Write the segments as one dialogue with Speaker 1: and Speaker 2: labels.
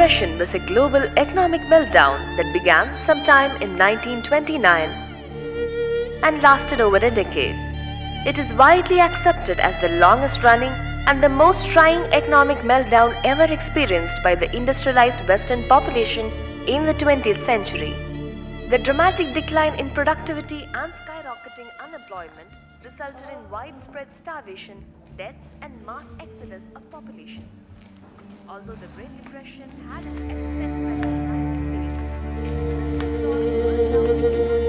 Speaker 1: Depression was a global economic meltdown that began sometime in 1929 and lasted over a decade. It is widely accepted as the longest running and the most trying economic meltdown ever experienced by the industrialized Western population in the 20th century. The dramatic decline in productivity and skyrocketing unemployment resulted in widespread starvation, deaths, and mass exodus of populations. Although the Great Depression had an
Speaker 2: excess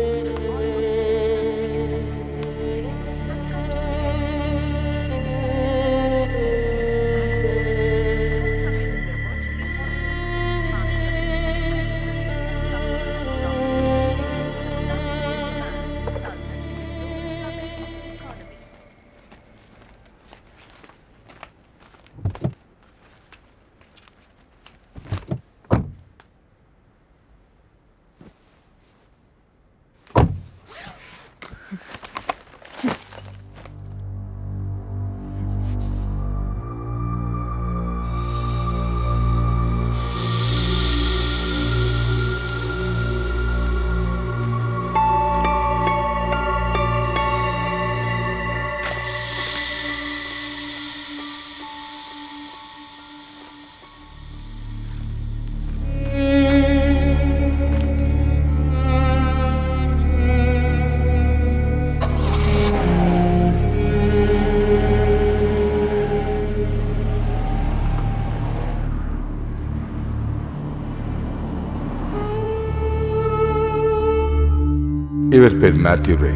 Speaker 2: பேர் Matthew Ray.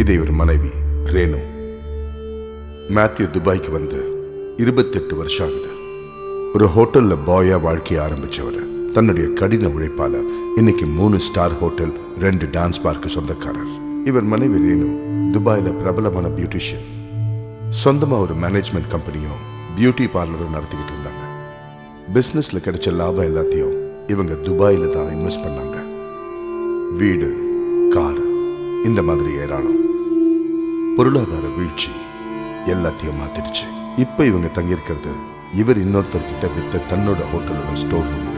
Speaker 2: இது ஒரு மனைவி Renu. Matthew துபாய்க்கு வந்து இருபத்தெட்டு வருஷம் ஆகுது ஒரு ஹோட்டல்ல பாயா வாழ்க்கையை ஆரம்பிச்சவர். தன்னுடைய கடின உழைப்பால இன்னைக்கு மூணு ஸ்டார் ஹோட்டல் ரெண்டு டான்ஸ் பார்க்கு சொந்தக்காரர். இவர் மனைவி ரேணு துபாயில் பிரபலமான பியூட்டிஷியன். சொந்தமா ஒரு மேனேஜ்மெண்ட் கம்பெனியும் பியூட்டி பார்லரும் நடத்திக்கிட்டு இருந்தாங்க. பிசினஸ்ல கிடைச்ச லாபம் எல்லாத்தையும் இவங்க துபாயில தான் இன்வெஸ்ட் பண்ணாங்க. வீடு கார் இந்த மாதிரி ஏராளம். பொருளாதார வீழ்ச்சி எல்லாத்தையும் மாத்திடுச்சு. இப்ப இவங்க தங்கியிருக்கிறது இவர் இன்னொருத்தர்கிட்ட வித்த தன்னோட ஹோட்டலோட ஸ்டோர் ரூம்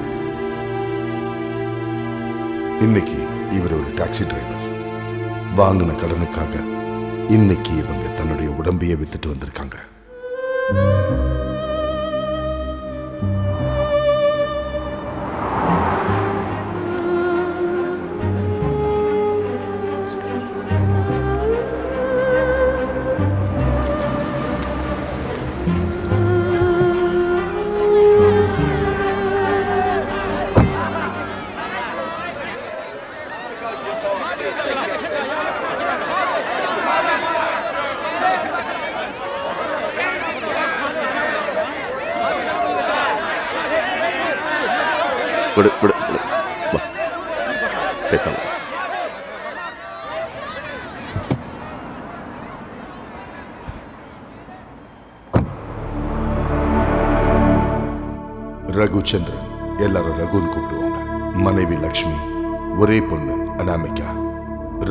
Speaker 2: இன்னைக்கு இவர் ஒரு டாக்ஸி டிரைவர் வாங்கின கடனுக்காக இன்னைக்கு இவங்க தன்னுடைய உடம்பையே வித்துட்டு வந்திருக்காங்க.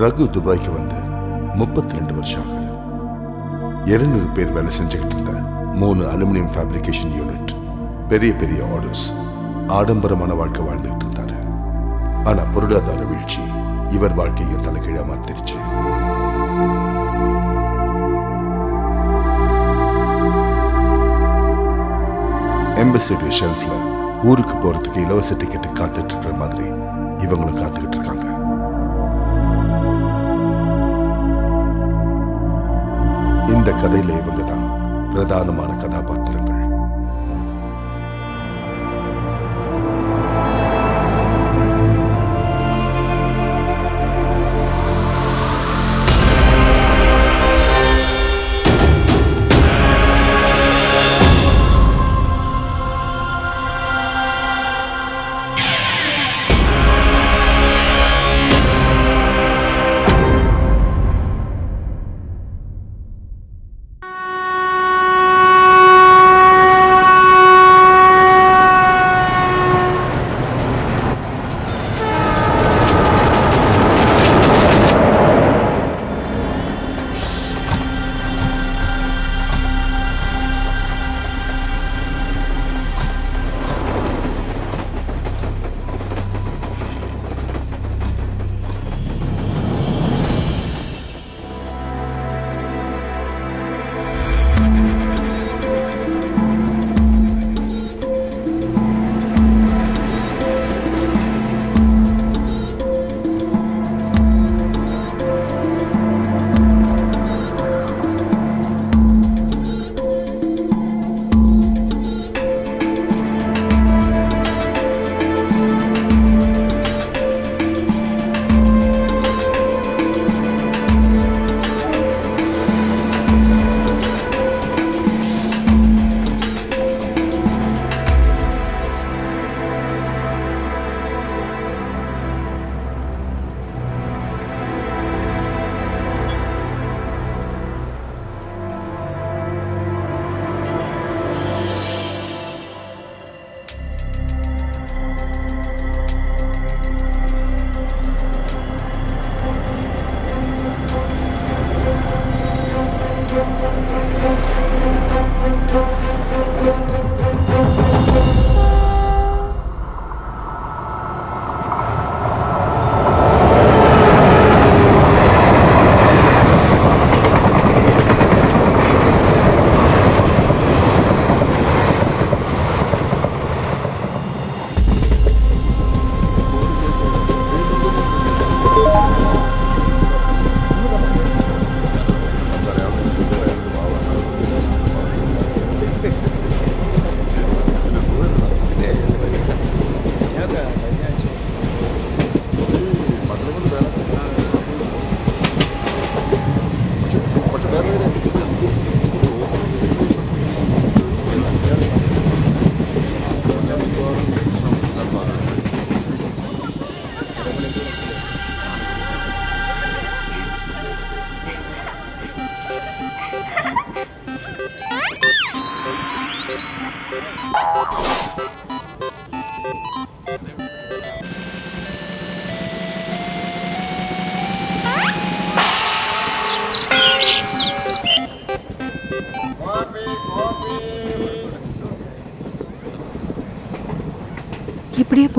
Speaker 2: ரகு துபாய்க்கு வந்து முப்பத்தி ரெண்டு வருஷம் ஆகுது. இருநூறு பேர் வேலை செஞ்சுக்கிட்டு இருந்த மூணு அலுமினியம் ஃபேப்ரிகேஷன் யூனிட் பெரிய பெரிய ஆர்டர்ஸ் ஆடம்பரமான வாழ்க்கை வாழ்ந்துகிட்டு இருந்தார். ஆனா பொருளாதார வீழ்ச்சி இவர் வாழ்க்கையை தலைகீழா மாத்திருச்சு. எம்பசியுடைய ஷெல்ஃபில் ஊருக்கு போறதுக்கு இலவச டிக்கெட்டு காத்துட்டு இருக்கிற மாதிரி இவங்களும் காத்துக்கிட்டு இருக்காங்க. கதையில் இவங்க தான் பிரதானமான
Speaker 3: கதை.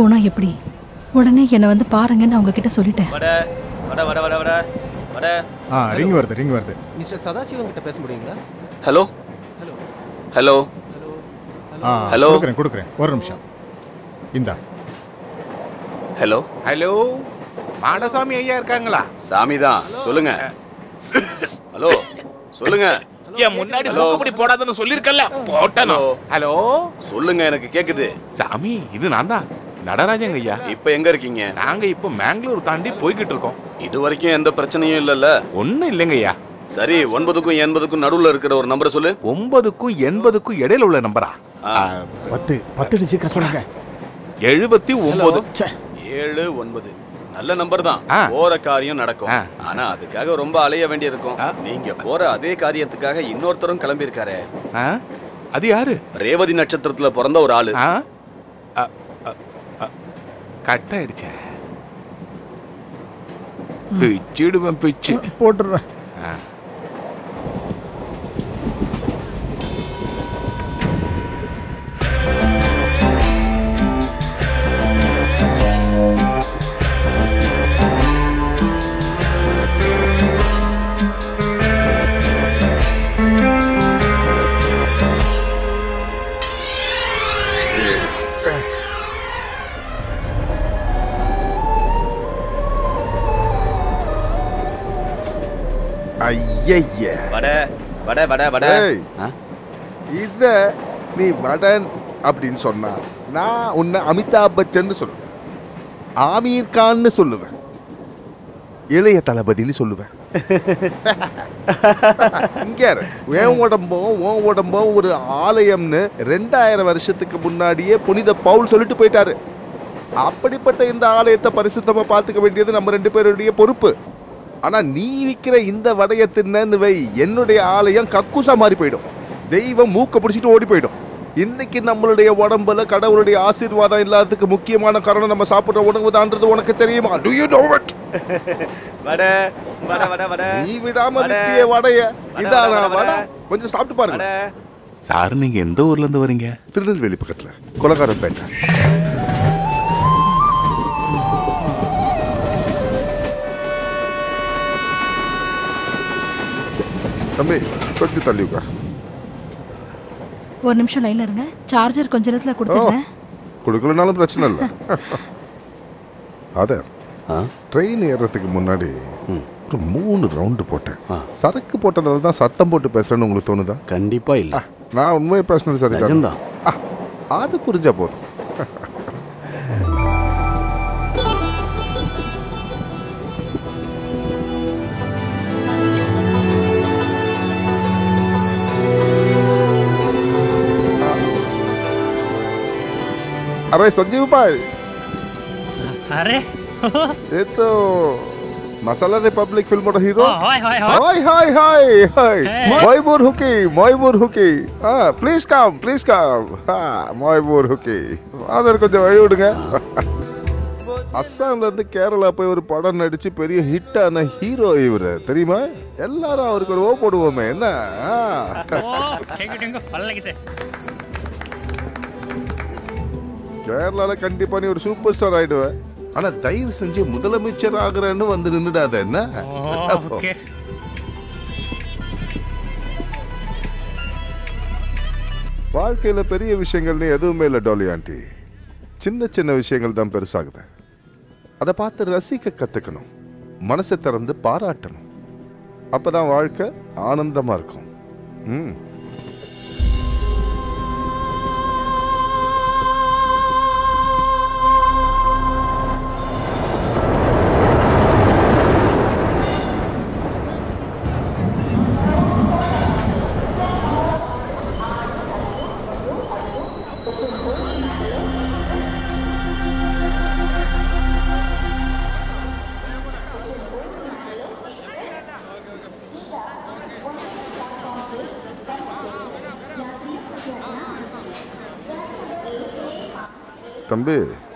Speaker 3: போனா எப்படி? உடனே என்னை வந்து பாருங்கன்னு அவங்க கிட்ட சொல்லிட்டேன்.
Speaker 4: வட வட வட வட வட வட.
Speaker 5: ஆ ரிங் வருது ரிங் வருது.
Speaker 6: மிஸ்டர் சதாசிவம் கிட்ட பேச முடியுங்களா?
Speaker 7: ஹலோ? ஹலோ.
Speaker 5: ஆ
Speaker 7: Hello?
Speaker 5: கொடுக்குறேன் கொடுக்குறேன். ஒரு நிமிஷம். இந்தா.
Speaker 7: ஹலோ?
Speaker 8: ஹலோ? மாடசாமி ஐயா இருக்காங்களா?
Speaker 7: சாமி தான் சொல்லுங்க. ஹலோ சொல்லுங்க.
Speaker 8: என் முன்னாடி? மூக்குப்படி போடாதன்னு சொல்லிருக்கல போட்டனோ
Speaker 7: Hello?
Speaker 8: ஹலோ?
Speaker 7: சொல்லுங்க எனக்கு கேக்குது.
Speaker 8: சாமி இது நான் தான் நடராஜங்க ஐயா.
Speaker 7: இப்ப எங்க இருக்கீங்க?
Speaker 8: நாங்க இப்போ மேங்களூர் தாண்டி போய்கிட்டு இருக்கோம்.
Speaker 7: இது வரைக்கும் எந்த பிரச்சனையும் இல்லல்ல?
Speaker 8: ஒண்ணும் இல்லைங்க ஐயா.
Speaker 7: சரி ஒன்பதுக்கும் எண்பதுக்கும் நடுவுல இருக்கிற ஒரு நம்பரை சொல்லு.
Speaker 8: ஒன்பதுக்கும் எண்பதுக்கும் இடையில உள்ள நம்பரா?
Speaker 7: ஆ.
Speaker 5: பத்து பத்து சீக்கிரம் சொல்லுங்க.
Speaker 8: எழுபத்தி ஒன்பது
Speaker 7: ஏழு ஒன்பது. நல்ல நம்பர் தான்.
Speaker 8: ஆ.
Speaker 7: போற காரியம் நடக்கும்.
Speaker 8: ஆ.
Speaker 7: ஆனா அதுக்காக ரொம்ப அலைய வேண்டியிருக்கும். நீங்க போற அதே காரியத்துக்காக இன்னொருத்தரும் கிளம்பி இருக்காரு
Speaker 8: ஆ? அது யாரு?
Speaker 7: ரேவதி நட்சத்திரத்துல பிறந்த ஒரு ஆளு.
Speaker 8: கட் ஆயிடுச்சே பிச்சிடுவேன் பிச்சு
Speaker 5: போட்டுடுறேன்
Speaker 2: ஐயய்ய
Speaker 4: வட வட வட வட?
Speaker 2: இத நீ வடன் அப்படின்னு சொன்னா நான் உன்னை அமிதாப் பச்சன் சொல்லுவேன். ஆமீர் கான்னு சொல்லுவேன். இளைய தளபதின்னு சொல்லுவேன். இங்க. என் உடம்பும் உன் உடம்பும் ஒரு ஆலயம்னு ரெண்டாயிரம் வருஷத்துக்கு முன்னாடியே புனித பவுல் சொல்லிட்டு போயிட்டாரு. அப்படிப்பட்ட இந்த ஆலயத்தை பரிசுத்தமா பார்த்துக்க வேண்டியது நம்ம ரெண்டு பேருடைய பொறுப்பு. ஆனா நீ விக்கிற இந்த வடைய தின்னன்னு வை. என்னுடைய ஆலயம் கக்குசா மாறி போயிடும். தெய்வம் மூக்க பிடிச்சிட்டு ஓடி போயிடும். இன்னைக்கு நம்மளுடைய உடம்புல கடவுளுடைய ஆசீர்வாதம் இல்லாததுக்கு முக்கியமான காரணம் நம்ம சாப்பிடுற உணவு தான்றது உனக்கு தெரியுமா? டு யூ நோ இட்
Speaker 4: வட வட வட வட.
Speaker 2: நீ விடாம
Speaker 4: வடை.
Speaker 2: விப்பிய வடைய.
Speaker 4: வடை,
Speaker 2: இதானா
Speaker 4: வடை.
Speaker 2: கொஞ்சம் சாப்பிட்டு பாருங்க.
Speaker 8: சார் நீங்க எந்த ஊர்ல இருந்து வரீங்க?
Speaker 2: திருநெல்வேலி பக்கத்துல. கொலகாரப்பேட்டை தம்பி கொஞ்சம் தள்ளி உட்கார்.
Speaker 3: ஒரு நிமிஷம் லைன்ல இருங்க. சார்ஜர் கொஞ்ச நேரத்துல கொடுத்துட்றேன்.
Speaker 2: கொடுக்கலனாலும் பிரச்சனை இல்லை. அத
Speaker 7: ஆ?
Speaker 2: ட்ரெயின் ஏறுறதுக்கு முன்னாடி
Speaker 7: ம்.
Speaker 2: ஒரு மூணு ரவுண்டு போட்டேன்.
Speaker 7: ஆ.
Speaker 2: சரக்கு போட்டதால தான் சத்தம் போட்டு பேசுறேன்னு உங்களுக்கு தோணுதா?
Speaker 7: கண்டிப்பா இல்ல.
Speaker 2: நான் உண்மையை பேசுனது சரி
Speaker 7: நிஜம்தான்.
Speaker 2: அது புரிஞ்சா போதும். અરે
Speaker 9: સંજીવભાઈ
Speaker 2: અરે એ તો મસાલા રિપબ્લિક ફિલ્મનો હીરો
Speaker 9: હોય હોય હોય
Speaker 2: હોય હોય હોય મયબુર
Speaker 9: હુકી
Speaker 2: મયબુર હુકી હા પ્લીઝ કમ પ્લીઝ કમ હા મયબુર હુકી அதர் கொஞ்சம் வழி விடுங்க அஸ்ஸாம்லேருந்து கேரளா போய் ஒரு படம் நடிச்சு பெரிய ஹிட் ஆன ஹீரோ இவர் தெரியுமா எல்லாரும் அவருக்கு ஒரு ஓ போடுவோமே என்ன கேரளால கண்டிப்பா நீ ஒரு சூப்பர் ஸ்டார் ஆயிடுவ. ஆனா தயவு செஞ்சு முதலமைச்சர் ஆகுறேன்னு வந்து நின்னுடாத என்ன? வாழ்க்கையில பெரிய விஷயங்கள்னு எதுவுமே இல்லை டாலி ஆண்டி. சின்ன சின்ன விஷயங்கள் தான் பெருசாகுது. அதை பார்த்து ரசிக்க கத்துக்கணும். மனசை திறந்து பாராட்டணும். அப்பதான் வாழ்க்கை ஆனந்தமா இருக்கும். ம்.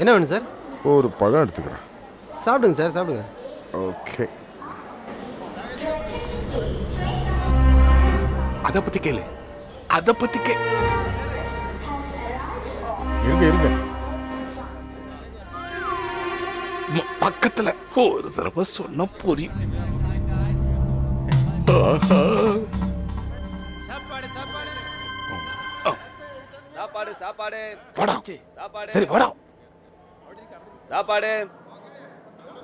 Speaker 6: என்ன வேணும் சார்?
Speaker 2: ஒரு பழம் எடுத்துக்கிறேன்.
Speaker 6: சாப்பிடுங்க சார் சாப்பிடுங்க.
Speaker 2: ஓகே.
Speaker 8: அத பத்தி கேளு. அத பத்தி கே
Speaker 5: இருங்க இருங்க.
Speaker 8: பக்கத்துல ஒரு தடவை சொன்ன புரியும்
Speaker 7: சாப்பாடு சாப்பாடு. சாப்பாடு.
Speaker 8: சரி வாடா.
Speaker 7: சாப்பாடு.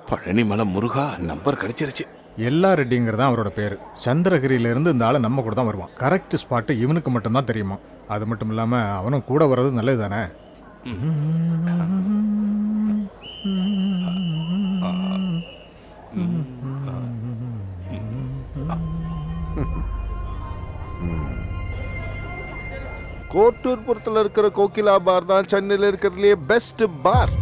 Speaker 8: பழனி மலை முருகா நம்பர் கிடைச்சிருச்சு.
Speaker 5: எல்லா ரெட்டிங்கிறது தான் அவரோட பேர். சந்திரகிரியிலேருந்து இந்த ஆளு நம்ம கூட தான் வருவான். கரெக்ட் ஸ்பாட்டு இவனுக்கு மட்டும்தான் தெரியுமா? அது மட்டும் இல்லாமல் அவனும் கூட வர்றது நல்லது தானே
Speaker 2: கோட்டூர்புரத்தில் இருக்கிற கோகிலா பார் தான் சென்னையில் இருக்கிறதுலே பெஸ்ட் பார்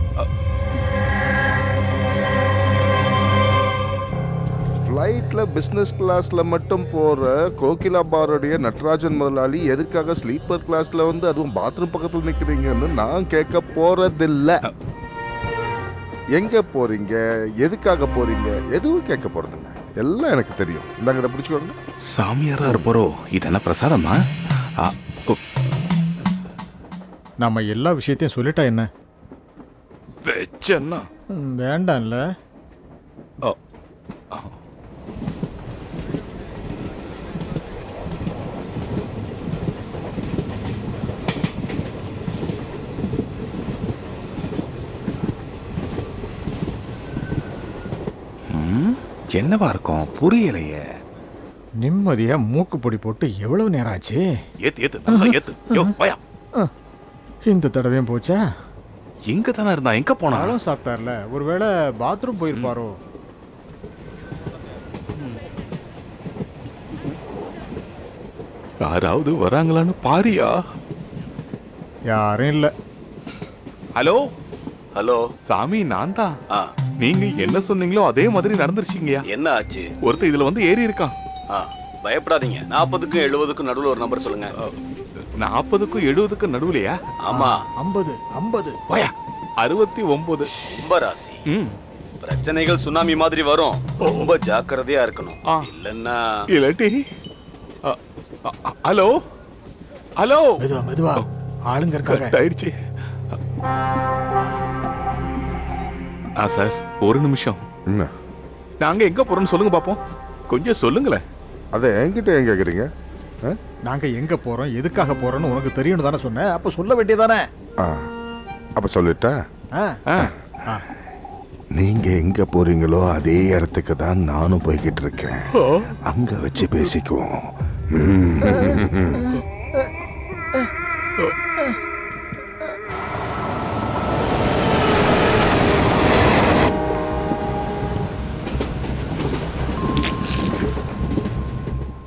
Speaker 2: ஃப்ளைட்டில் பிஸ்னஸ் கிளாஸில் மட்டும் போகிற கோகிலா பாருடைய நட்ராஜன் முதலாளி எதுக்காக ஸ்லீப்பர் கிளாஸில் வந்து அதுவும் பாத்ரூம் பக்கத்தில் நிற்கிறீங்கன்னு நான் கேட்க போகிறதில்ல எங்கே போகிறீங்க எதுக்காக போகிறீங்க எதுவும் கேட்க போகிறதில்ல எல்லாம் எனக்கு தெரியும். இந்தாங்க இதை பிடிச்சிக்கோங்க.
Speaker 8: சாமியாரா இருப்பாரோ? இது என்ன பிரசாதமா? ஆ, ஓ,
Speaker 5: நம்ம எல்லா விஷயத்தையும் சொல்லிட்டா என்ன? வேண்டாம்ல.
Speaker 8: ஓ, என்னவா இருக்கும்? புரியலையே.
Speaker 5: நிம்மதியாக மூக்கு பொடி போட்டு எவ்வளவு நேரம் ஆச்சு?
Speaker 8: ஏத்து ஏத்து நல்லா ஏத்து. யோ போயா.
Speaker 5: இந்த தடவையும் போச்சா?
Speaker 8: எங்க தானே இருந்தா எங்க போனா?
Speaker 5: பழம் சாப்பிட்டார்ல. ஒருவேளை பாத்ரூம் போயிருப்பாரோ?
Speaker 8: யாராவது வராங்களான்னு பாரியா?
Speaker 5: யாரும் இல்லை.
Speaker 8: ஹலோ?
Speaker 7: ஹலோ.
Speaker 8: சாமி நான் தான்.
Speaker 7: ஆ.
Speaker 8: நீங்க என்ன சொன்னீங்களோ அதே மாதிரி நடந்துருச்சுங்கய்யா.
Speaker 7: என்ன ஆச்சு?
Speaker 8: ஒருத்தன் இதுல வந்து ஏறி இருக்கான்.
Speaker 7: ஆ பயப்படாதீங்க. நாற்பதுக்கும் எழுபதுக்கும் நடுவில் ஒரு நம்பர் சொல்லுங்க.
Speaker 8: நாற்பதுக்கும் எழுபதுக்கும் நடுவுலையா?
Speaker 7: ஆமா.
Speaker 5: ஐம்பது ஐம்பது.
Speaker 8: போயா. அறுபத்தி ஒன்பது
Speaker 7: கும்பராசி
Speaker 8: ம்.
Speaker 7: பிரச்சனைகள் சுனாமி மாதிரி வரும். ரொம்ப ஜாக்கிரதையா இருக்கணும்.
Speaker 8: ஆ.
Speaker 7: இல்லன்னா
Speaker 8: இல்லாட்டி? ஹலோ? ஹலோ?
Speaker 5: மெதுவா மெதுவா. ஆளுங்க இருக்காங்க.
Speaker 8: ஆயிடுச்சு ஆ சார். ஒரு நிமிஷம்.
Speaker 2: என்ன?
Speaker 8: நாங்க எங்க போறோம்னு சொல்லுங்க பாப்போம். கொஞ்சம் சொல்லுங்களேன்.
Speaker 2: அதை என்கிட்ட ஏன் கேட்குறீங்க ஆ?
Speaker 5: நாங்க எங்க போறோம் எதுக்காக போறோம்னு உனக்கு தெரியும்னு தானே சொன்னேன். அப்ப சொல்ல வேண்டியதானே?
Speaker 2: ஆ. அப்போ சொல்லிட்டா?
Speaker 5: ஆ.
Speaker 8: ஆ.
Speaker 2: நீங்க எங்க போறீங்களோ அதே இடத்துக்கு தான் நானும் போய்கிட்டு இருக்கேன்.
Speaker 8: ஓ,
Speaker 2: அங்க வச்சு பேசிக்குவோம். ம்.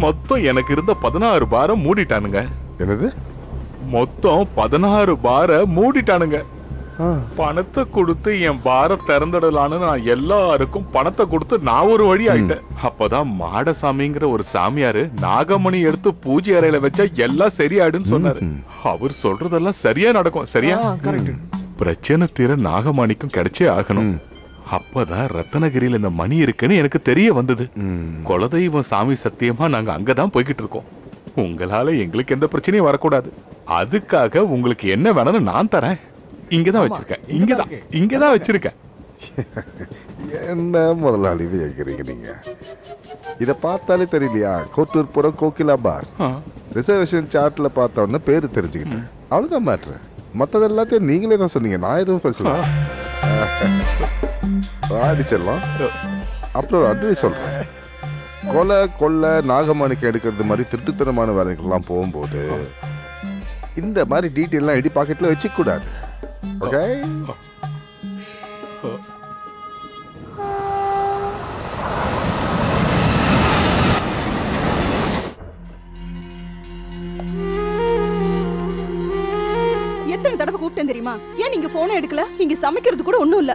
Speaker 8: மொத்தம் எனக்கு இருந்த பதினாறு பாரை மூடிட்டானுங்க.
Speaker 2: என்னது?
Speaker 8: மொத்தம் பதினாறு பாரை மூடிட்டானுங்க. பணத்தை கொடுத்து என் பார திறந்துடலான்னு நான் எல்லாருக்கும் பணத்தை கொடுத்து நான் ஒரு வழி ஆயிட்டேன். அப்பதான் மாடசாமிங்கிற ஒரு சாமியாரு நாகமணி எடுத்து பூஜை அறையில வச்சா எல்லாம் சரியாயிடுன்னு சொன்னாரு. அவர் சொல்றதெல்லாம் சரியா நடக்கும். சரியா?
Speaker 5: கரெக்ட்
Speaker 8: பிரச்சனை தீர நாகமணிக்கும் கிடைச்சே ஆகணும். அப்பதான் ரத்தனகிரியில இந்த மணி இருக்குன்னு எனக்கு தெரிய வந்தது. குலதெய்வம் சாமி சத்தியமா நாங்க அங்கதான் போய்கிட்டு இருக்கோம். உங்களால எங்களுக்கு எந்த பிரச்சனையும் வரக்கூடாது. அதுக்காக உங்களுக்கு என்ன வேணும்னு நான் தரேன். இங்கதான் வச்சிருக்கேன். இங்கதான் இங்கதான் வச்சிருக்கேன்.
Speaker 2: என்ன முதலாளி இது கேட்குறீங்க நீங்க? இதை பார்த்தாலே தெரியலையா? கோட்டூர் புறம் கோகிலா பார். ரிசர்வேஷன் சார்ட்ல பார்த்த உடனே பேர் தெரிஞ்சுக்கிட்டேன். அவ்வளோதான் மேட்ரு மற்றது எல்லாத்தையும் நீங்களே தான் சொன்னீங்க. நான் எதுவும் பேசல. ஆடி செல்லம் அப்புறம் அட்வைஸ் சொல்றேன். கொலை கொள்ளை நாகமாணிக்கம் எடுக்கிறது மாதிரி திருட்டுத்தனமான வேலைகள்லாம் போகும்போது இந்த மாதிரி டீட்டெயிலாம் எடி பாக்கெட்ல வச்சுக்க கூடாது ஓகே
Speaker 10: எத்தனை தடவை கூப்பிட்டேன் தெரியுமா? ஏன் நீங்க போனை எடுக்கல? இங்க சமைக்கிறது கூட ஒண்ணும் இல்ல.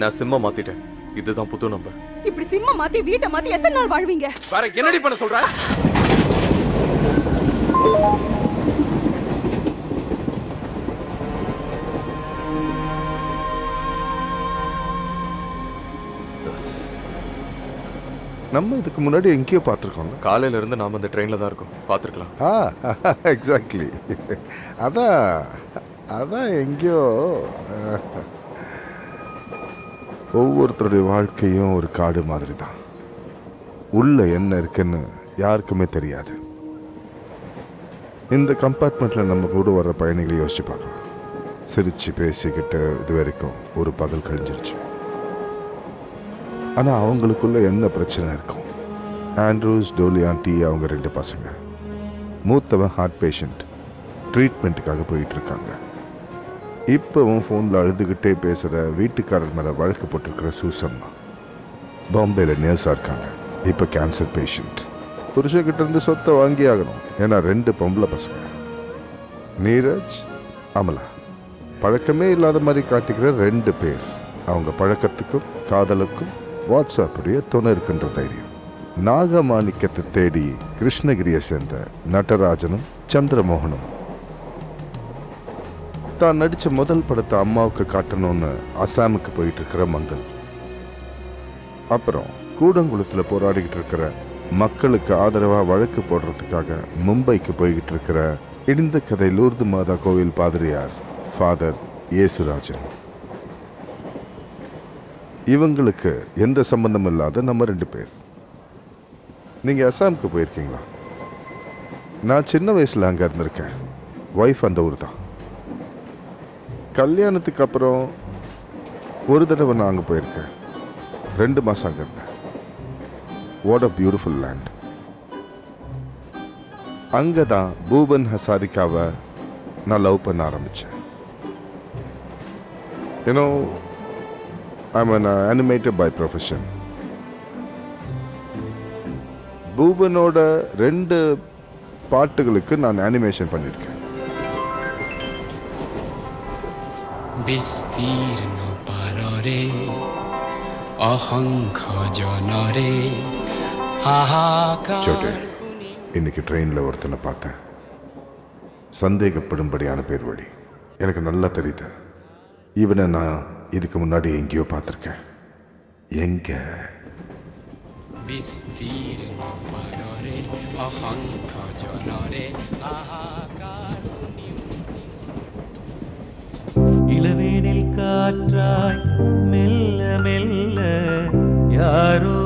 Speaker 4: நான் சிம்ம மாத்திட்டேன். இதுதான் புது நம்பர்
Speaker 10: இப்படி சிம்ம மாத்தி வீட்டை மாத்தி எத்தனை நாள் வாழ்வீங்க?
Speaker 7: வேற என்னடி பண்ண சொல்ற?
Speaker 2: நம்ம இதுக்கு முன்னாடி எங்கேயோ பார்த்துருக்கோம்ல.
Speaker 4: காலையில இருந்து நாம இந்த ட்ரெயின்ல தான் இருக்கோம். பாத்துக்கலாம்
Speaker 2: ஆ எக்ஸாக்ட்லி அதான் அதான் எங்கேயோ ஒவ்வொருத்தருடைய வாழ்க்கையும் ஒரு காடு மாதிரி தான் உள்ளே என்ன இருக்குன்னு யாருக்குமே தெரியாது. இந்த கம்பார்ட்மெண்ட்டில் நம்ம கூட வர பயணிகளை யோசிச்சு பார்க்கலாம். சிரித்து பேசிக்கிட்டு இது வரைக்கும் ஒரு பகல் கழிஞ்சிருச்சு. ஆனால் அவங்களுக்குள்ளே என்ன பிரச்சனை இருக்கும்? ஆண்ட்ரூஸ் டோலியான் டி அவங்க ரெண்டு பசங்க. மூத்தவன் ஹார்ட் பேஷண்ட் ட்ரீட்மெண்ட்டுக்காக போயிட்டுருக்காங்க இப்போவும் ஃபோனில் அழுதுகிட்டே பேசுகிற வீட்டுக்காரர் மேலே வழக்கு போட்டிருக்கிற சூசம்மா. பாம்பேயில் நேர்ஸாக இருக்காங்க. இப்போ கேன்சர் பேஷண்ட் புருஷக்கிட்டேருந்து சொத்தை வாங்கி ஆகணும். ஏன்னா ரெண்டு பொம்பளை பசங்க. நீரஜ் அமலா. பழக்கமே இல்லாத மாதிரி காட்டிக்கிற ரெண்டு பேர். அவங்க பழக்கத்துக்கும் காதலுக்கும் வாட்ஸ்அப்புடைய துணை இருக்கின்ற தைரியம். நாகமாணிக்கத்தை தேடி கிருஷ்ணகிரியை சேர்ந்த நடராஜனும் சந்திரமோகனும் தான் நடித்த முதல் படத்தை அம்மாவுக்கு காட்டணும்னு அசாமுக்கு போயிட்டு இருக்கிற மங்கள். அப்புறம் கூடங்குளத்தில் போராடிக்கிட்டு இருக்கிற மக்களுக்கு ஆதரவாக வழக்கு போடுறதுக்காக மும்பைக்கு போய்கிட்டு இருக்கிற இடிந்த கதை லூர்து மாதா கோவில் பாதிரியார் ஃபாதர் இயேசுராஜன். இவங்களுக்கு எந்த சம்பந்தம் இல்லாத நம்ம ரெண்டு பேர். நீங்கள் அசாமுக்கு போயிருக்கீங்களா? நான் சின்ன வயசில் அங்கே இருந்திருக்கேன். ஒய்ஃப் அந்த ஊர் தான் கல்யாணத்துக்கு அப்புறம் ஒரு தடவை நான் அங்கே போயிருக்கேன். ரெண்டு மாதம் அங்கே இருந்தேன். வாட் அ பியூட்டிஃபுல் லேண்ட் அங்கே தான் பூபன் ஹசாரிக்காவை நான் லவ் பண்ண ஆரம்பித்தேன் you know I'm an animated by profession பூபனோட ரெண்டு பாட்டுகளுக்கு நான் அனிமேஷன் பண்ணியிருக்கேன்.
Speaker 11: বিস্তীর্ণ পাররে অসংখ্য জনরে হাহাকার
Speaker 2: சோட்டு இன்னைக்கு ட்ரெயினில் ஒருத்தனை பார்த்தேன் சந்தேகப்படும்படியான பேர் வழி எனக்கு நல்லா தெரியுது இவனை நான் இதுக்கு முன்னாடி எங்கேயோ பார்த்துருக்கேன் எங்க
Speaker 11: বিস্তীর্ণ পাররে অসংখ্য জনরে হাহাকার
Speaker 12: இளவேனில் காற்றாய் மெல்ல மெல்ல யாரோ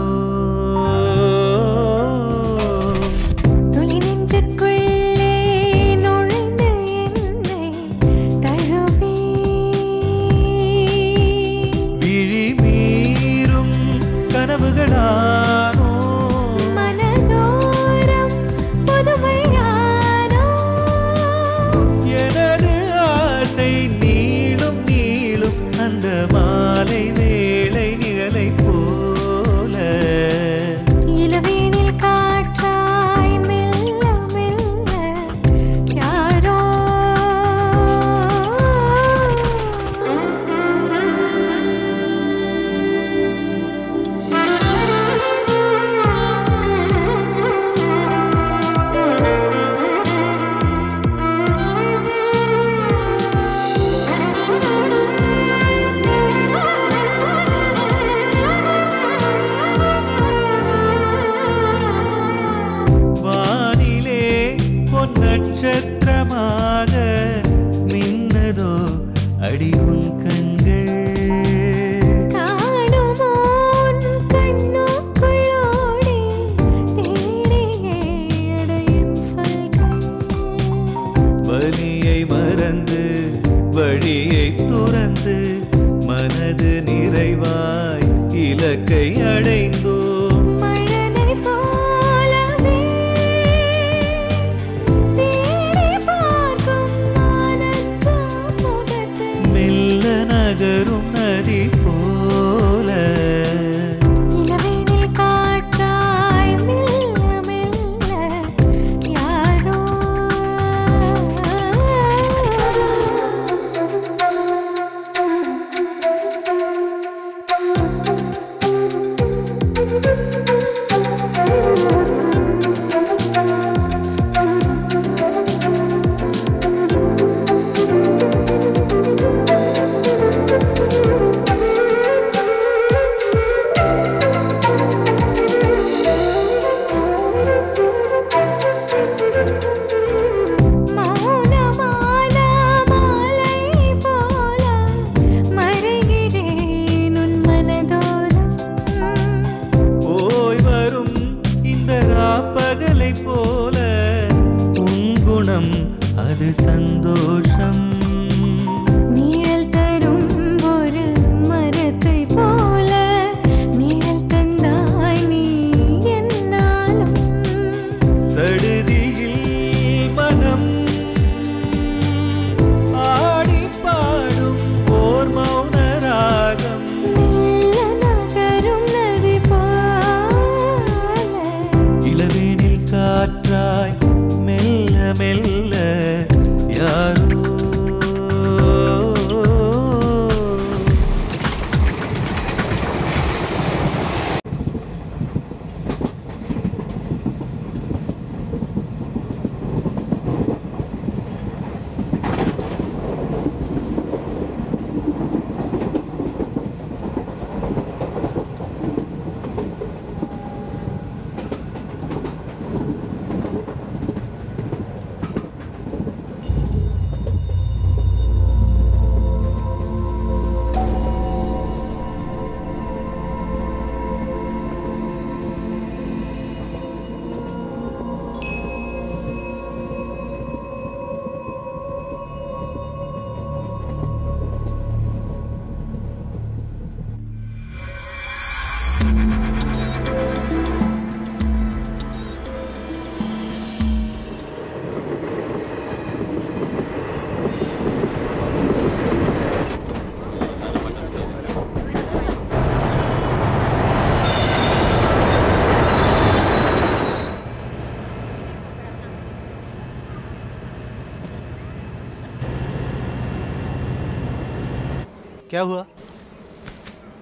Speaker 6: ಯಾವ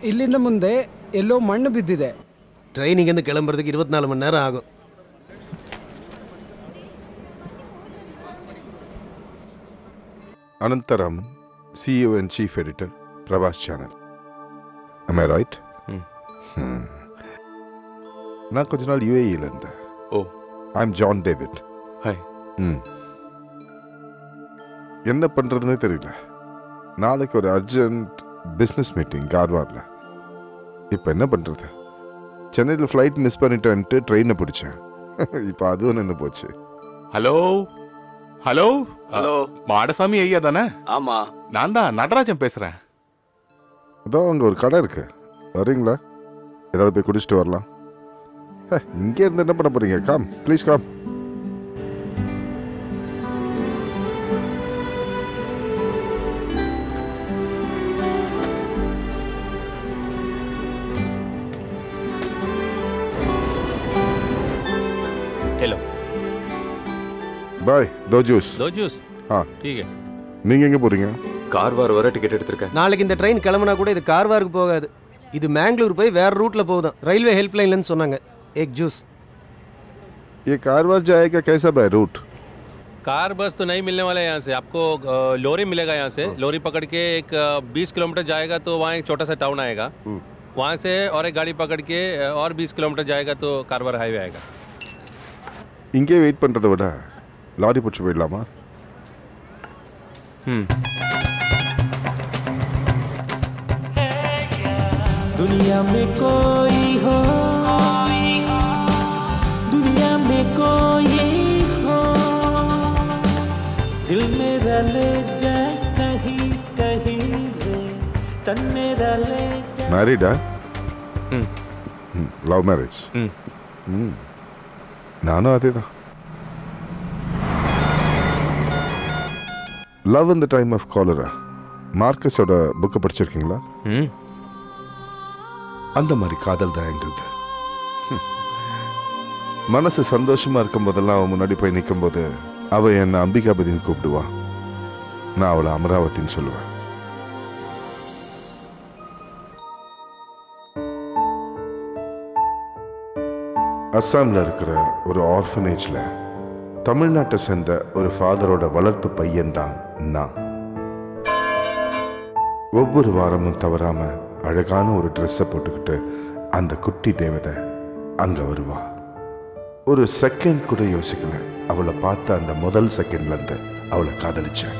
Speaker 13: ಇಲ್ಲಿಂದ ಮುಂದೆ ಎಲ್ಲೋ ಮಣ್ಣು ಬಿದ್ದಿದೆ.
Speaker 6: ட்ரைனிங்கேருந்து கிளம்புறதுக்கு இருபத்தி நாலு மணி நேரம் ஆகும்
Speaker 2: Anantharaman CEO and chief editor Prabhas channel I right நான் கொஞ்ச நாள் யூஏஇயில் இருந்தேன்
Speaker 4: ஓ
Speaker 2: I am John David
Speaker 4: hi
Speaker 2: hmm என்ன பண்ணுறதுனே தெரியல நாளைக்கு ஒரு அர்ஜென்ட் பிஸ்னஸ் மீட்டிங் கார்வாரில் இப்போ என்ன பண்ணுறது சென்னையில் ஃப்ளைட் மிஸ் பண்ணிட்டேன்ட்டு ட்ரெயினை பிடிச்சேன். இப்போ அதுவும் நின்று போச்சு.
Speaker 8: ஹலோ ஹலோ
Speaker 7: ஹலோ
Speaker 8: மாடசாமி ஐயா தானே?
Speaker 7: ஆமா.
Speaker 8: நான் தான் நடராஜன் பேசுறேன்.
Speaker 2: அதோ அங்கே ஒரு கடை இருக்கு. வரீங்களா? ஏதாவது போய் குடிச்சிட்டு வரலாம். இங்கே இருந்து என்ன பண்ண போறீங்க? காம் ப்ளீஸ் காம் தோ ஜூஸ்
Speaker 14: दो जूस
Speaker 2: ஆ
Speaker 14: ठीक है
Speaker 2: நீங்கள் எங்கே போகிறீங்க
Speaker 4: கார்வார் வர டிக்கெட் எடுத்திருக்கேன்
Speaker 6: நாளைக்கு இந்த ட்ரெயின் கிளம்புனா கூட இது கார்வாருக்கு போகாது இது மேங்களூர் போய் வேற ரூட்ல போகுதான் ரயில்வே ஹெல்ப்லைன்லன்னு சொன்னாங்க ஏக் ஜூஸ்
Speaker 2: ये कारवार जाएगा कैसा भाई रूट
Speaker 14: कार बस तो नहीं मिलने वाला है यहाँ से आपको अ, लोरी मिलेगा यहाँ से लोरी पकड़ के एक बीस किलोमीटर जाएगा तो वहाँ एक छोटा सा टाउन आएगा वहाँ से और एक गाड़ी पकड़ के अ, और बीस किलोमीटर जाएगा तो कारवार हाईवे आएगा
Speaker 2: இங்கே வெயிட் பண்ணுறதை விட லாரி பிடிச்சி போயிடலாமா
Speaker 12: दुनिया में कोई हो दुनिया में कोई हो दिल मेरा ले जाए कहीं कहीं रे तन मेरा ले जाए
Speaker 2: மேரிடா லவ் மேரேஜ்
Speaker 8: ம்.
Speaker 2: ம் நானும் அதே தான் லவ் இந்த டைம் ஆஃப் காலரா மார்க்கஸோட புக்கை படிச்சிருக்கீங்களா? அந்த மாதிரி காதல் தான் எங்களுது ஹம். மனசு சந்தோஷமா இருக்கும் போதெல்லாம் அவன் முன்னாடி போய் நிற்கும்போது அவ என்னை அம்பிகாபதின்னு கூப்பிடுவா. நான் அவளை அமராவதின்னு சொல்லுவேன். அஸ்ஸாமில் இருக்கிற ஒரு ஆர்ஃபனேஜில் தமிழ்நாட்டை சேர்ந்த ஒரு ஃபாதரோட வளர்ப்பு பையன்தான் நான் ஒவ்வொரு வாரமும் தவறாம அழகான ஒரு ட்ரெஸ்ஸை போட்டுக்கிட்டு அந்த குட்டி தேவதை அங்க வருவா. ஒரு செகண்ட் கூட யோசிக்கல. அவளை பார்த்த அந்த முதல் செகண்ட்ல இருந்து அவளை காதலிச்சேன்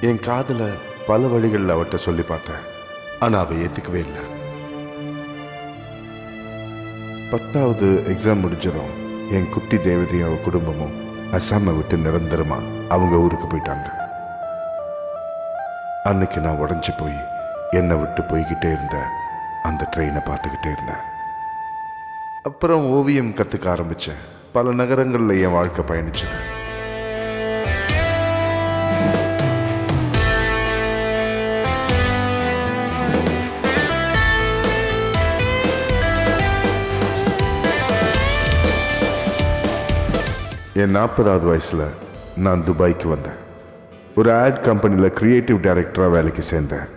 Speaker 2: என் காதலை பல வழிகளில் அவட்ட சொல்லி பார்த்தேன். ஆனா அவ ஏத்துக்கவே இல்லை. பத்தாவது எக்ஸாம் முடிஞ்சதும் என் குட்டி தேவதையும் அவள் குடும்பமும் அசாமை விட்டு நிரந்தரமாக அவங்க ஊருக்கு போயிட்டாங்க. அன்னைக்கு நான் உடஞ்சி போய் என்னை விட்டு போய்கிட்டே இருந்த அந்த ட்ரெயினை பார்த்துக்கிட்டே இருந்தேன். அப்புறம் ஓவியம் கற்றுக்க ஆரம்பித்தேன் பல நகரங்களில் என் வாழ்க்கை பயணிச்சது. என் நாற்பதாவது வயசில் நான் துபாய்க்கு வந்தேன். ஒரு ஆட் கம்பெனியில் க்ரியேட்டிவ் டைரக்டராக வேலைக்கு சேர்ந்தேன்.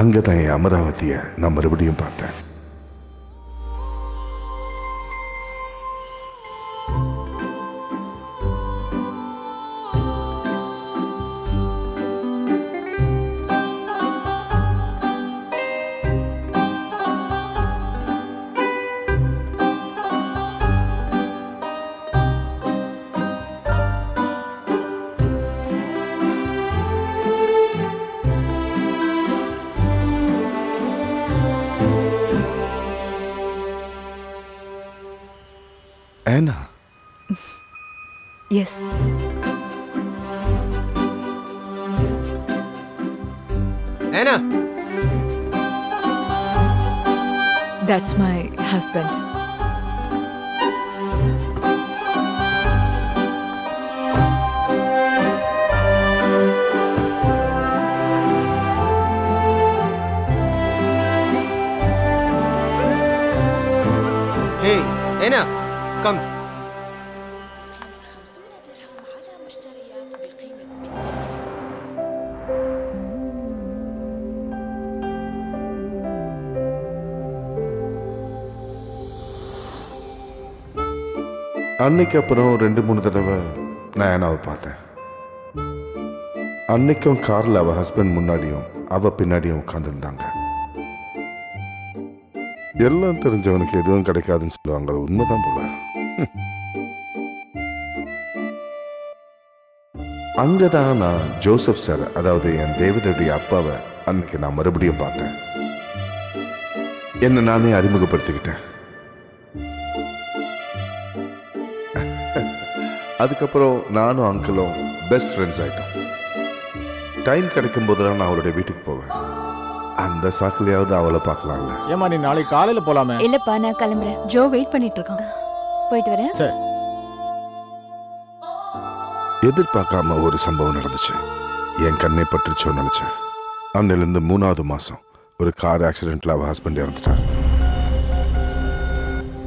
Speaker 2: அங்கே தான் என் அமராவதியை நான் மறுபடியும் பார்த்தேன். அன்னைக்கு அப்புறம் ரெண்டு மூணு தடவை நயனாவை பார்த்தேன். அன்னைக்கும் காரில் அவள் ஹஸ்பண்ட் முன்னாடியும் அவ பின்னாடியும் உட்காந்துருந்தாங்க எல்லாம் தெரிஞ்சவனுக்கு எதுவும் கிடைக்காதுன்னு சொல்லுவாங்க அது உண்மைதான் போல. அங்கே தான் நான் ஜோசப் சார் அதாவது என் தேவதையுடைய அப்பாவை அன்னைக்கு நான் மறுபடியும் பார்த்தேன். என்னை நானே அறிமுகப்படுத்திக்கிட்டேன். அதுக்கப்புறம் நானும் அங்கிளும் பெஸ்ட் ஃப்ரெண்ட்ஸ் ஆயிட்டோம். டைம் கிடைக்கும் போதெல்லாம் நான் அவருடைய வீட்டுக்கு போவேன். அந்த சாக்கிலையாவது அவளை பார்க்கலாம்ல.
Speaker 5: ஏமா நீ நாளைக்கு காலையில போலாமே?
Speaker 15: இல்லப்பா நான் கிளம்புறேன்.
Speaker 3: ஜோ வெயிட் பண்ணிட்டு இருக்கான்.
Speaker 15: போயிட்டு வரேன்.
Speaker 5: சரி.
Speaker 2: எதிர்பார்க்காம ஒரு சம்பவம் நடந்துச்சு. என் கண்ணை பட்டுச்சோ நினைச்சேன். அன்னிலிருந்து மூணாவது மாசம் ஒரு கார் ஆக்சிடென்ட்ல அவ ஹஸ்பண்ட் இறந்துட்டார்.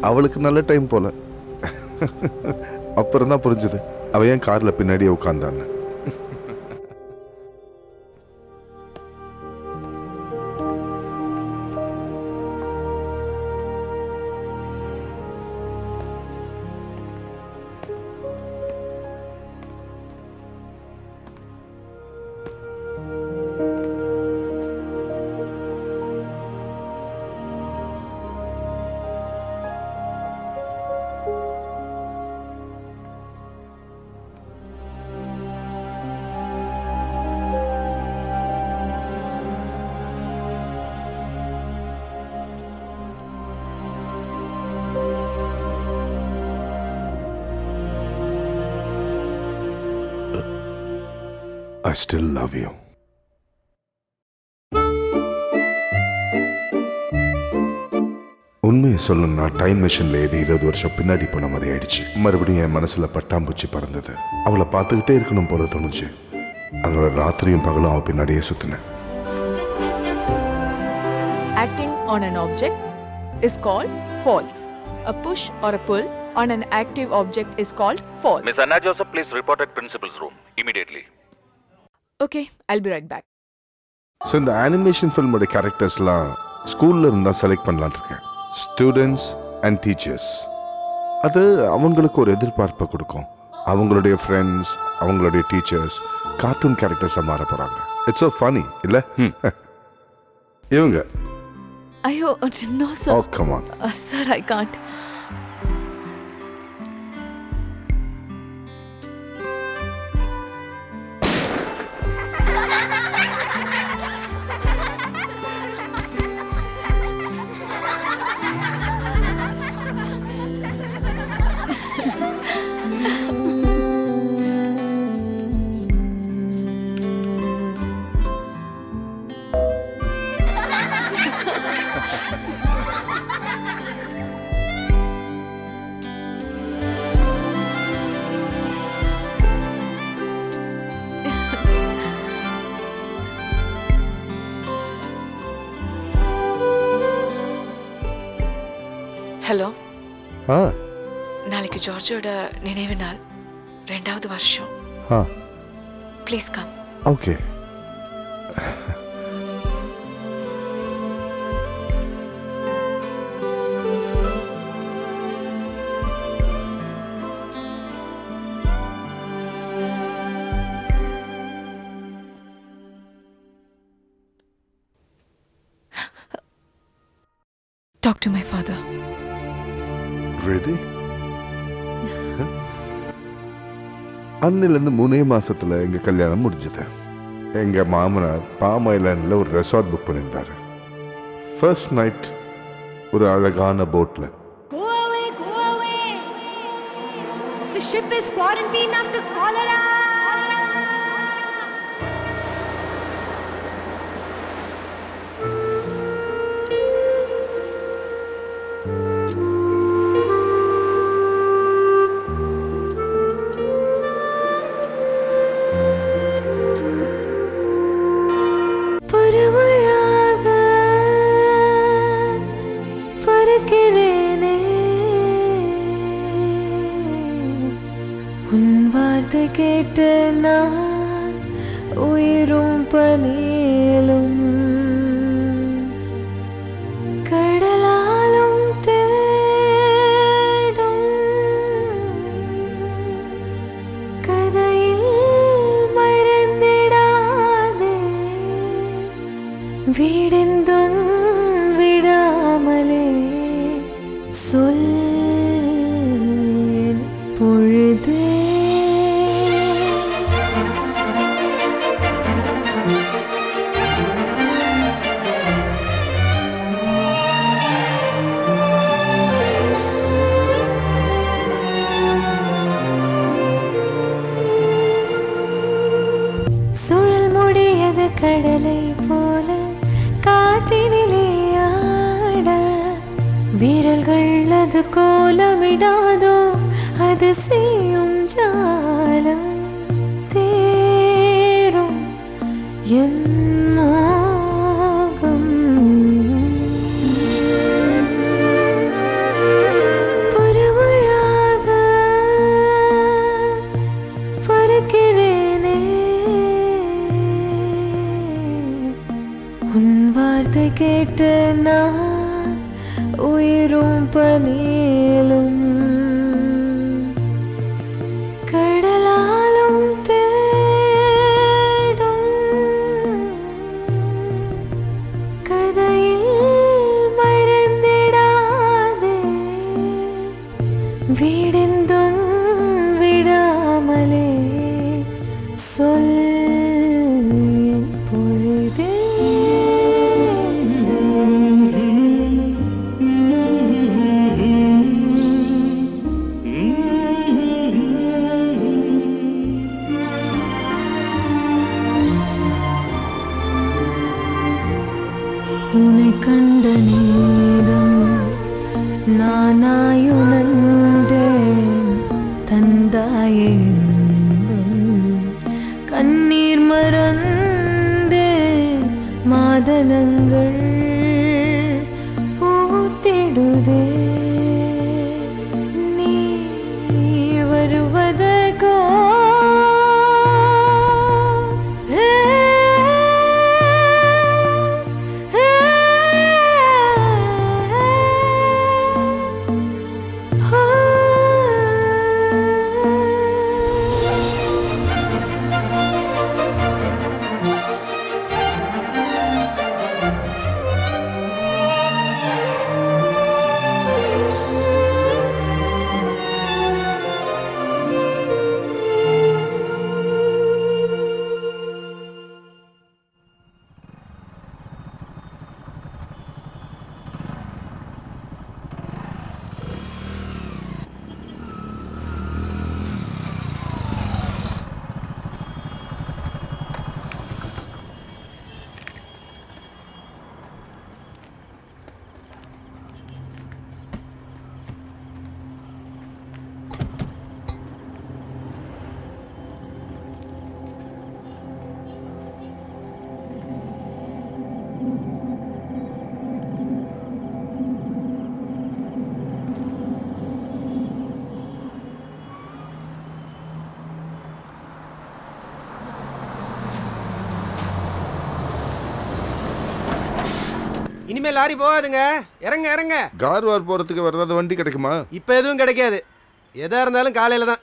Speaker 2: அவளுக்கு நல்ல டைம் போல. அப்புறம் தான் புரிஞ்சுது. அவன் ஏன் காரில் பின்னாடியே உட்காந்தான்னு I still love you. உண்மையை சொல்லணும்னா டைம் மிஷின்ல ஏறி இருபது வருஷம் பின்னாடி போன மாதிரி ஆயிடுச்சு மறுபடியும் என் மனசுல பட்டாம்பூச்சி பறந்தது அவளை பார்த்துக்கிட்டே இருக்கணும் போல தோணுச்சு அதனால ராத்திரியும் பகலும் அவ பின்னாடியே சுத்தினேன்
Speaker 16: Acting on an object is called false. A push or a pull on an active object is called false.
Speaker 17: Miss Anna Joseph, please report at principal's room immediately.
Speaker 16: Okay, I'll be right back.
Speaker 2: So இந்த animation ஃபில்மோட கேரக்டர்ஸ்லாம் ஸ்கூல்ல இருந்தா select பண்ணலான்னு இருக்கேன். Students and teachers அது அவங்களுக்கு ஒரு எதிர்பார்ப்பை கொடுக்கும். அவங்களுடைய ஃப்ரெண்ட்ஸ் அவங்களுடைய டீச்சர்ஸ் கார்ட்டூன் கேரக்டர்ஸாக மாற போறாங்க. இட்ஸ் so ஃபனி இல்ல? இவங்க.
Speaker 16: Ayo, no, sir.
Speaker 2: Oh, come on.
Speaker 16: Uh, sir, I நாளைக்கு ஜார்ஜோட நினைவு நாள் ரெண்டாவது வருஷம். ப்ளீஸ் கம்
Speaker 2: ஓகே அன்னிலேருந்து மூணே மாதத்தில் எங்கள் கல்யாணம் முடிஞ்சது. எங்கள் மாமனார் பாம் ஐலாண்டில் ஒரு ரெசார்ட் புக் பண்ணியிருந்தாரு. ஃபர்ஸ்ட் நைட் ஒரு அழகான
Speaker 18: போட்டில் The ship is quarantined after cholera.
Speaker 6: இனிமே லாரி போகாதுங்க. இறங்க இறங்க.
Speaker 2: கார்வார் போறதுக்கு வேற ஏதாவது வண்டி கிடைக்குமா?
Speaker 6: இப்போ எதுவும் கிடைக்காது. எதா இருந்தாலும் காலையில தான்.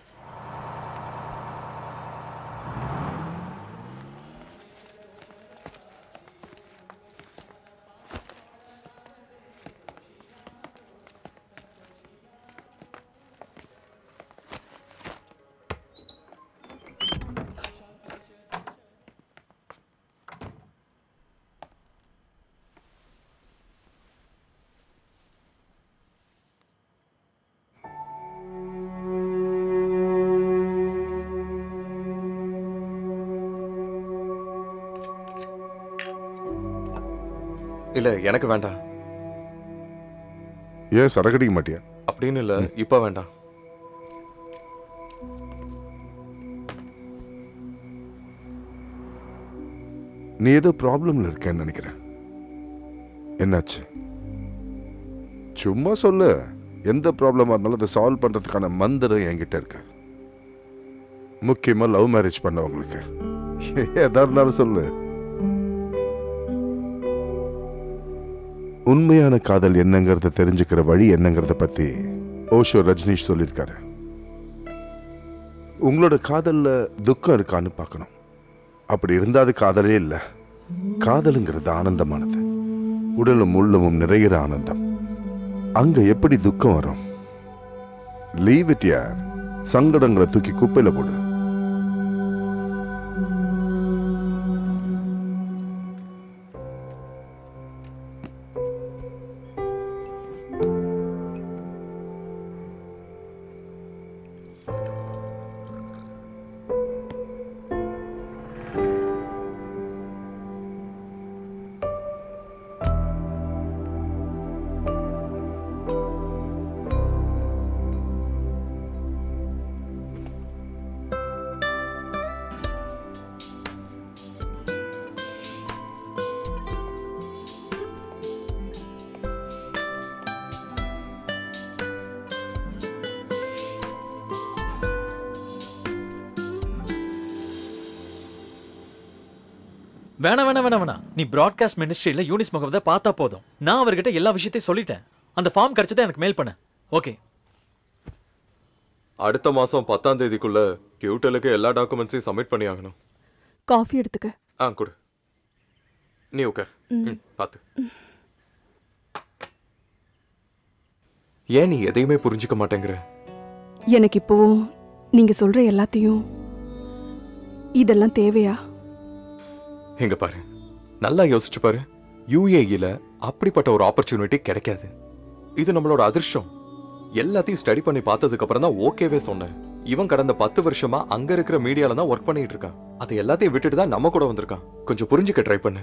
Speaker 4: இல்ல எனக்கு வேண்டாம்.
Speaker 2: ஏன் சரக்கடிக்க மாட்டியா?
Speaker 4: அப்படின்னு இல்ல இப்ப வேண்டாம்.
Speaker 2: நீ ஏதோ ப்ராப்ளம்ல இருக்கேன்னு நினைக்கிறேன். என்னாச்சு? சும்மா சொல்லு. எந்த ப்ராப்ளமா இருந்தாலும் அதை சால்வ் பண்றதுக்கான மந்திரம் என்கிட்ட இருக்கு. முக்கியமா லவ் மேரேஜ் பண்ணவங்களுக்கு. எதா இருந்தாலும் சொல்லு. உண்மையான காதல் என்னங்கிறத தெரிஞ்சுக்கிற வழி என்னங்கிறத பத்தி ஓஷோ ரஜ்னீஷ் சொல்லியிருக்காரு. உங்களோட காதலில் துக்கம் இருக்கான்னு பார்க்கணும். அப்படி இருந்தால் அது காதலே இல்லை. காதலுங்கிறது ஆனந்தமானது. உடலும் உள்ளமும் நிறைகிற ஆனந்தம். அங்கே எப்படி துக்கம் வரும்? லீவ் இட் யார் சங்கடங்களை தூக்கி குப்பையில் போடு.
Speaker 19: நீ ப்ராட்காஸ்ட் மினிஸ்ட்ரியில யூனிஸ் முகமதை பார்த்தா போதும். நான் அவர்கிட்ட எல்லா விஷயத்தையும் சொல்லிட்டேன். அந்த ஃபார்ம் கிடைச்சதை எனக்கு மெயில் பண்ண. ஓகே
Speaker 4: அடுத்த மாசம் பத்தாம் தேதிக்குள்ள கியூட்டலுக்கு எல்லா டாக்குமெண்ட்ஸையும் சப்மிட் பண்ணி ஆகணும்.
Speaker 10: காஃபி எடுத்துக்க.
Speaker 4: ஆ கொடு. நீ உட்கார்
Speaker 10: ம்.
Speaker 4: ம், பார்த்து ஏன் நீ எதையுமே புரிஞ்சுக்க மாட்டேங்கிற?
Speaker 10: எனக்கு இப்போவும் நீங்க சொல்ற எல்லாத்தையும் இதெல்லாம் தேவையா?
Speaker 4: இங்க பாரு. நல்லா யோசிச்சு பாரு. யூஏஇல அப்படிப்பட்ட ஒரு ஆப்பர்ச்சுனிட்டி கிடைக்காது. இது நம்மளோட அதிர்ஷ்டம். எல்லாத்தையும் ஸ்டடி பண்ணி பார்த்ததுக்கு அப்புறம் தான் ஓகேவே சொன்னேன். இவன் கடந்த பத்து வருஷமா அங்க இருக்கிற மீடியால தான் ஒர்க் பண்ணிட்டு இருக்கான். அது எல்லாத்தையும் விட்டுட்டு தான் நம்ம கூட வந்திருக்கான். கொஞ்சம் புரிஞ்சுக்க ட்ரை பண்ணு.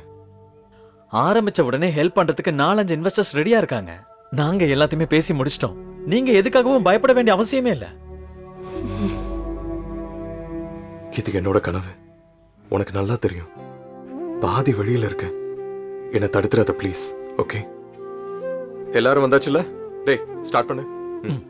Speaker 19: ஆரம்பிச்ச உடனே ஹெல்ப் பண்றதுக்கு நாலஞ்சு இன்வெஸ்டர்ஸ் ரெடியா இருக்காங்க. நாங்க எல்லாத்தையுமே பேசி முடிச்சிட்டோம். நீங்க எதுக்காகவும் பயப்பட வேண்டிய அவசியமே இல்ல.
Speaker 4: இது என்னோட கனவு. உனக்கு நல்லா தெரியும். பாதி வழியில் இருக்கேன். என்னை தடுத்துறாத ப்ளீஸ் ஓகே எல்லாரும் வந்தாச்சுல டேய் ஸ்டார்ட் பண்ணு. ம்.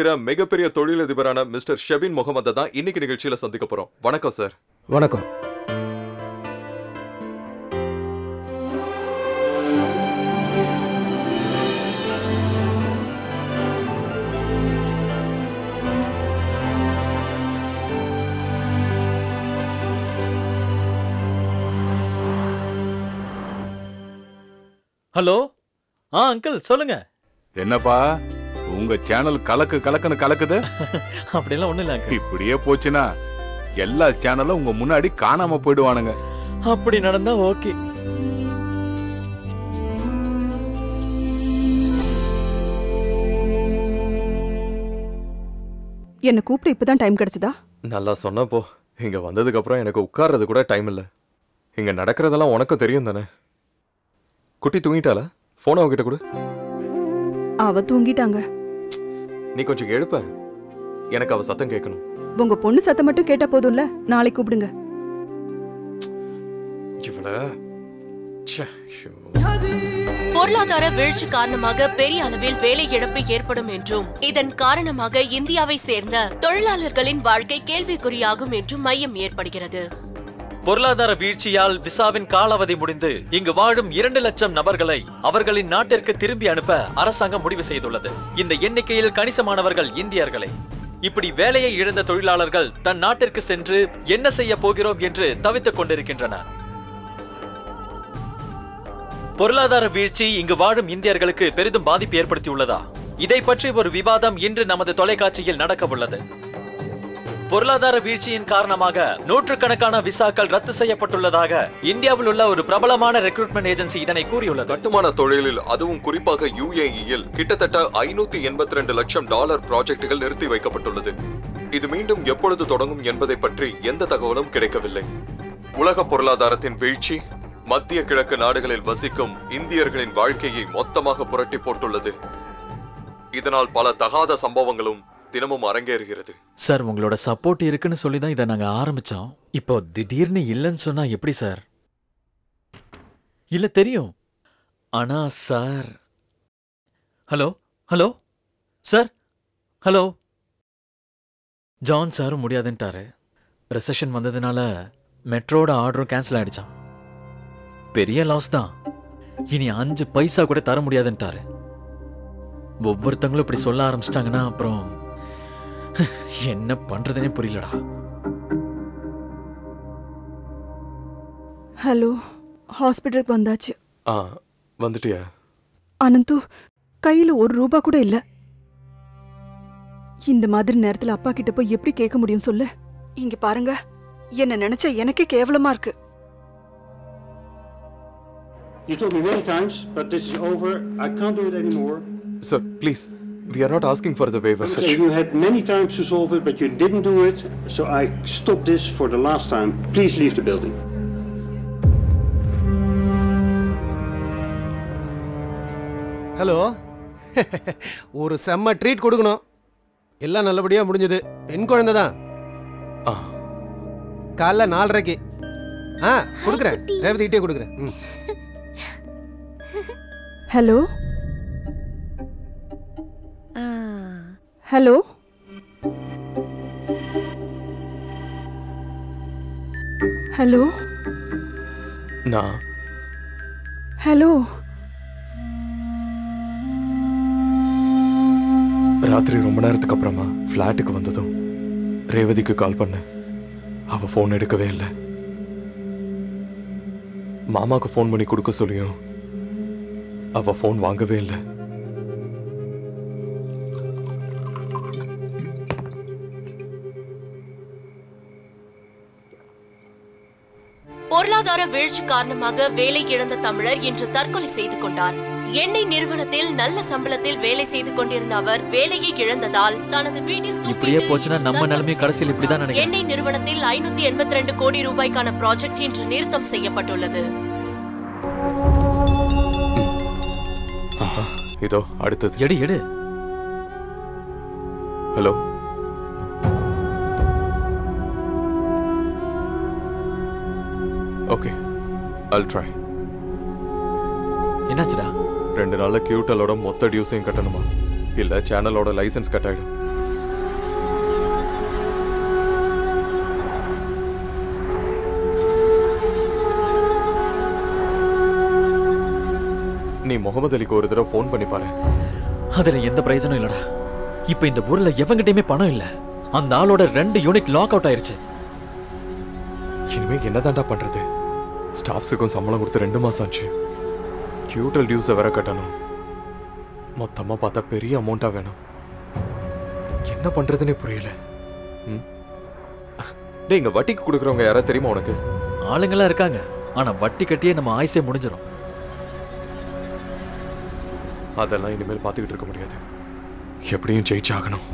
Speaker 4: இருக்கிற மிகப்பெரிய தொழிலதிபரான மிஸ்டர் ஷெபின் முகமது தான் இன்னைக்கு நிகழ்ச்சியில சந்திக்க போறோம். வணக்கம் சார்.
Speaker 6: வணக்கம்.
Speaker 19: ஹலோ? ஆ அங்கிள் சொல்லுங்க.
Speaker 8: என்னப்பா? உங்க சேனல் கலக்கு கலக்குன்னு கலக்குது?
Speaker 19: அப்படிலாம் ஒண்ணும் இல்ல
Speaker 8: இப்படியே போச்சுன்னா எல்லா சேனலும் உங்க முன்னாடி காணாம போயிடுவானுங்க.
Speaker 19: அப்படி நடந்தா ஓகே
Speaker 10: என்ன கூப்பிட்டு இப்பதான் டைம் கிடைச்சதா?
Speaker 4: நல்லா சொன்னப்போ இங்க வந்ததுக்கு அப்புறம் எனக்கு உட்கார்றது கூட டைம் இல்ல. இங்க நடக்கிறதெல்லாம் உனக்கும் தெரியும் தானே? குட்டி தூங்கிட்டாளா? போன் அவகிட்ட கொடு.
Speaker 10: அவ தூங்கிட்டாங்க.
Speaker 4: நீ கொஞ்சம் எழுப்ப. எனக்கு அவ சத்தம் கேட்கணும்.
Speaker 10: உங்க பொண்ணு சத்தம் மட்டும் கேட்டா போதும்ல? நாளைக்கு கூப்பிடுங்க.
Speaker 20: பொருளாதார வீழ்ச்சி காரணமாக பெரிய அளவில் வேலை இழப்பு ஏற்படும் என்றும் இதன் காரணமாக இந்தியாவை சேர்ந்த தொழிலாளர்களின் வாழ்க்கை கேள்விக்குறியாகும் என்றும் மையம் ஏற்படுகிறது.
Speaker 19: பொருளாதார வீழ்ச்சியால் விசாவின் காலாவதி முடிந்து இங்கு வாழும் இரண்டு லட்சம் நபர்களை அவர்களின் நாட்டிற்கு திரும்பி அனுப்ப அரசாங்கம் முடிவு செய்துள்ளது. இந்த எண்ணிக்கையில் கணிசமானவர்கள் இந்தியர்களே. இப்படி வேலையை இழந்த தொழிலாளர்கள் தன் நாட்டிற்கு சென்று என்ன செய்ய போகிறோம் என்று தவித்துக் கொண்டிருக்கின்றனர். பொருளாதார வீழ்ச்சி இங்கு வாழும் இந்தியர்களுக்கு பெரிதும் பாதிப்பு ஏற்படுத்தியுள்ளதா? இதை பற்றி ஒரு விவாதம் இன்று நமது தொலைக்காட்சியில் நடக்க உள்ளது பொருளாதார வீழ்ச்சியின் காரணமாக நூற்றுக்கணக்கான விசாக்கள் ரத்து செய்யப்பட்டுள்ளதாக இந்தியாவில் உள்ள ஒரு பிரபலமான ரெக்ரூட்மெண்ட் ஏஜென்சி இதனை கூறியுள்ளது.
Speaker 4: கட்டுமான தொழிலில் அதுவும் குறிப்பாக யுஏஇயில் கிட்டத்தட்ட ஐநூத்தி எண்பத்தி ரெண்டு லட்சம் டாலர் ப்ராஜெக்டுகள் நிறுத்தி வைக்கப்பட்டுள்ளது. இது மீண்டும் எப்பொழுது தொடங்கும் என்பதை பற்றி எந்த தகவலும் கிடைக்கவில்லை. உலக பொருளாதாரத்தின் வீழ்ச்சி மத்திய கிழக்கு நாடுகளில் வசிக்கும் இந்தியர்களின் வாழ்க்கையை மொத்தமாக புரட்டி போட்டுள்ளது. இதனால் பல தகாத சம்பவங்களும் தினமும் அரங்கேறுகிறது
Speaker 19: சார் உங்களோட சப்போர்ட் இருக்குன்னு சொல்லி தான் இதை நாங்கள் ஆரம்பித்தோம் இப்போ திடீர்னு இல்லைன்னு சொன்னா எப்படி சார்? இல்லை தெரியும். ஆனா sir. Hello hello? Sir hello? John சாரும் முடியாதுன்ட்டாரு. ரெசஷன் வந்ததுனால மெட்ரோட ஆர்டரும் கேன்சல் ஆயிடுச்சான் பெரிய லாஸ் தான். இனி அஞ்சு பைசா கூட தர முடியாதுன்ட்டாரு. ஒவ்வொருத்தங்களும் இப்படி சொல்ல ஆரம்பிச்சிட்டாங்கன்னா அப்புறம் என்ன பண்றதுனே புரியலடா.
Speaker 10: ஹலோ ஹாஸ்பிட்டலுக்கு வந்தாச்சு.
Speaker 4: ஆ வந்துட்டியா?
Speaker 10: அனந்து கையில ஒரு ரூபா கூட இல்ல. இந்த மாதிரி நேரத்துல அப்பா கிட்ட போய் எப்படி கேட்க முடியும் சொல்லு? இங்க பாருங்க என்ன நினைச்சா எனக்கே கேவலமா இருக்கு.
Speaker 21: You told me many times, but this is over. I can't do it anymore.
Speaker 4: Sir please we are not asking for the waiver
Speaker 21: Okay, you had many times to solve it, but you didn't do it, so I stopped this for the last time. Please leave the building.
Speaker 6: Hello ஒரு செம்ம treat கொடுக்கணும் எல்லாம் நல்லபடியா முடிஞ்சது பெண் குழந்தை தான் காலைல நாலரைக்கு ஆ கொடுக்குறேன் ரேவதி கிட்டே கொடுக்குறேன் ம்.
Speaker 10: Hello hello? ஹலோ?
Speaker 4: நான்
Speaker 10: ஹலோ?
Speaker 4: ராத்திரி ரொம்ப நேரத்துக்கு அப்புறமா ஃப்ளாட்டுக்கு வந்ததும் ரேவதிக்கு கால் பண்ணேன். அவ ஃபோன் எடுக்கவே இல்லை. மாமாக்கு ஃபோன் பண்ணி கொடுக்க சொல்லியும் அவ ஃபோன் வாங்கவே இல்லை.
Speaker 20: பொருளாதார வீழ்ச்சி காரணமாக வேலை இழந்த தமிழர் இன்று தற்கொலை செய்து கொண்டார். எண்ணெய் நிறுவனத்தில் நல்ல சம்பளத்தில் வேலை செய்து கொண்டிருந்த அவர் வேலையை இழந்ததால் தனது வீட்டில்
Speaker 19: இப்படியே போச்சுன்னா நம்ம நிலைமை கடைசியில் இப்படிதான் நினைக்கிறேன்.
Speaker 20: எண்ணெய் நிறுவனத்தில் ஐநூத்தி எண்பத்தி ரெண்டு கோடி ரூபாய்க்கான ப்ராஜெக்ட் இன்று நிறுத்தம் செய்யப்பட்டுள்ளது.
Speaker 4: இதோ அடுத்தது.
Speaker 19: எடு எடு.
Speaker 4: ஹலோ ஓகே I'll ட்ரை
Speaker 19: என்னாச்சுடா?
Speaker 4: ரெண்டு நாள்ல கியூட்டலோட மொத்த டியூஸையும் கட்டணுமா? இல்ல சேனலோட லைசென்ஸ் கட் ஆயிடும் நீ முகமது அலிக்கு ஒரு தடவை ஃபோன் பண்ணி பாரு.
Speaker 19: அதுல எந்த பிரயோஜனம் இல்லடா. இப்ப இந்த ஊர்ல எவங்கிட்டயுமே பணம் இல்ல. அந்த ஆளோட ரெண்டு யூனிட் லாக் அவுட் ஆயிருச்சு.
Speaker 4: இனிமே என்னதான்டா பண்றது? ஸ்டாஃப்ஸுக்கும் சம்பளம் கொடுத்து ரெண்டு மாசம் ஆச்சு. கியூட்டல் டியூஸை வேற கட்டணும். மொத்தமா பார்த்தா பெரிய அமௌண்ட்டா வேணும். என்ன பண்றதுனே புரியல. ம்? டேய் இங்க வட்டிக்கு கொடுக்குறவங்க யாரா தெரியுமா உனக்கு?
Speaker 19: ஆளுங்கெல்லாம் இருக்காங்க. ஆனா வட்டி கட்டியே நம்ம ஆயுசே முடிஞ்சிரும்.
Speaker 4: அதெல்லாம் இனிமேல் பார்த்துக்கிட்டு இருக்க முடியாது. எப்படியும் ஜெயிச்சாகணும்.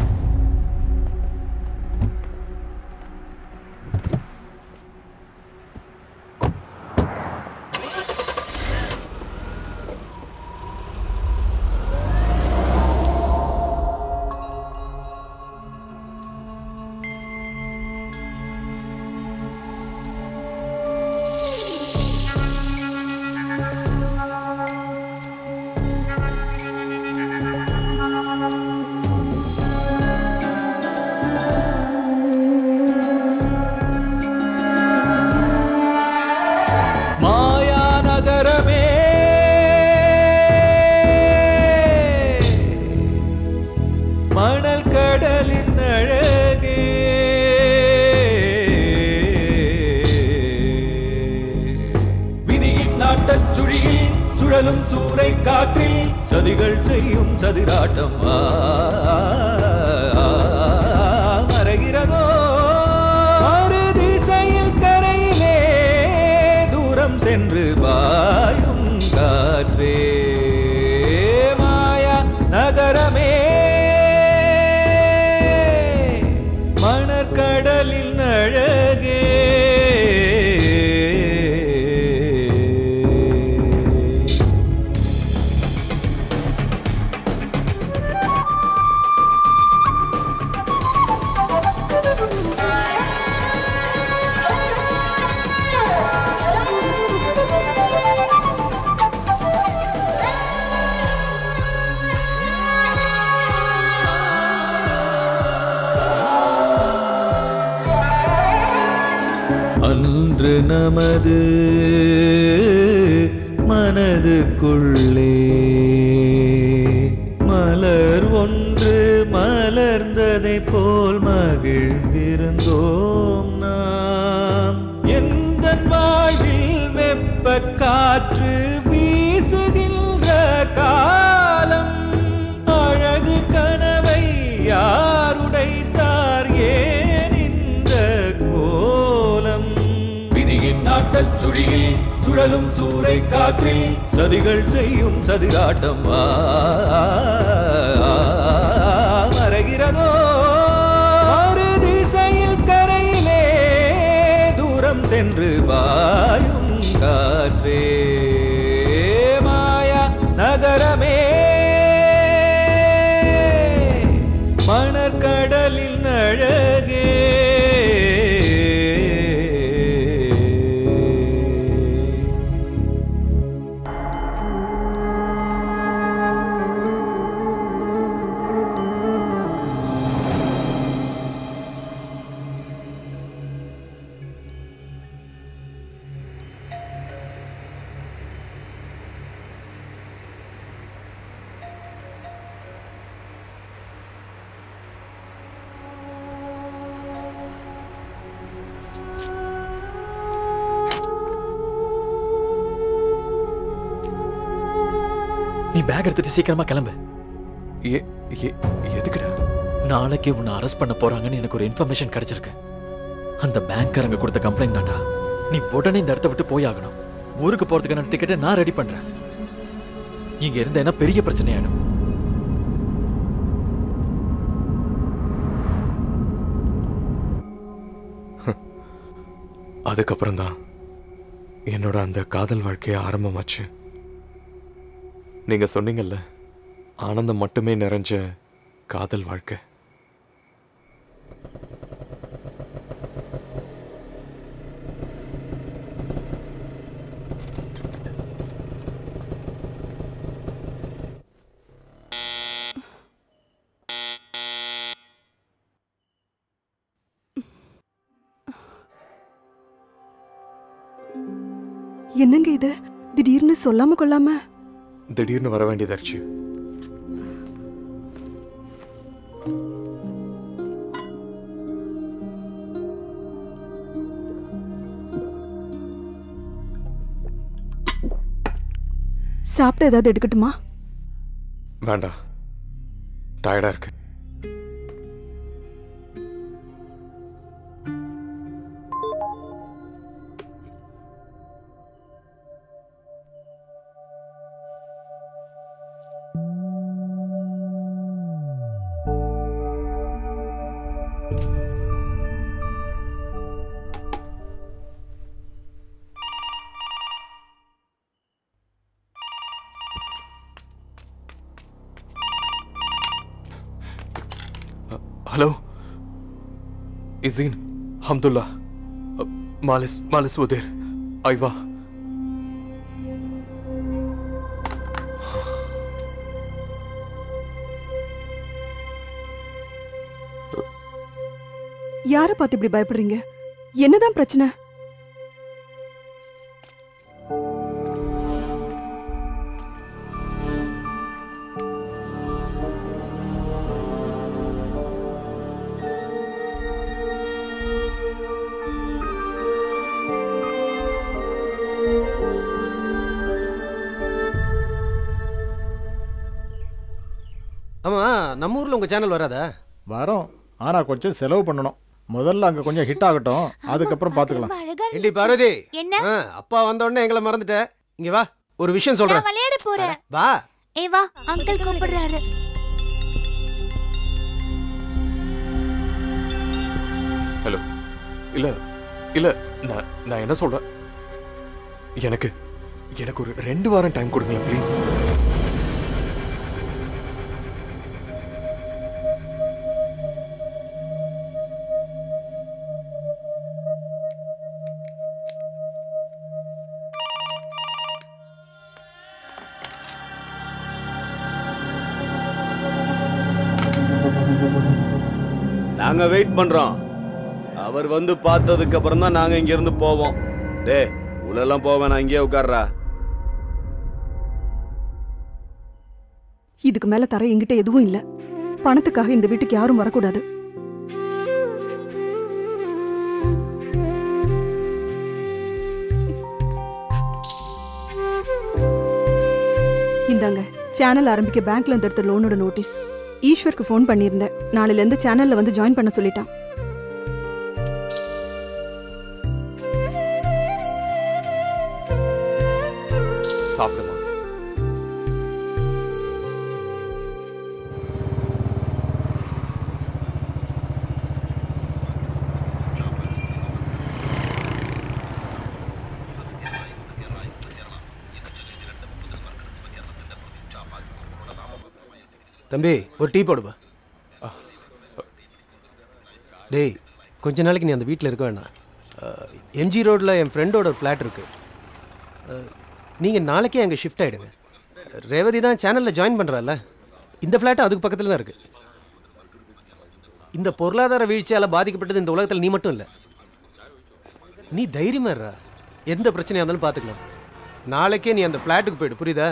Speaker 19: பேக் எடுத்துட்டு சீக்கிரமா கிளம்பு.
Speaker 4: எதுக்குடா?
Speaker 19: நாளைக்கு உன்னை அரெஸ்ட் பண்ண போறாங்கன்னு எனக்கு ஒரு இன்ஃபர்மேஷன் கிடைச்சிருக்கு. அந்த பேங்க்காரங்க கொடுத்த கம்ப்ளைண்ட் தான்டா. நீ உடனே இந்த இடத்த விட்டு போய் ஆகணும் ஊருக்கு போறதுக்கான டிக்கெட்டை நான் ரெடி பண்றேன். இங்க இருந்தேன்னா பெரிய பிரச்சனையாயிடும்
Speaker 4: அதுக்கப்புறம் தான் என்னோட அந்த காதல் வாழ்க்கைய ஆரம்பமாச்சு. நீங்க சொன்னீங்கல்ல ஆனந்தம் மட்டுமே நிறைஞ்ச காதல் வாழ்க்கை.
Speaker 10: என்னங்க இது? திடீர்னு சொல்லாம கொள்ளாம?
Speaker 4: திடீர்னு வர வேண்டியதாச்சு
Speaker 10: சாப்பிட்டு ஏதாவது எடுக்கட்டுமா?
Speaker 4: வேண்டாம். டயர்டா இருக்கு இசீன் ஹம்துல்லா மாலிஸ் மாலிஸ் உதேர் ஐவா.
Speaker 10: யாரை பார்த்து இப்படி பயப்படுறீங்க? என்னதான் பிரச்சனை?
Speaker 6: நம்ம ஊர்ல உங்க சேனல் வராதா?
Speaker 5: வரோம். ஆனா கொஞ்சம் செலவு பண்ணணும். முதல்ல அங்க கொஞ்சம் ஹிட் ஆகட்டும். அதுக்கப்புறம் பாத்துக்கலாம்.
Speaker 6: ஏண்டி பார்வதி?
Speaker 22: என்ன?
Speaker 6: ஆ, அப்பா வந்த உடனே எங்களை மறந்துட்ட. இங்க வா ஒரு விஷயம் சொல்றேன்.
Speaker 22: விளையாட போறேன்.
Speaker 6: வா.
Speaker 22: ஏ வா அங்கிள் கூப்பிடுறாரு.
Speaker 4: ஹலோ இல்ல இல்ல நான் நான் என்ன சொல்றேன்? எனக்கு எனக்கு ஒரு ரெண்டு வாரம் டைம் கொடுங்களேன் ப்ளீஸ்
Speaker 7: நாங்க வெயிட் பண்ணுறோம் அவர் வந்து பார்த்ததுக்கு அப்புறம் தான் நாங்கள் இங்கேருந்து போவோம். டே உள்ளெல்லாம் போவேன் நான் இங்கேயே உட்கார்றா.
Speaker 10: இதுக்கு மேல தர என்கிட்ட எதுவும் இல்லை. பணத்துக்காக இந்த வீட்டுக்கு யாரும் வரக்கூடாது. இந்தாங்க சேனல் ஆரம்பிக்க பேங்க்ல இருந்து எடுத்த லோனோட நோட்டீஸ் ஈஸ்வருக்கு ஃபோன் பண்ணியிருந்தேன். நாளையிலேருந்து இருந்து சேனல்ல வந்து ஜாயின் பண்ண சொல்லிட்டான்.
Speaker 4: சாப்பிடு.
Speaker 6: தம்பி ஒரு டீ போடுப்பா. டேய் கொஞ்ச நாளைக்கு நீ அந்த வீட்டில் இருக்க வேண்டாம் எம்ஜி ரோட்டில் என் ஃப்ரெண்டோட ஒரு ஃப்ளாட் இருக்குது நீங்கள் நாளைக்கே அங்கே ஷிஃப்ட் ஆகிடுங்க ரேவதி தான் சேனலில் ஜாயின் பண்ணுறால இந்த ஃப்ளாட்டும் அதுக்கு பக்கத்தில் தான் இருக்குது இந்த பொருளாதார வீழ்ச்சியால் பாதிக்கப்பட்டது இந்த உலகத்தில் நீ மட்டும் இல்லை. நீ தைரியமா எந்த பிரச்சனையாக இருந்தாலும் பார்த்துக்கலாம் நாளைக்கே நீ அந்த ஃப்ளாட்டுக்கு போயிடு புரியுதா?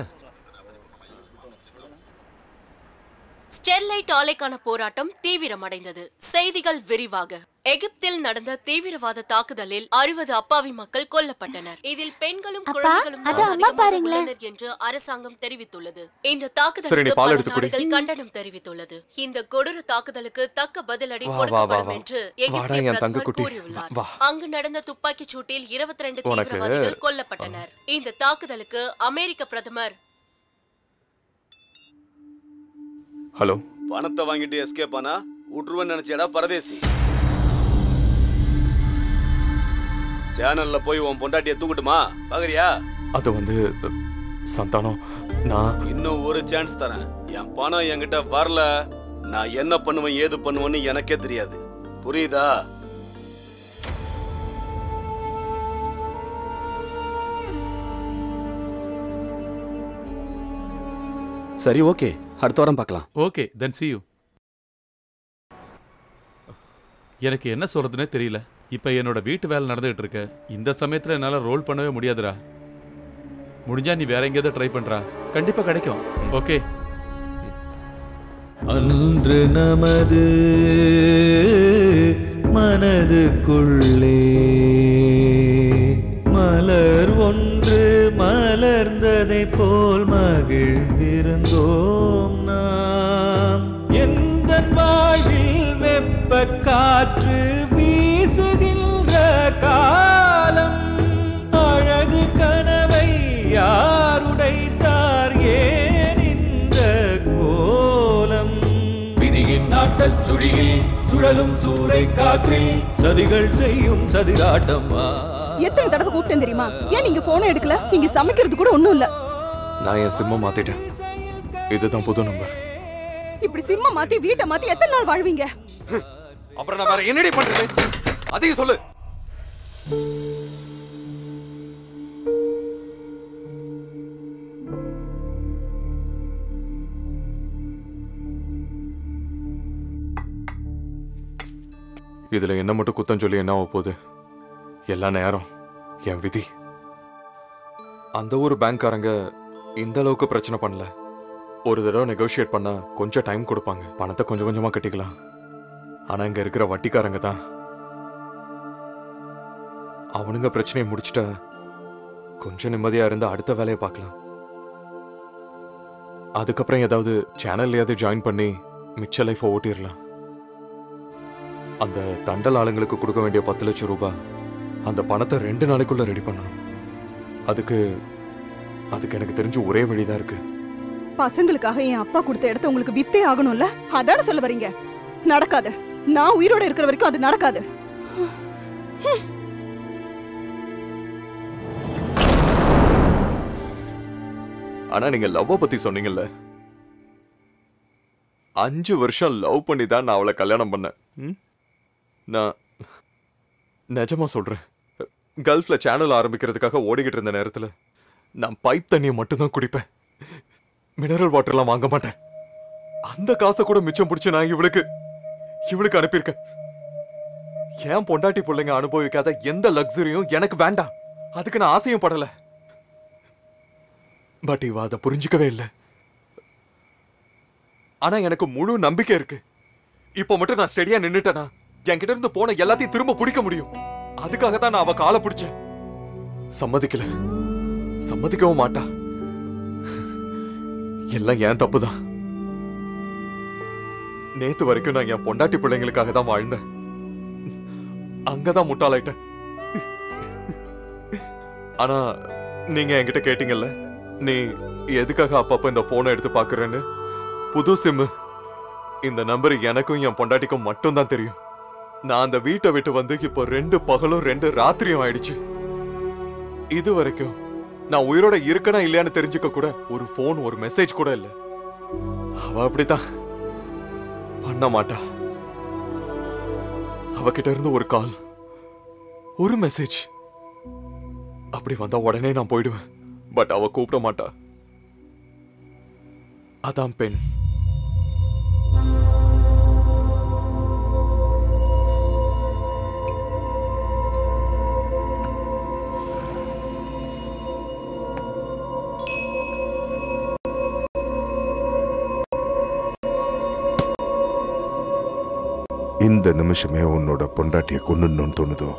Speaker 20: ஸ்டெர்லைட் ஆலைக்கான போராட்டம் தீவிரமடைந்தது. செய்திகள் விரிவாக. எகிப்தில் நடந்த தீவிரவாத தாக்குதலில் அறுபது அப்பாவி மக்கள் கொல்லப்பட்டனர். இதில் பெண்களும் குழந்தைகளும் என்று அரசாங்கம் தெரிவித்துள்ளது. இந்த தாக்குதலுக்கு கண்டனம் தெரிவித்துள்ளது. இந்த கொடூர தாக்குதலுக்கு தக்க பதிலடி கொடுக்கப்படும். என்று எகிப்திய பிரதமர். கூறியுள்ளார். அங்கு நடந்த துப்பாக்கிச் சூட்டில் இருபத்தி ரெண்டு தீவிரவாதிகள் கொல்லப்பட்டனர். இந்த தாக்குதலுக்கு அமெரிக்க பிரதமர்
Speaker 4: ஹலோ.
Speaker 7: பணத்தை வாங்கிட்டு எஸ்கேப் ஆனா விட்டுருவேன்னு நினைச்சேடா பரதேசி. சேனல்ல போய் உன் பொண்டாட்டிய தூக்கட்டுமா? பாக்குறியா?
Speaker 4: அது வந்து சந்தானம் நான்
Speaker 7: இன்னும் ஒரு சான்ஸ் தரேன். என் பணம் என்கிட்ட வரல. நான் என்ன பண்ணுவேன் ஏது பண்ணுவேன்னு எனக்கே தெரியாது. புரியுதா? சரி ஓகே. அடுத்த வாரம் பார்க்கலாம்.
Speaker 8: Okay then see you. எனக்கு என்ன சொல்றதுனே தெரியல. இப்ப என்னோட வீட்டு வேலை நடந்துகிட்டு இருக்கு. இந்த சமயத்துல என்னால ரோல் பண்ணவே முடியாதுடா. முடிஞ்சா நீ வேற எங்கேயாவது ட்ரை பண்றா. கண்டிப்பா கிடைக்கும். ஓகே.
Speaker 12: அன்று நமது மனதுக்குள்ளே மலர் ஒன்று மலர்ந்ததை போல் மகிழ்ந்திருந்தோம் நாம். எந்த வாழ்வில் வெப்ப காற்று வீசுகின்ற காலம் அழகு கனவை யாருடைத்தார் ஏன் இந்த கோலம்? விதியின் நாட்டச் சுழியில் சுழலும் சூறை காற்றில் சதிகள் செய்யும் சதிராட்டம்மா
Speaker 10: எத்தனை தடவை கூப்பிட்டேன் தெரியுமா? ஏன் நீங்க போனை எடுக்கல? இங்க சமைக்கிறது கூட ஒண்ணும் இல்ல.
Speaker 4: நான் என் சிம்ம மாத்திட்டேன். இதுதான் புது நம்பர்
Speaker 10: இப்படி சிம்ம மாத்தி வீட்டை மாத்தி எத்தனை நாள் வாழ்வீங்க?
Speaker 4: அப்புறம் நான் வேற என்னடி பண்றது? அதையும் சொல்லு. இதுல என்ன மட்டும் குத்தம் சொல்லி என்ன ஆக போகுது? எல்லா நேரம் என் விதி. அந்த ஒரு பேங்க்காரங்க இந்த அளவுக்கு பிரச்சனை பண்ணல. ஒரு தடவை நெகோஷியேட் பண்ணால் கொஞ்சம் டைம் கொடுப்பாங்க. பணத்தை கொஞ்சம் கொஞ்சமாக கட்டிக்கலாம். ஆனால் இங்கே இருக்கிற வட்டிக்காரங்க தான். அவனுங்க பிரச்சனையை முடிச்சுட்டா கொஞ்சம் நிம்மதியாக இருந்து அடுத்த வேலையை பார்க்கலாம். அதுக்கப்புறம் ஏதாவது சேனல்லையாவது ஜாயின் பண்ணி மிச்ச லைஃப்பை ஓட்டிடலாம். அந்த தண்டல் ஆளுங்களுக்கு கொடுக்க வேண்டிய பத்து லட்சம் ரூபாய் அந்த பணத்தை ரெண்டு நாளைக்குள்ள ரெடி பண்ணணும். அதுக்கு அதுக்கு எனக்கு தெரிஞ்ச ஒரே வழிதான் இருக்கு.
Speaker 10: பசங்களுக்காக என் அப்பா கொடுத்த இடத்த உங்களுக்கு வித்தே ஆகணும்ல? அதான சொல்ல வரீங்க? நடக்காது. நான் உயிரோட இருக்கிற வரைக்கும் அது நடக்காது.
Speaker 4: ஆனா நீங்க லவ் பத்தி சொன்னீங்கல்ல. அஞ்சு வருஷம் லவ் பண்ணி தான் நான் அவளை கல்யாணம் பண்ணேன். ம்? நான் நிஜமா சொல்றேன். கல்ஃபில் சேனல் ஆரம்பிக்கிறதுக்காக ஓடிக்கிட்டு இருந்த நேரத்தில் நான் பைப் தண்ணியை மட்டும்தான் குடிப்பேன். மினரல் வாட்டர்லாம் வாங்க மாட்டேன். அந்த காசை கூட மிச்சம் பிடிச்சி நான் இவளுக்கு இவளுக்கு அனுப்பியிருக்கேன். ஏன் பொண்டாட்டி பிள்ளைங்க அனுபவிக்காத எந்த லக்ஸரியும் எனக்கு வேண்டாம். அதுக்கு நான் ஆசையும் படலை. பட் இவ அதை புரிஞ்சுக்கவே இல்லை. ஆனா எனக்கு முழு நம்பிக்கை இருக்கு. இப்போ மட்டும் நான் ஸ்டெடியா நின்றுட்டேனா என்கிட்ட இருந்து போன எல்லாத்தையும் திரும்ப பிடிக்க முடியும். அதுக்காக தான் நான் அவ காலை பிடிச்சேன். சம்மதிக்கல. சம்மதிக்கவும் மாட்டா. எல்லாம் ஏன் தப்பு தான் நேத்து வரைக்கும் நான் என் பொண்டாட்டி பிள்ளைங்களுக்காக தான் வாழ்ந்தேன். அங்கதான் முட்டாளாயிட்டேன். ஆனா நீங்க என்கிட்ட கேட்டீங்கல்ல நீ எதுக்காக அப்பப்ப இந்த போனை எடுத்து பாக்குறேன்னு? புது சிம்மு இந்த நம்பர் எனக்கும் என் பொண்டாட்டிக்கும் மட்டும்தான் தெரியும். நான் அந்த வீட்டை விட்டு வந்து இப்போ ரெண்டு பகலும் ரெண்டு ராத்திரியும் ஆயிடுச்சு. இது வரைக்கும் நான் உயிரோட இருக்கனா இல்லையான்னு தெரிஞ்சுக்க கூட ஒரு ஃபோன் ஒரு மெசேஜ் கூட இல்ல. அவ அப்படித்தான். பண்ண மாட்டா. அவகிட்ட இருந்து ஒரு கால் ஒரு மெசேஜ் அப்படி வந்தா உடனே நான் போயிடுவேன். பட் அவ கூப்பிட மாட்டா. அதான் பெண்.
Speaker 2: இந்த நிமிஷமே உன்னோட பொண்டாட்டிய கொண்டுன்னு தோணுதோ?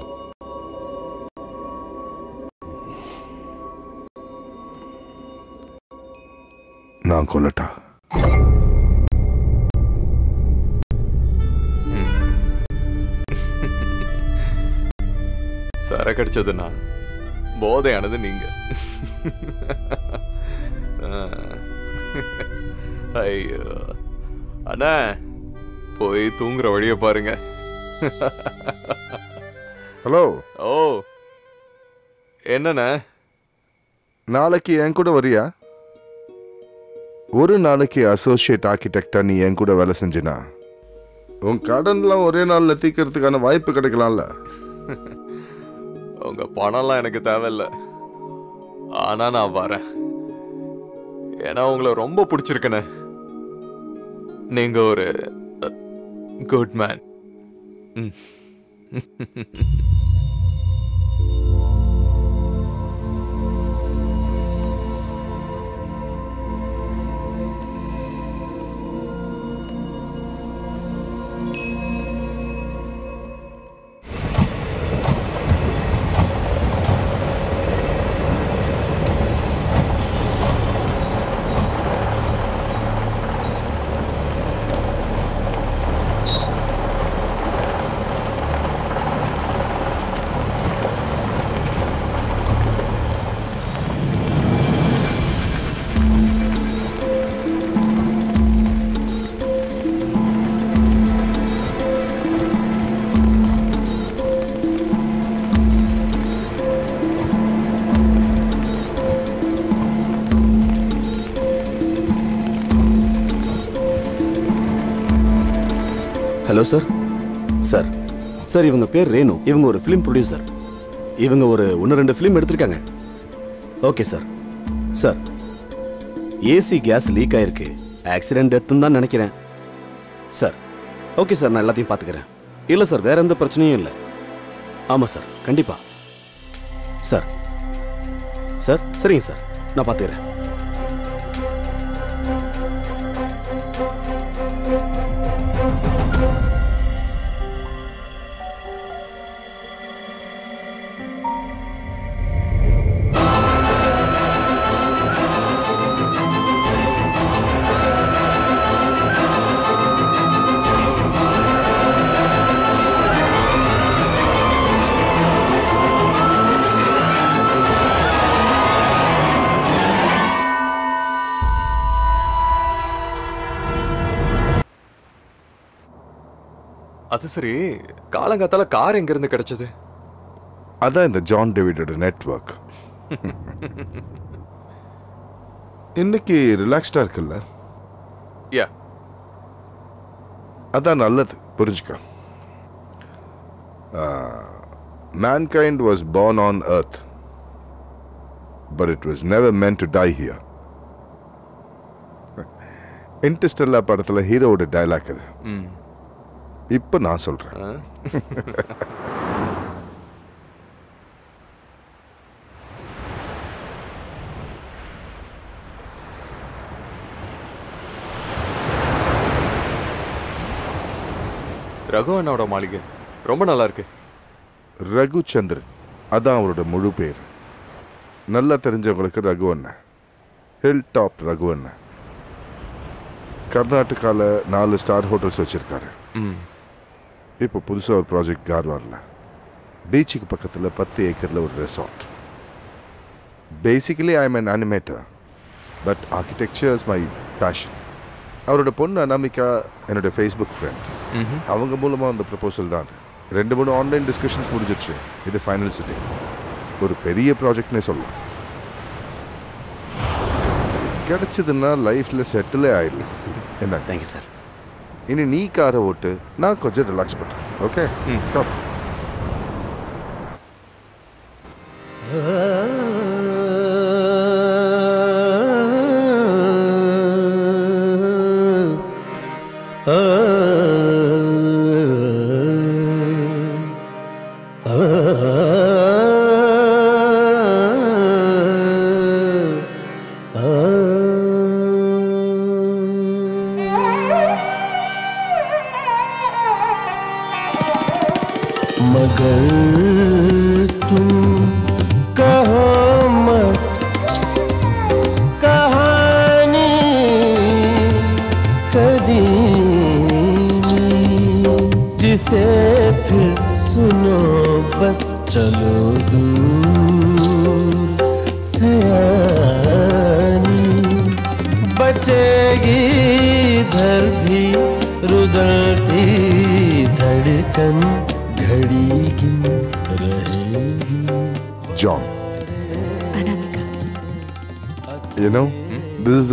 Speaker 2: நான் கொல்லட்டா?
Speaker 4: சரக்கடிச்சது நான் போதையானது நீங்க. ஐயோ. அண்ணா போய் தூங்குற வழிய பாருங்க.
Speaker 2: ஹலோ.
Speaker 4: ஓ. என்னண்ணே?
Speaker 2: நாளைக்கு என் கூட வரியா? ஒரு நாளைக்கு அசோசியேட் ஆர்கிடெக்டா நீ என் கூட வேலை செஞ்சினா? உன் கடன்லாம் ஒரே நாள்ல தீக்கிறதுக்கான வாய்ப்பு கிடைக்கலாம்ல.
Speaker 4: உங்க பணம்லாம் எனக்கு தேவையில்ல. ஆனா நான் வரேன். ஏன்னா உங்களை ரொம்ப பிடிச்சிருக்கனே நீங்க ஒரு good man
Speaker 7: hello sir. Sir. Sir இவங்க பேர் ரேணு. இவங்க ஒரு ஃபிலிம் ப்ரொடியூசர் இவங்க ஒரு ஒன்று ரெண்டு ஃபிலிம் எடுத்திருக்காங்க. Okay sir. Sir AC gas leak ஆயிருக்கு. ஆக்சிடென்ட் டெத்துன்னு தான் நினைக்கிறேன். சார் ஓகே சார் நான் எல்லாத்தையும் பார்த்துக்கிறேன். இல்லை சார் வேற எந்த பிரச்சனையும் இல்லை. ஆமாம் சார் கண்டிப்பாக சார். சார் சரிங்க சார் நான் பார்த்துக்கிறேன்.
Speaker 4: அது சரி காலங்காத்தால கார் எங்க இருந்து கிடைச்சது?
Speaker 2: அதான் இந்த ஜான் டேவிடோட நெட்வொர்க் இன்னைக்கு ரிலாக்ஸ்டா இருக்குல்ல?
Speaker 4: யா
Speaker 2: அதான் நல்லது புரிஞ்சுக்க. mankind was born on earth but it was never meant to die here. Interstellar படத்துல ஹீரோவோட டைலாக் அது. இப்போ நான் சொல்றேன்.
Speaker 4: ரகு அண்ணாவோட மாளிகை. ரொம்ப நல்லா இருக்கு.
Speaker 2: ரகுச்சந்திரன். அதான் அவரோட முழு பேர். நல்லா தெரிஞ்சவங்களுக்கு ரகு அண்ணன் ஹில் டாப் ரகு அண்ணன் கர்நாடகாவில் நாலு ஸ்டார் ஹோட்டல்ஸ் வச்சிருக்காரு.
Speaker 4: ம்.
Speaker 2: இப்போ புதுசாக ஒரு ப்ராஜெக்ட் கார்வாரில். பீச்சுக்கு பக்கத்தில் பத்து ஏக்கரில் ஒரு resort basically I am an animator but architecture is my passion அவரோட பொண்ணு அனாமிகா என்னோட ஃபேஸ்புக் ஃப்ரெண்ட். அவங்க மூலமாக அந்த ப்ரப்போசல் தான் அது. ரெண்டு மூணு ஆன்லைன் டிஸ்கஷன்ஸ் முடிஞ்சிடுச்சு. இது ஃபைனல் சிட்டிங் ஒரு பெரிய ப்ராஜெக்ட்னே சொல்லலாம். கிடைச்சதுன்னா லைஃப்பில் செட்டிலே ஆயிடலாம் என்ன?
Speaker 7: தேங்க்யூ சார்
Speaker 2: இனி நீ காரை ஓட்டு நான் கொஞ்சம் ரிலாக்ஸ் பண்ணுறேன் okay come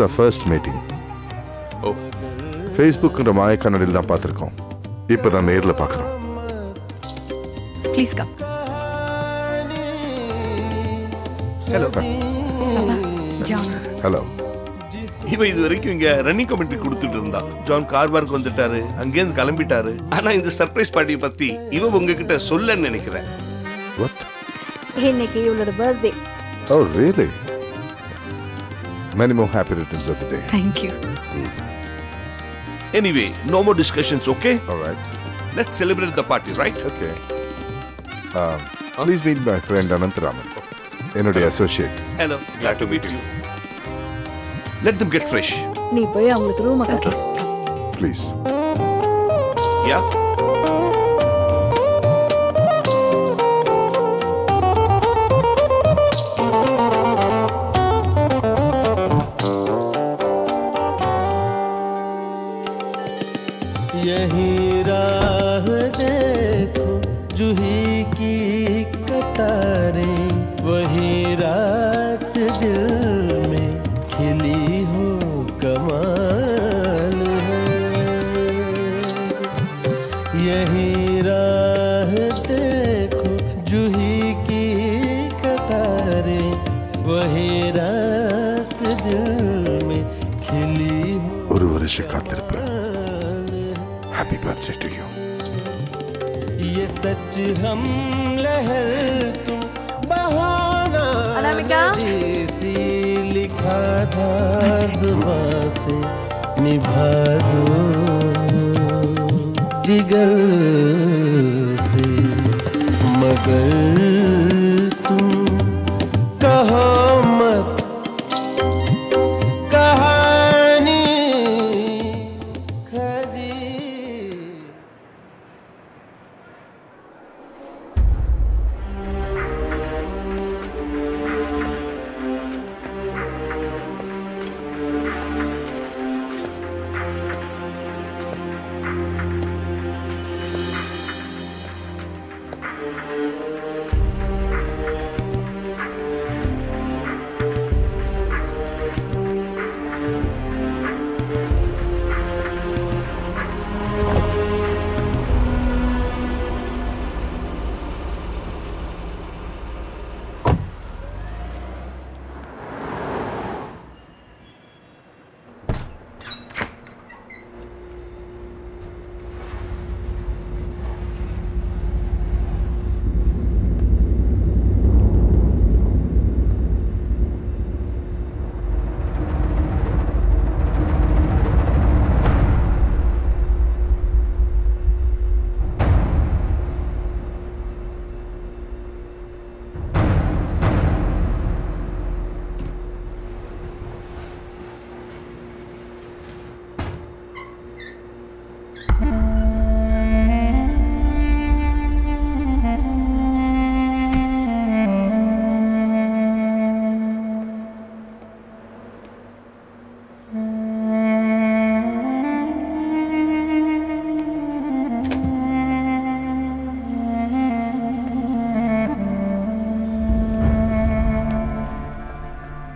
Speaker 2: our first meeting.
Speaker 4: ஓ.
Speaker 2: ஃபேஸ்புக்குன்ற மாய கண்ணடியில் தான் பார்த்துருக்கோம். இப்போ தான் நேரில் பார்க்குறோம்
Speaker 3: ப்ளீஸ் கம்
Speaker 23: ஹலோ
Speaker 2: ஹலோ
Speaker 23: இவன் இது வரைக்கும் இங்க ரன்னிங் கமெண்ட்ரி கொடுத்துட்டு இருந்தான் ஜான் கார்பார்க்கு வந்துட்டாரு அங்கேருந்து கிளம்பிட்டாரு. ஆனா இந்த சர்ப்ரைஸ் பார்ட்டியை பத்தி இவ உங்ககிட்ட சொல்லன்னு நினைக்கிறேன்.
Speaker 10: இன்னைக்கு இவளோட birthday
Speaker 2: Oh, really? Many more happy returns of the day.
Speaker 23: Thank you anyway no more discussions
Speaker 2: okay
Speaker 23: alright let's celebrate the party
Speaker 2: right okay please meet my friend Ananthraman என்னுடைய associate
Speaker 23: hello glad to meet you let them get fresh
Speaker 10: நீ போய் அவங்களுக்கு room cut
Speaker 2: please
Speaker 23: yeah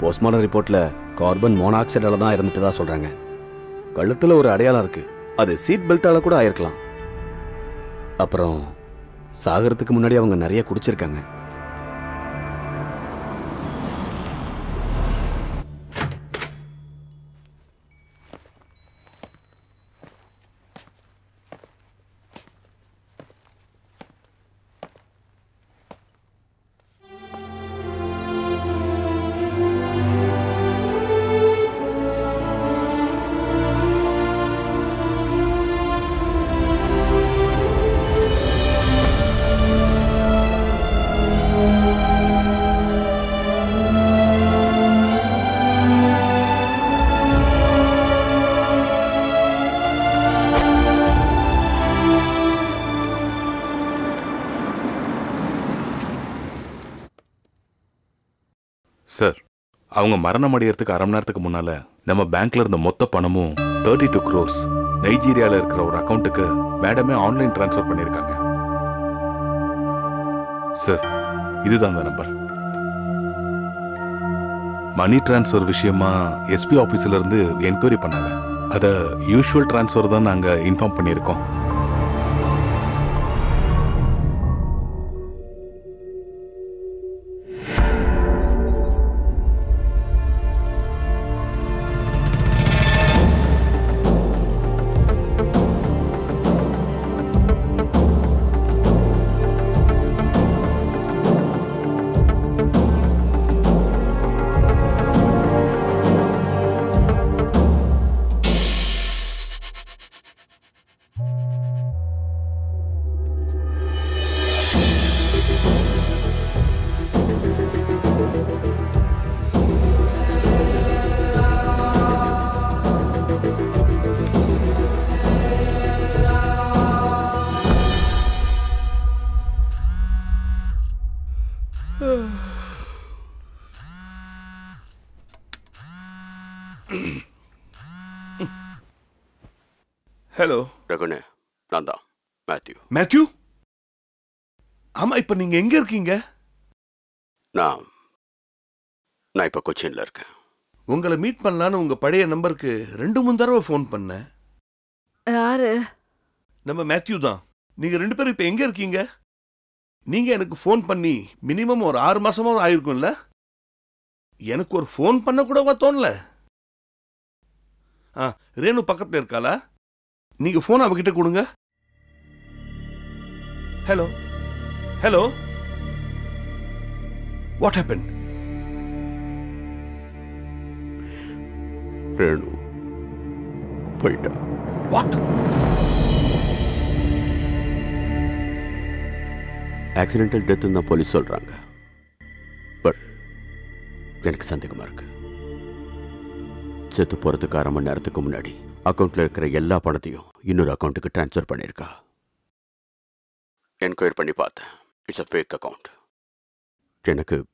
Speaker 24: Postmortem ரிப்போர்ட்ல carbon மோனாக்சைடால தான் இறந்துட்டதா சொல்றாங்க. கழுத்துல ஒரு அடையாளம் இருக்கு. அது சீட் பெல்ட்டால கூட ஆயிருக்கலாம். அப்புறம் சாகறதுக்கு முன்னாடி அவங்க நிறைய குடிச்சிருக்காங்க.
Speaker 8: அவங்க மரணம் அடையறதுக்கு அரை மணி நேரத்துக்கு முன்னால நம்ம பேங்க்ல இருந்த மொத்த பணமும் தேர்ட்டி டூ க்ரோஸ் நைஜீரியால இருக்கிற ஒரு அக்கௌண்ட்டுக்கு மேடமே ஆன்லைன் ட்ரான்ஸ்ஃபர் பண்ணியிருக்காங்க. சார் இதுதான் அந்த நம்பர் மணி ட்ரான்ஸ்ஃபர் விஷயமா எஸ்பி ஆஃபீஸ்ல இருந்து என்கொயரி பண்ணாங்க. அதை யூஷுவல் டிரான்ஸ்ஃபர் தான் நாங்கள் இன்ஃபார்ம் பண்ணியிருக்கோம்.
Speaker 25: இப்ப நீங்க எங்க இருக்கீங்க?
Speaker 26: நான் நான் இப்போ கொச்சின்ல இருக்கேன்.
Speaker 25: உங்களை மீட் பண்ணலான்னு உங்க பழைய நம்பருக்கு ரெண்டு மூணு தடவை ஃபோன் பண்ணேன்.
Speaker 27: யாரு?
Speaker 25: நம்ம மேத்யூ தான். நீங்க ரெண்டு பேரும் இப்ப எங்க இருக்கீங்க? நீங்க எனக்கு ஃபோன் பண்ணி மினிமம் ஒரு ஆறு மாசமாவது ஆயிருக்கும்ல? எனக்கு ஒரு ஃபோன் பண்ண கூடவா தோணல? ஆ ரேணு பக்கத்துல இருக்காளா? நீங்க ஃபோன் அவகிட்ட கொடுங்க. Hello hello what happen
Speaker 26: Renu போயிட்டா
Speaker 25: வாட்
Speaker 26: ஆக்சிடென்டல் டெத்துன்னு தான் போலீஸ் சொல்றாங்க. பட் எனக்கு சந்தேகமா இருக்கு. செத்து போறதுக்கு அரை மணி நேரத்துக்கு முன்னாடி அக்கவுண்ட்ல இருக்கிற எல்லா பணத்தையும் இன்னொரு அக்கவுண்ட்டுக்கு ட்ரான்ஸ்ஃபர் பண்ணியிருக்கா. என்கொயரி பண்ணி பார்த்தேன். It's a fake account. எனக்கு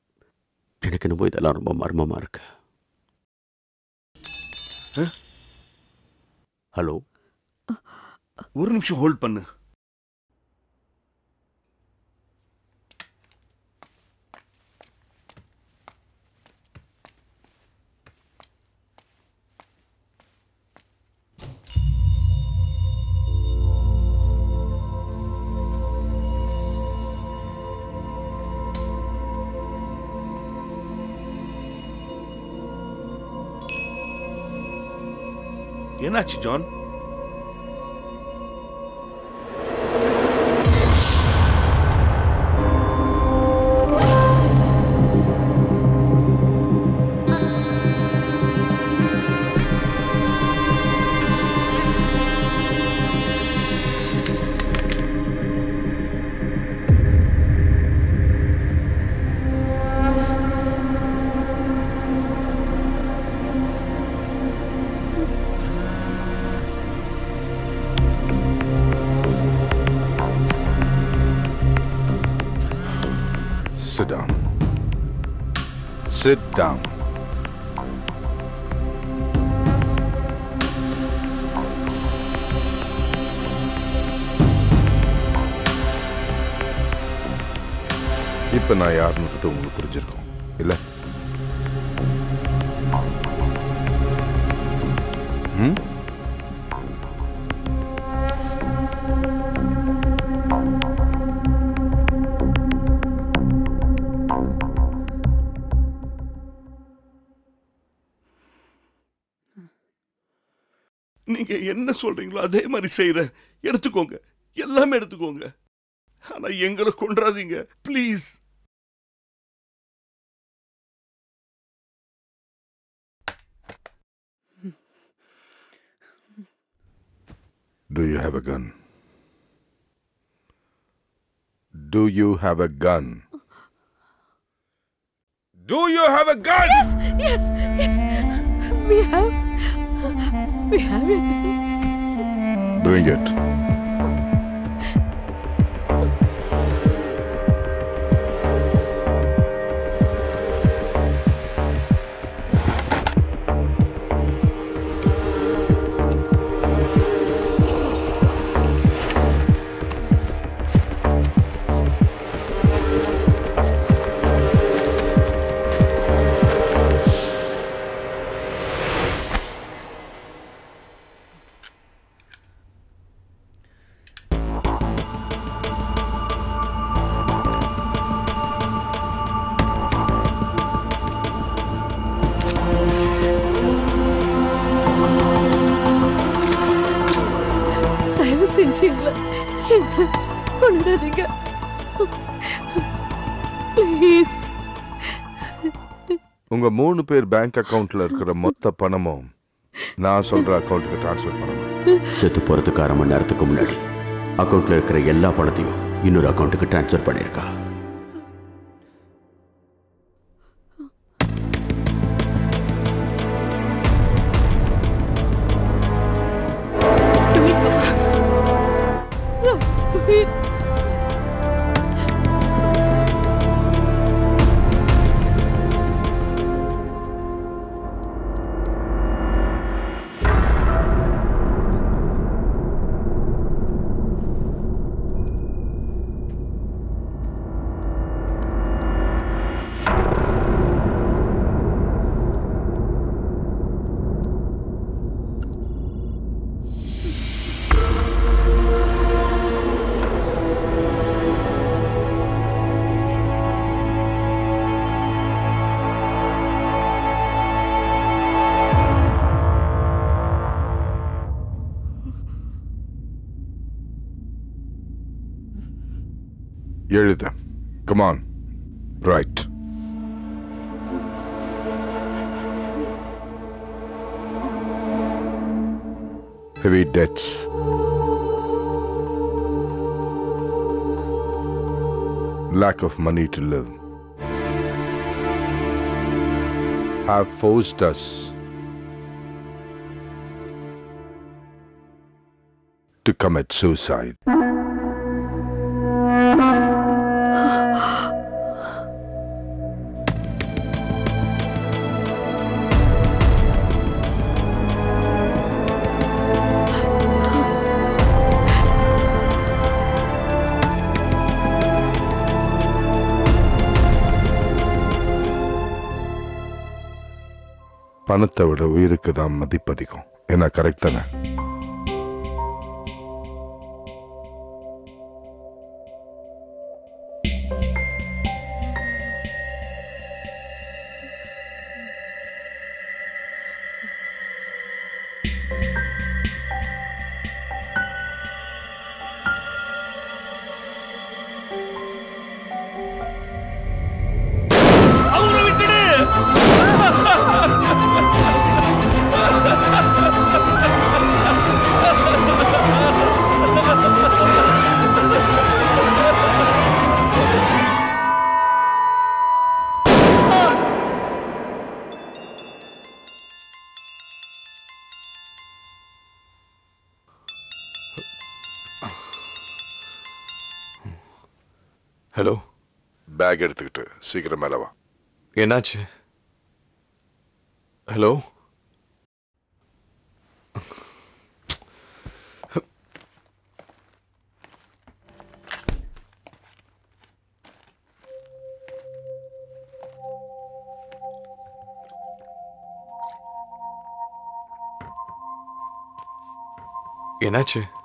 Speaker 26: எனக்கு என்னமோ இதெல்லாம் ரொம்ப மர்மமா இருக்கு. ஹலோ?
Speaker 25: ஒரு நிமிஷம் ஹோல்ட் பண்ணு. என்னாச்சு ஜான்
Speaker 2: Sit down. இப்ப நான் யாருன்றது உங்களுக்கு புரிஞ்சிருக்கும்
Speaker 25: என்ன சொல்றீங்களோ அதே மாதிரி செய்யறேன் எடுத்துக்கோங்க எல்லாமே எடுத்துக்கோங்க ஆனா எங்களை கொன்றாதீங்க please
Speaker 2: Do you have a gun? Do you have a gun? Do you have a gun?
Speaker 18: Yes, yes, yes. We have. We have it.
Speaker 2: doing it. உங்க மூணு பேர் பேங்க் அக்கவுண்ட்ல இருக்கிற மொத்த பணமும் நான் சொல்ற அக்கவுண்ட்டுக்கு ட்ரான்ஸ்ஃபர் பண்ணணும்.
Speaker 26: செத்து போறதுக்கு அரை மணி நேரத்துக்கு முன்னாடி அக்கவுண்ட்ல இருக்கிற எல்லா பணத்தையும் இன்னொரு அக்கவுண்ட்டுக்கு ட்ரான்ஸ்ஃபர் பண்ணியிருக்கா.
Speaker 2: Of money to live. Have forced us to commit suicide பணத்தை விட உயிருக்கு தான் மதிப்பு அதிகம். என்ன கரெக்ட் தானே? பேக் எடுத்துக்கிட்டு சீக்கிரம் மேலே வா.
Speaker 4: என்னாச்சு? ஹலோ?
Speaker 28: என்னாச்சு?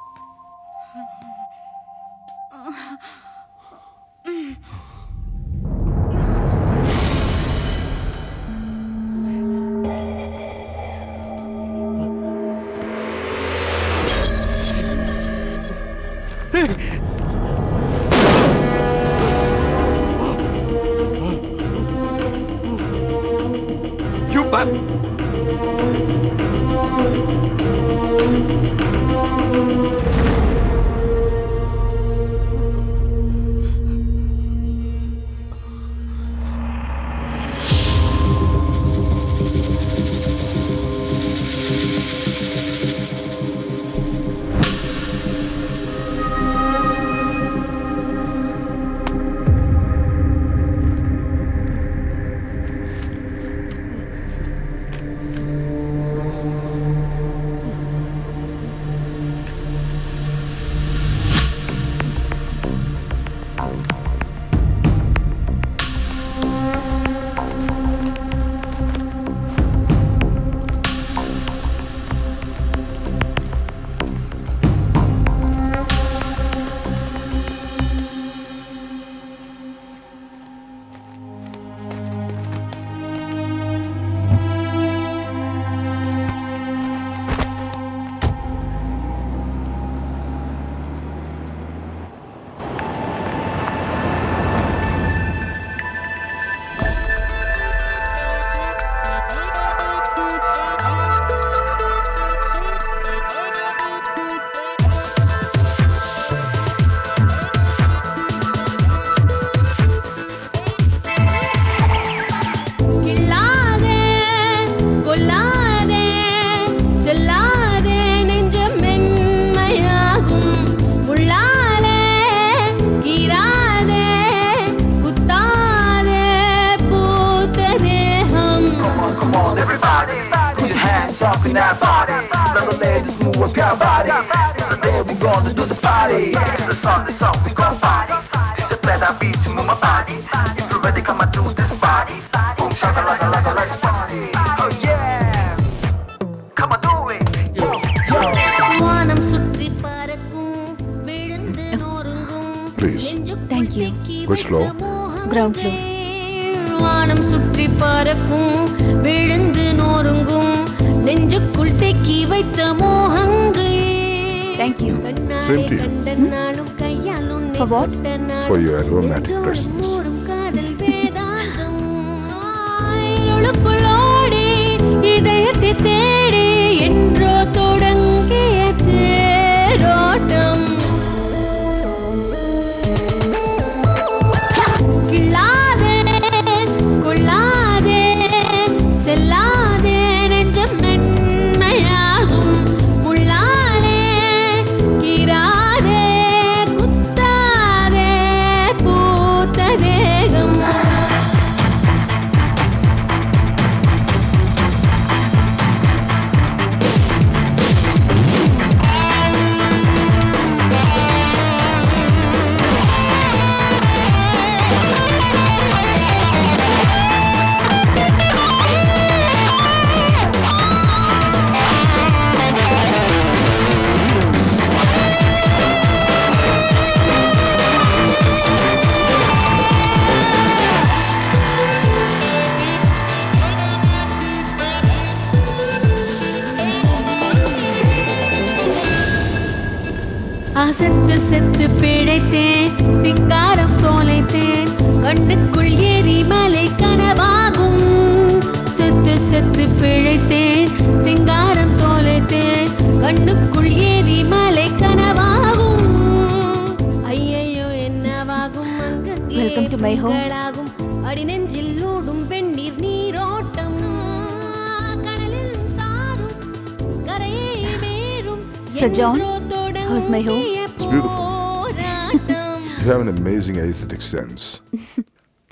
Speaker 2: மேக் சென்ஸ்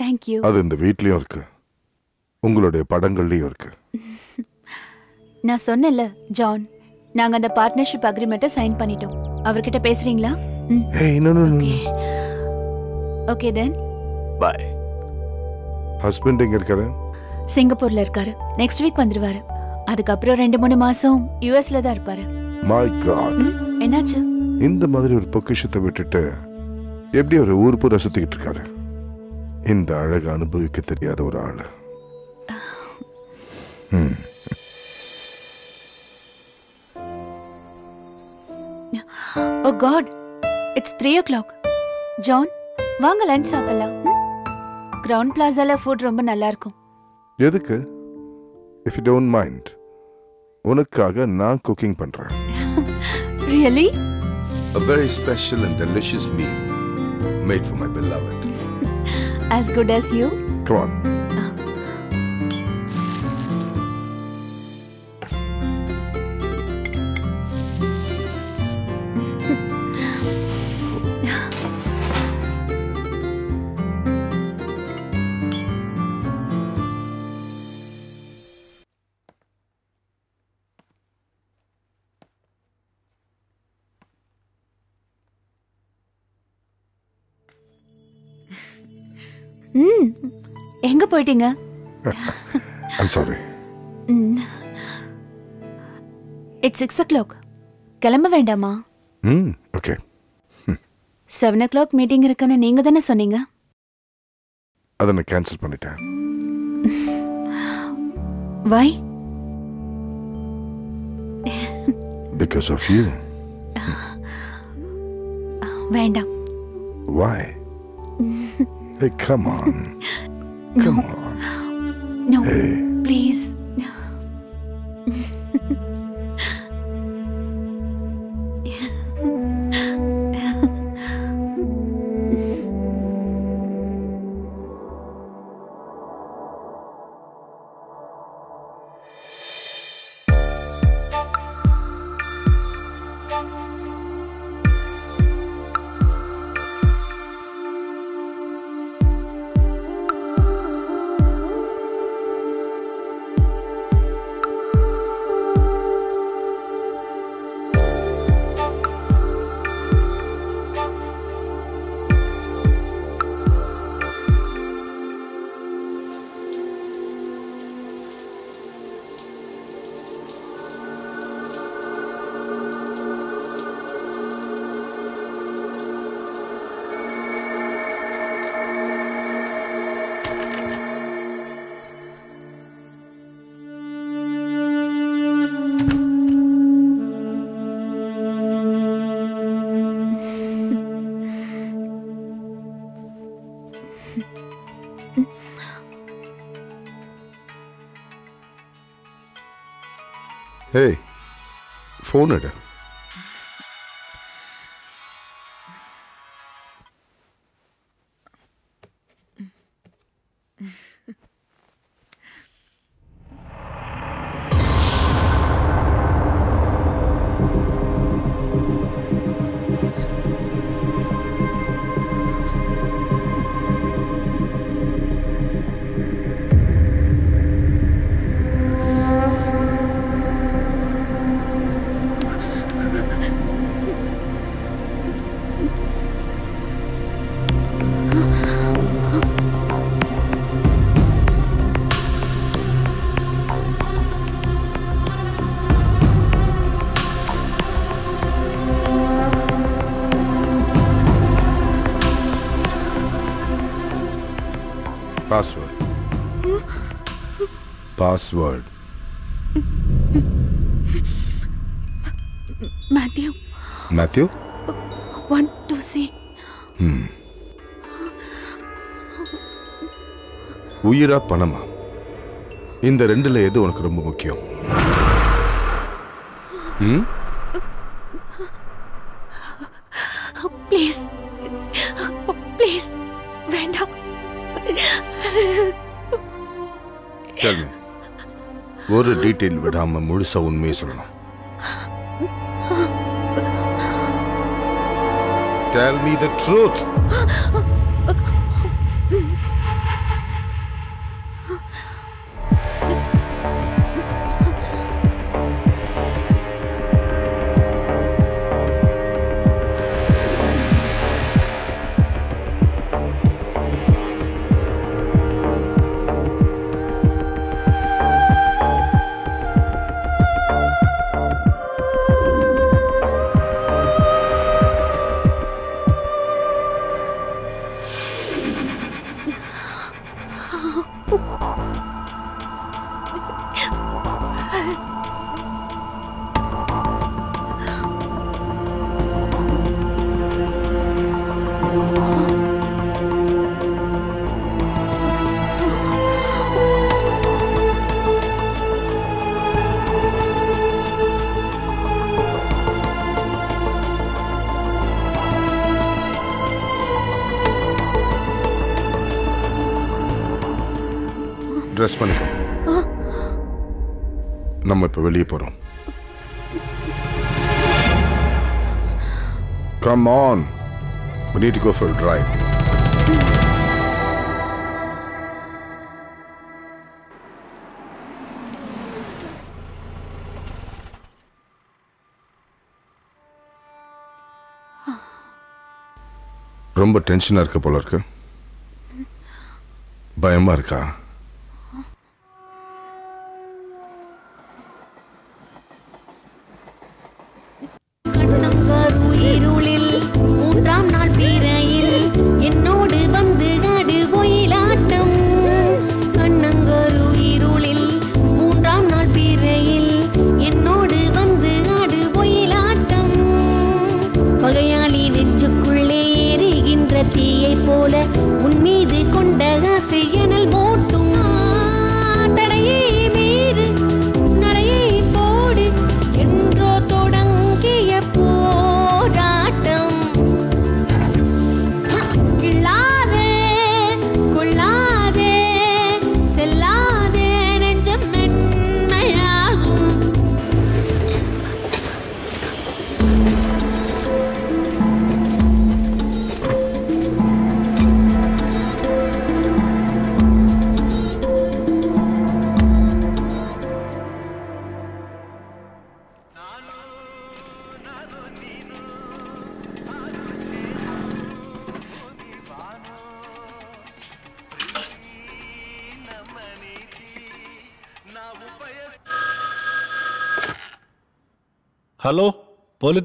Speaker 3: தேங்க் யூ
Speaker 2: அது இந்த வீட்லயும் இருக்கு. உங்களுடைய படங்கள்லயும் இருக்கு.
Speaker 3: நான் சொன்னல ஜான். நாங்க அந்த பார்ட்னர்ஷிப் அக்ரிமெண்ட்டை சைன் பண்ணிட்டோம். அவர்கிட்ட பேசுறீங்களா?
Speaker 2: ஏய் no no
Speaker 3: okay then
Speaker 2: bye husband எங்க இருக்காரு?
Speaker 3: சிங்கப்பூர்ல இருக்காரு. நெக்ஸ்ட் வீக் வந்துருவாரு. அதுக்கப்புறம் ரெண்டு மூணு மாசம் யுஎஸ்ல தான் இருப்பாரு.
Speaker 2: மை காட்
Speaker 3: என்னாச்சு?
Speaker 2: இந்த மாதிரி ஒரு பொக்கிஷத்தை விட்டுட்டு எப்படி ஒரு ஊர் பூரா சுத்திக்கிட்டு இருக்காரு? இந்த அழகை அனுபவிக்க தெரியாத ஒரு ஆளு.
Speaker 3: ஓ god it's three o'clock John வாங்க லஞ்ச் சாப்பிடலாம். கிரவுண்ட் பிளாசால ஃபுட் ரொம்ப நல்லா இருக்கும்
Speaker 2: எதுக்கு? இஃப் யூ டோன்ட் மைண்ட் உனக்காக நான் குக்கிங் பண்றேன்.
Speaker 3: Really
Speaker 2: A very special and delicious meal. Made for my beloved.
Speaker 3: as good as you
Speaker 2: Come on.
Speaker 3: Uh-huh. எங்க போயிட்டீங்க?
Speaker 2: I'm sorry.
Speaker 3: It's six o'clock கிளம்ப வேண்டாமா?
Speaker 2: ம் okay
Speaker 3: seven o'clock meeting இருக்குன்னு நீங்க தானே சொன்னீங்க?
Speaker 2: அதை நான் கேன்சல் பண்ணிட்டேன்.
Speaker 3: வை
Speaker 2: பிகாஸ் ஆஃப் யூ
Speaker 3: வேண்டாம்.
Speaker 2: Why? Hey, come on. Come on.
Speaker 3: No
Speaker 2: Hey.
Speaker 3: Please
Speaker 2: Hey, phone எடு
Speaker 3: password
Speaker 2: Matthew
Speaker 3: Matthew one two
Speaker 2: C உயிரா பணமா? இந்த ரெண்டுல எது உனக்கு ரொம்ப முக்கியம்? ம் டீட்டெயில் விடாம முழுசா உண்மையை சொல்லணும் Tell me the truth.
Speaker 28: Come on. we need to go for a drive. ரொம்ப டென்ஷனாக இருக்க போல இருக்கு. பயமா இருக்கா?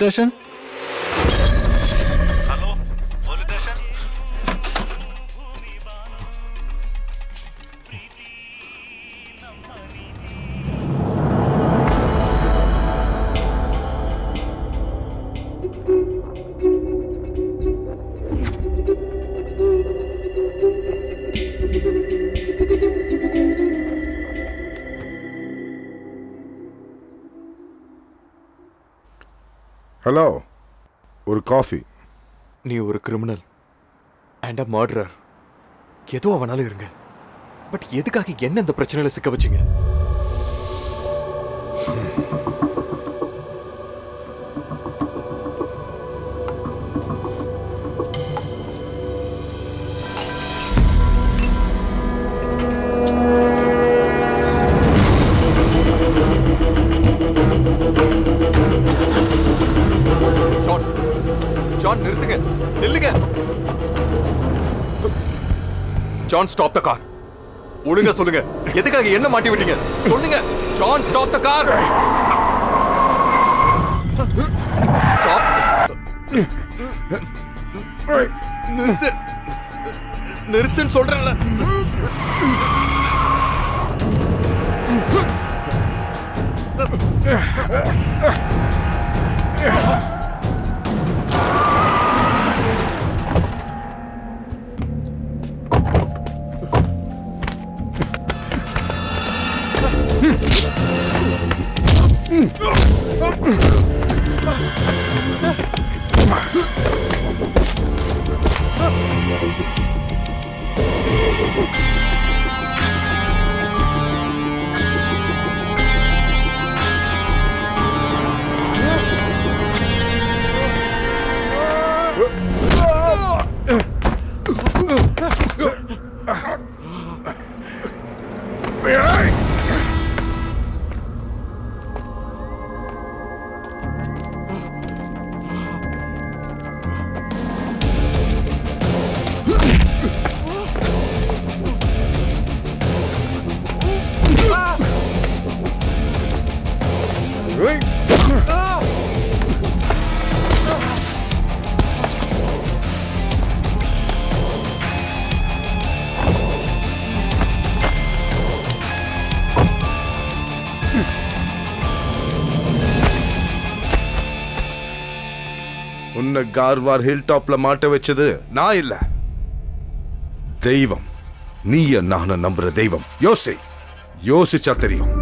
Speaker 5: edition?
Speaker 28: ஹலோ ஒரு காஃபி.
Speaker 4: நீ ஒரு கிரிமினல் அண்ட் அ மர்டரர் எதுவும் அவனாலும் இருங்க. பட் எதுக்காக என்ன இந்த பிரச்சனையில் சிக்க வச்சீங்க? நில்லுங்க. நில்லுங்க. ஜான் ஸ்டாப் த கார் ஒழுங்க சொல்லுங்க. எதுக்காக என்ன மாட்டி விட்டீங்க? சொல்லுங்க. John stop the car stop நிறுத்து. நிறுத்துன்னு சொல்றேன்ல.
Speaker 28: உன்னை கார்வார் ஹில் டாப்ல மாட்ட வச்சது நான் இல்ல. தெய்வம். நீய நான நம்புற தெய்வம். யோசி. யோசிச்சா தெரியும்.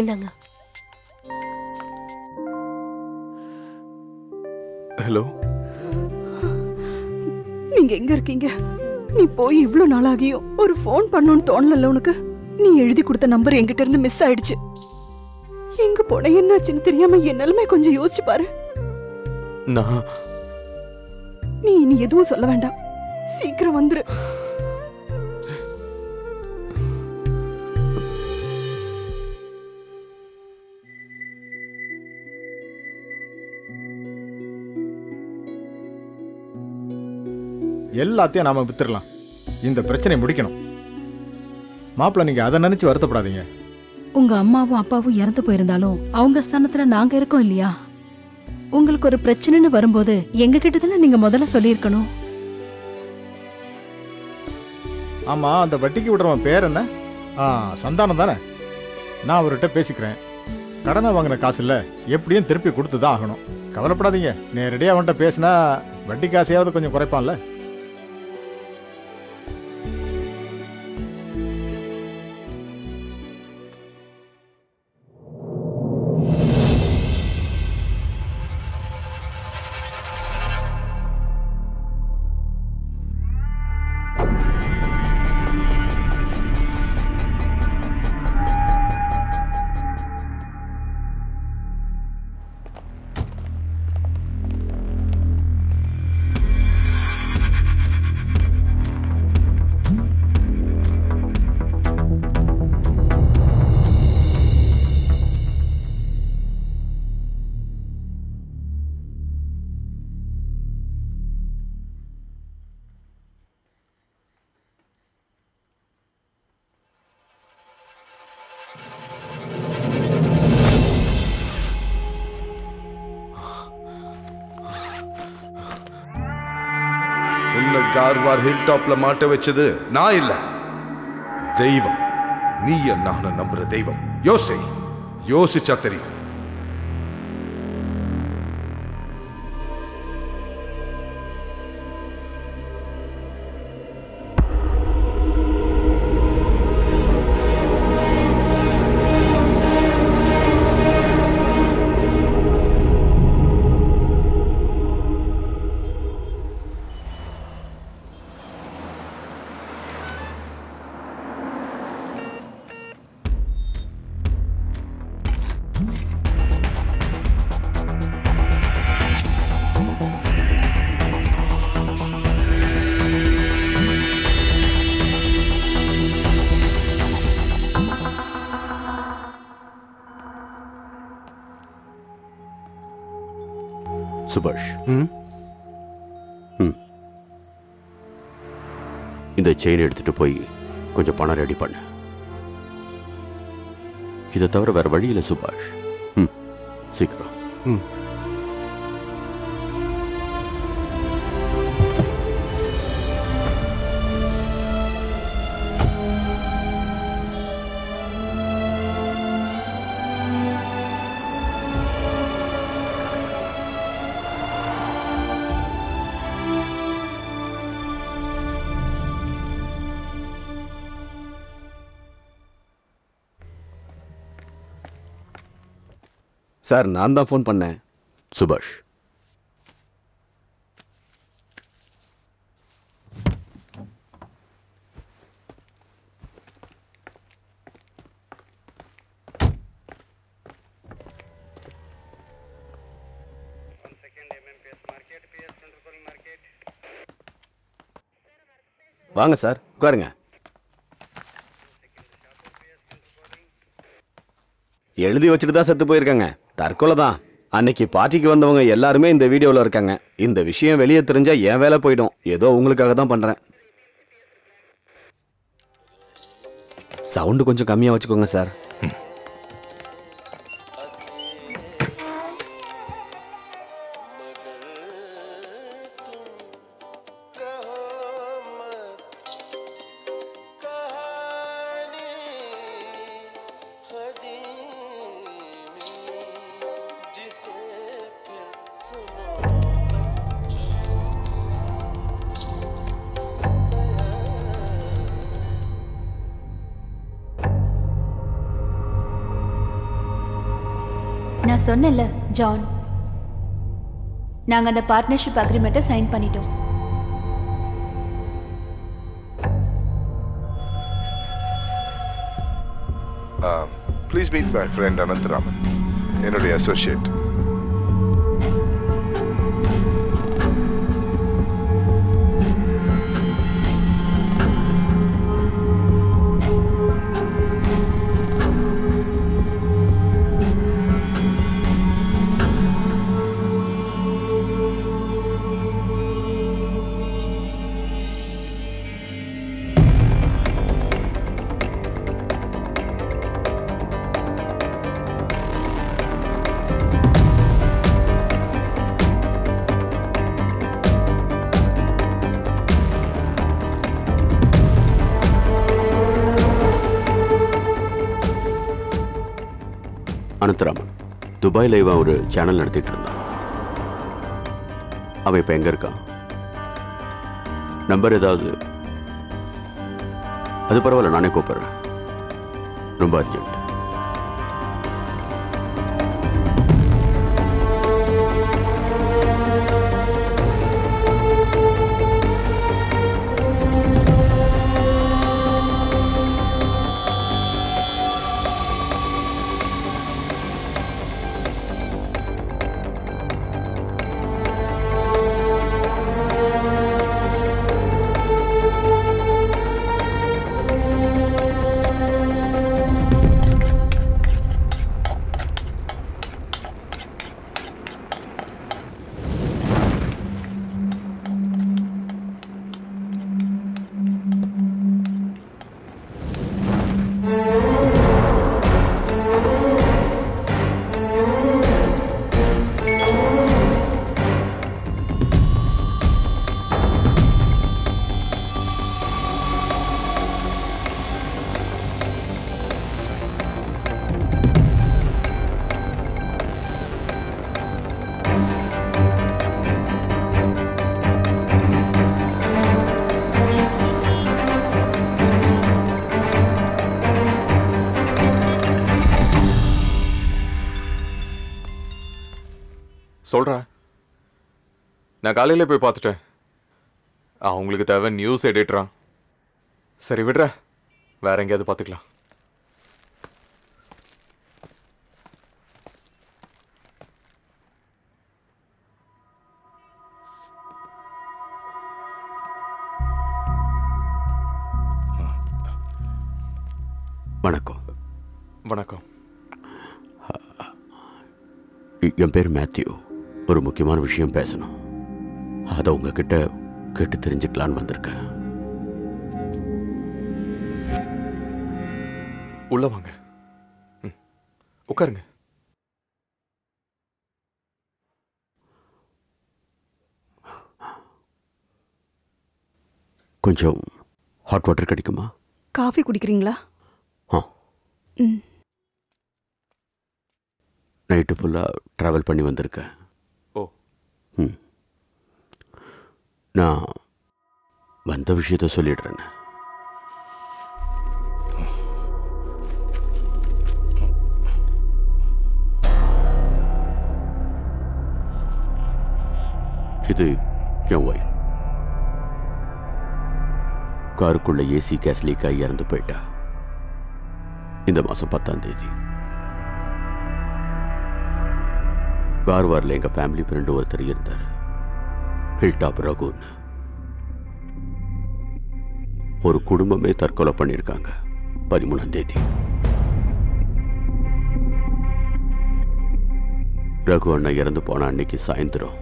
Speaker 20: இந்தாங்க.
Speaker 4: ஹலோ
Speaker 10: நீங்க எங்க இருக்கீங்க? நீ போய் இவ்ளோ நாள் ஆகியும் ஒரு ஃபோன் பண்ணணும்னு தோணல உனக்கு? நீ எழுதி கொடுத்த நம்பர் என்கிட்ட இருந்து மிஸ் ஆயிடுச்சு. எங்க போன என்னாச்சுன்னு தெரியாம என் நிலைமை கொஞ்சம் யோசிச்சு பாரு.
Speaker 4: நான்
Speaker 10: நீ இனி எதுவும் சொல்ல வேண்டாம். சீக்கிரம் வந்துரு.
Speaker 5: எல்லாத்தையும் நாம வித்துடலாம். இந்த பிரச்சனையை முடிக்கணும். மாப்பிள்ள நீங்க அதை நினைச்சு வருத்தப்படாதீங்க.
Speaker 29: உங்க அம்மாவும் அப்பாவும் இறந்து போயிருந்தாலும் அவங்க ஸ்தானத்துல நாங்க இருக்கோம் இல்லையா? உங்களுக்கு ஒரு பிரச்சனைன்னு வரும்போது எங்க கிட்ட தானே நீங்க முதல்ல சொல்லியிருக்கணும்?
Speaker 5: ஆமா அந்த வட்டிக்கு விடுறவன் பேர் என்ன? ஆ சந்தானம் தானே. நான் அவர்கிட்ட பேசிக்கிறேன். கடனை வாங்கின காசு இல்ல எப்படியும் திருப்பி கொடுத்து தான் ஆகணும். கவலைப்படாதீங்க. நேரடியாக அவன்கிட்ட பேசினா வட்டி காசையாவது கொஞ்சம் குறைப்பான்ல.
Speaker 2: கார்வார் ஹில் டாப்ல மாட்ட வச்சது நான் இல்ல. தெய்வம். நீ நான் நம்புற தெய்வம். யோசி. யோசிச்சா தெரியும்.
Speaker 30: ரெடி பண்ணு. இதை தவிர வேற வழியில சுபாஷ். ம் சீக்கிரம்.
Speaker 31: ம்.
Speaker 26: சார் நான் தான் ஃபோன் பண்ணேன்.
Speaker 30: சுபாஷ்.
Speaker 26: வாங்க சார் உட்காருங்க. எழுதி வச்சுட்டு தான் செத்து போயிருக்காங்க. தற்கொலை தான் அன்னைக்கு பார்ட்டிக்கு வந்தவங்க எல்லாருமே இந்த வீடியோவில் இருக்காங்க. இந்த விஷயம் வெளியே தெரிஞ்சா என் வேலை போயிடும். ஏதோ உங்களுக்காக தான் பண்ணுறேன் சவுண்டு கொஞ்சம் கம்மியாக வச்சுக்கோங்க சார்.
Speaker 3: சொன்னல ஜான். நாங்க அந்த பார்ட்னர்ஷிப் அக்ரிமெண்ட்டை சைன் பண்ணிட்டோம்.
Speaker 2: Please meet my friend Anantharaman என்னுடைய அசோசியேட்
Speaker 26: துபாயில் இவன் ஒரு சேனல் நடத்திட்டு இருந்தான். அவன் இப்போ எங்கே இருக்கான்? நம்பர் ஏதாவது? அது பரவாயில்ல நானே கூப்பிடுறேன். ரொம்ப அர்ஜென்ட்
Speaker 4: நான் காலையில போய் பார்த்துட்டேன். அவங்களுக்கு தேவை நியூஸ் எடிட்டரா சரி விடுற. வேற எங்கேயாவது பார்த்துக்கலாம்.
Speaker 26: வணக்கம்.
Speaker 4: வணக்கம்.
Speaker 26: என் பேர் மேத்யூ. ஒரு முக்கியமான விஷயம் பேசணும். அதை உங்ககிட்ட கேட்டு தெரிஞ்சுக்கலான்னு வந்திருக்கேன்.
Speaker 4: உள்ள வாங்க. ம். உட்காருங்க.
Speaker 26: கொஞ்சம் ஹாட் வாட்டர் கிடைக்குமா?
Speaker 10: காஃபி குடிக்கிறீங்களா?
Speaker 26: ஆ.
Speaker 10: ம்.
Speaker 26: நைட்டு ஃபுல்லாக ட்ராவல் பண்ணி வந்திருக்கேன்.
Speaker 4: ஓ.
Speaker 26: ம். நான் வந்த விஷயத்த சொல்லிடுறேன் இது என் ஒய்ஃப் காருக்குள்ள ஏசி கேஸ் லீக் ஆகி இறந்து போயிட்டா. இந்த மாதம் பத்தாம் தேதி. கார்வாரில் எங்கள் ஃபேமிலி ஃப்ரெண்டு ஒருத்தர் இருந்தார். ஹில்டாப் ரகுன்னு ஒரு குடும்பமே தற்கொலை பண்ணியிருக்காங்க. பதிமூணாம் தேதி. ரகு அண்ணா இறந்து போன அன்னைக்கு சாயந்தரம்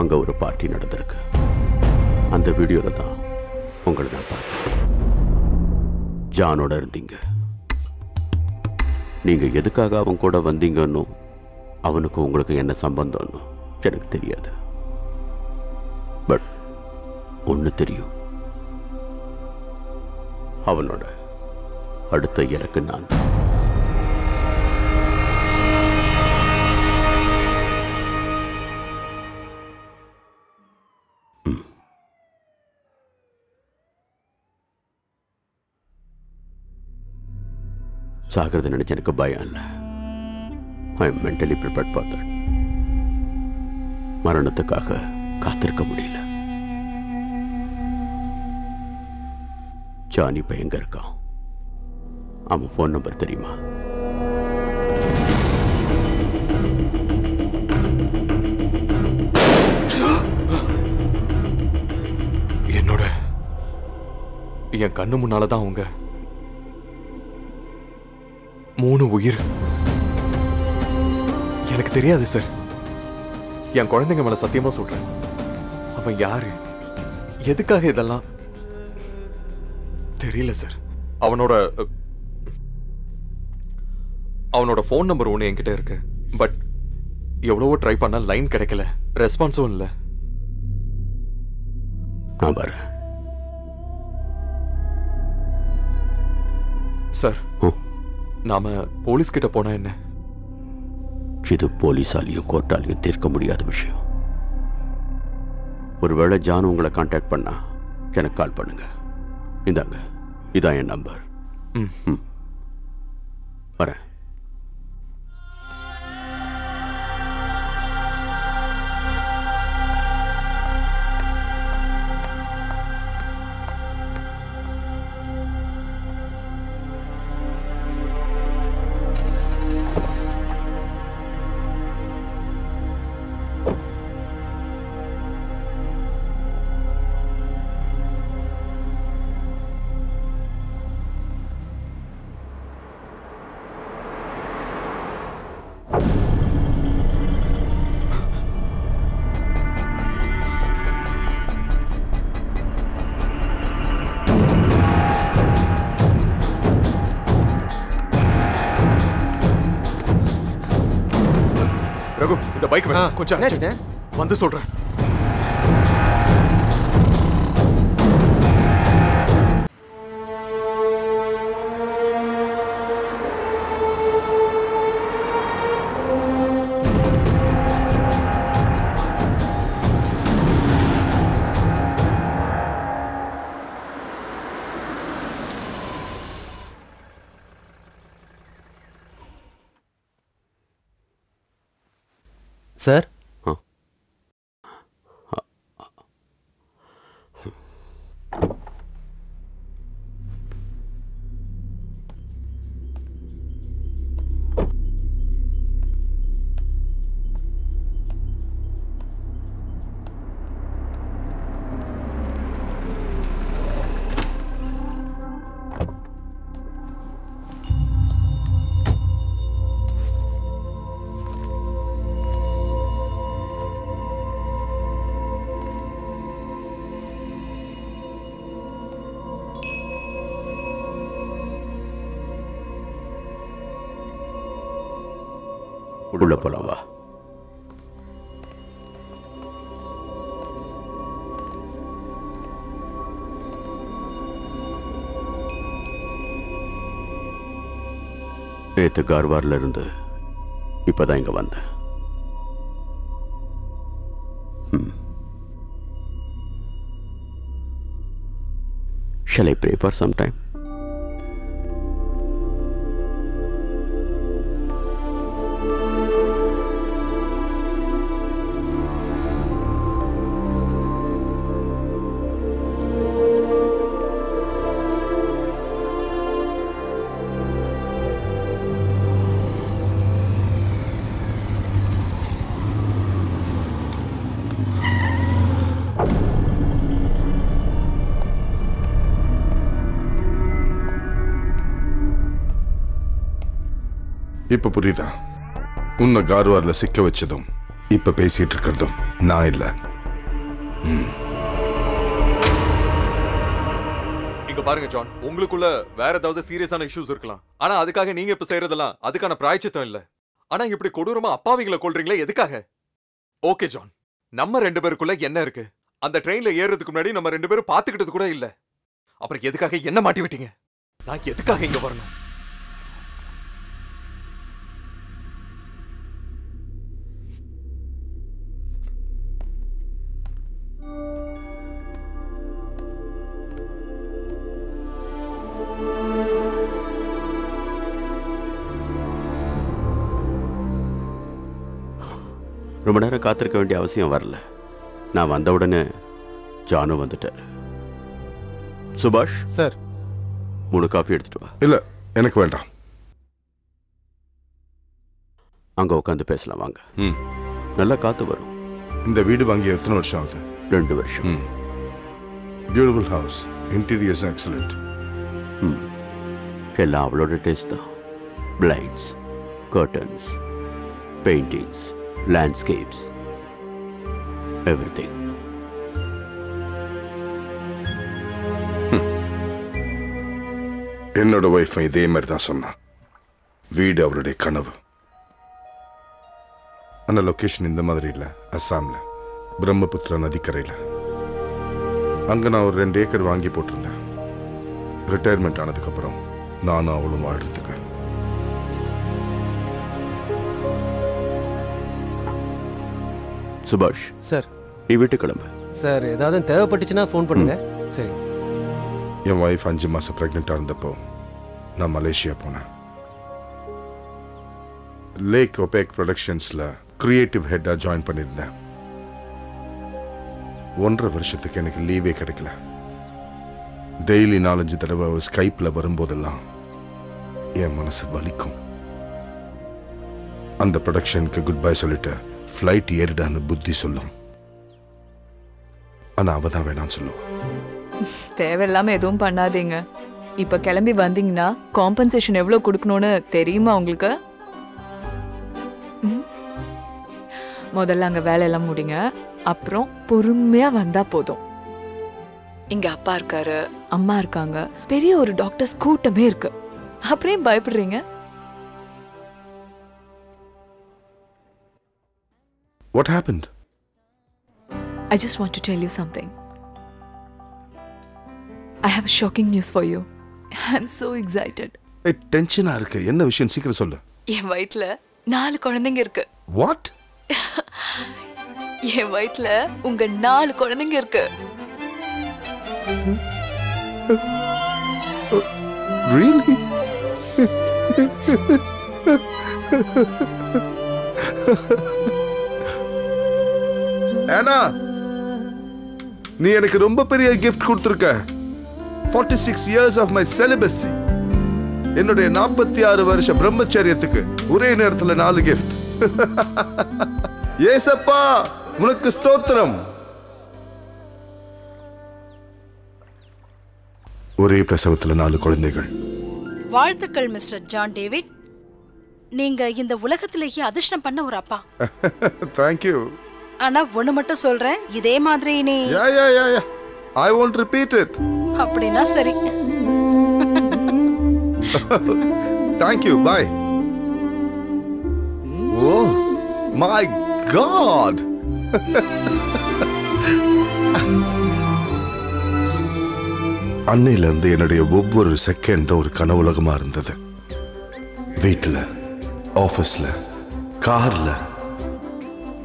Speaker 26: அங்கே ஒரு பார்ட்டி நடந்திருக்கு. அந்த வீடியோவில் தான் உங்களை நான் பார்த்தேன். ஜானோட இருந்தீங்க. நீங்கள் எதுக்காக அவன் கூட வந்தீங்கன்னு அவனுக்கு உங்களுக்கு என்ன சம்பந்தம்னு எனக்கு தெரியாது. பட் ஒன்று தெரியும். அவனோட அடுத்த இலக்கு நான். தான் சாகிறத நினைச்சு எனக்கு பயம் இல்லை. I am mentally prepared for that மரணத்துக்காக காத்திருக்க முடியல. ஜானி இப்போ எங்கே இருக்கான்? அவன் ஃபோன் நம்பர் தெரியுமா?
Speaker 4: என்னோட என் கண்ணு முன்னால தான் அவங்க. மூணு உயிர். எனக்கு தெரியாது சார் என் குழந்தைங்க மேல சத்தியமா சொல்றேன். அவன் யாரு? எதுக்காக இதெல்லாம்? தெரியல சார் அவனோட அவனோட ஃபோன் நம்பர் ஒன்று என்கிட்ட இருக்கு. பட் எவ்வளவோ ட்ரை பண்ணா லைன் கிடைக்கல. ரெஸ்பான்ஸும் இல்லை.
Speaker 26: வரேன்
Speaker 4: சார் நாம போலீஸ் கிட்ட போனா என்ன?
Speaker 26: இது போலீஸாலையும் கோர்ட்டாலையும் தீர்க்க முடியாத விஷயம். ஒருவேளை ஜான் உங்களை காண்டாக்ட் பண்ணா எனக்கு கால் பண்ணுங்க. இந்தாங்க இதான் என் நம்பர்
Speaker 4: ம்.
Speaker 26: ம். வரேன்.
Speaker 4: Urgent. வந்து சொல்றேன்
Speaker 26: நேத்து கார்வார்ல இருந்து இப்பதான் இங்கே வந்தேன் ம். Shall I pray for some time?
Speaker 2: இப்ப புரியுதா? உன்னை கார்வார்ல சிக்க வச்சதும் இப்ப பேசிட்டு இருக்கிறதும் நான் இல்ல.
Speaker 4: இங்க பாருங்க ஜான். உங்களுக்குள்ள வேற ஏதாவது சீரியஸான இஷ்யூஸ் இருக்கலாம். ஆனா அதுக்காக நீங்க இப்ப செய்யறதெல்லாம் அதுக்கான பிராய்ச்சித்தம் இல்ல. ஆனா இப்படி கொடூரமா அப்பாவிங்களை கொள்றீங்களே எதுக்காக? Okay John. நம்ம ரெண்டு பேருக்குள்ள என்ன இருக்கு? அந்த ட்ரெயின்ல ஏறுறதுக்கு முன்னாடி நம்ம ரெண்டு பேரும் பாத்துக்கிட்டது கூட இல்ல. அப்புறம் எதுக்காக என்ன மாட்டி விட்டீங்க? நான் எதுக்காக இங்க வரணும்?
Speaker 26: ரொம்ப நேரம் காத்திருக்க வேண்டிய அவசியம் வரல. நான் வந்த உடனே ஜானு வந்துட்டார். சுபாஷ்?
Speaker 6: சார்.
Speaker 26: மூணு காஃபி எடுத்துட்டு வா.
Speaker 2: இல்ல எனக்கு வேண்டாம்.
Speaker 26: அங்க உட்காந்து பேசலாம் வாங்க.
Speaker 2: ம்.
Speaker 26: நல்லா காத்து வரும்.
Speaker 2: இந்த வீடு வாங்கி எத்தனை வருஷம் ஆகுது?
Speaker 26: ரெண்டு வருஷம்.
Speaker 2: பியூட்டிஃபுல் ஹவுஸ் இன்டீரியர்ஸ் எக்ஸலண்ட்
Speaker 26: ம். எல்லாம் அவளோட டேஸ்ட் தான். Blinds curtains paintings landscapes everything.
Speaker 2: என்னோட ஒய்ஃபும் இதே மாதிரி தான் சொன்னான். வீடு அவருடைய கனவு. ஆனா லொக்கேஷன் இந்த மாதிரி இல்லை. அஸ்ஸாம்ல பிரம்மபுத்திரா நதிக்கரையில். அங்கே நான் ஒரு ரெண்டு ஏக்கர் வாங்கி போட்டிருந்தேன். ரிட்டையர்மெண்ட் ஆனதுக்கப்புறம் நானும் அவளும் வாழ்கிறதுக்கு
Speaker 26: சுபாஷ்
Speaker 6: சார்.
Speaker 26: நீ வீட்டு கிளம்பு.
Speaker 6: சார் ஏதாவது தேவைப்பட்டுச்சுன்னா ஃபோன் பண்ணுங்க. சரி.
Speaker 2: என் ஒய்ஃப் அஞ்சு மாசம் ப்ரெக்னெண்ட்டாக இருந்தப்போ நான் மலேசியா போனேன். லேக் ஒபேக் ப்ரொடக்ஷன்ஸில் கிரியேட்டிவ் ஹெட்டாக ஜாயின் பண்ணியிருந்தேன். ஒன்றரை வருஷத்துக்கு எனக்கு லீவே கிடைக்கல. டெய்லி நாலஞ்சு தடவை ஸ்கைப்பில் வரும்போதெல்லாம் என் மனசு வலிக்கும். அந்த ப்ரொடக்ஷனுக்கு குட் பை சொல்லிட்டு ஃப்ளைட் ஏறிடான்னு புத்தி சொல்லும். ஆனால் அவ தான் வேணாம்னு சொல்லுவா.
Speaker 32: தேவையில்லாம எதுவும் பண்ணாதீங்க. இப்ப கிளம்பி வந்தீங்கன்னா காம்பன்சேஷன் எவ்வளவு கொடுக்கணும்னு தெரியுமா உங்களுக்கு? முதல்ல அங்க வேலையெல்லாம் முடிங்க. அப்புறம் பொறுமையா வந்தா போதும். இங்க அப்பா இருக்காரு அம்மா இருக்காங்க பெரிய ஒரு டாக்டர்ஸ் கூட்டமே இருக்கு. அப்படியே பயப்படுறீங்க?
Speaker 2: What happened?
Speaker 32: I just want to tell you something. I have a shocking news for you. I'm so excited.
Speaker 2: ஏய் டென்ஷனாக இருக்கு என்ன விஷயம் சீக்கிரம் சொல்லு
Speaker 32: என் வயித்துல நாலு குழந்தைங்க இருக்கு
Speaker 2: வாட்
Speaker 32: என் வயித்துல உங்க நாலு குழந்தைங்க இருக்கு
Speaker 2: Really? ஆனா நீ எனக்கு ரொம்ப பெரிய கிஃப்ட் கொடுத்துருக்க. 46 six years of my celibacy என்னுடைய நாற்பத்தி ஆறு வருஷ பிரம்மச்சரியத்துக்கு ஒரே நேரத்துல நாலு கிஃப்ட் ஏசப்பா உனக்கு ஸ்தோத்திரம். ஒரே பிரசவத்துல நாலு குழந்தைகள்.
Speaker 29: வாழ்த்துக்கள் மிஸ்டர் ஜான் டேவிட். நீங்க இந்த உலகத்திலேயே அதிர்ஷ்டம் பண்ண ஒரு அப்பா.
Speaker 2: தேங்க்யூ
Speaker 29: ஆனா ஒண்ணு மட்டும் சொல்றேன். இதே மாதிரி நீ
Speaker 2: yeah yeah yeah yeah. I won't repeat it
Speaker 29: அப்படின்னா சரி.
Speaker 2: Thank you bye oh my God அன்னையில இருந்து என்னுடைய ஒவ்வொரு செகண்டும் ஒரு கனவுலகமா இருந்தது. வீட்டுல ஆபீஸ்ல கார்ல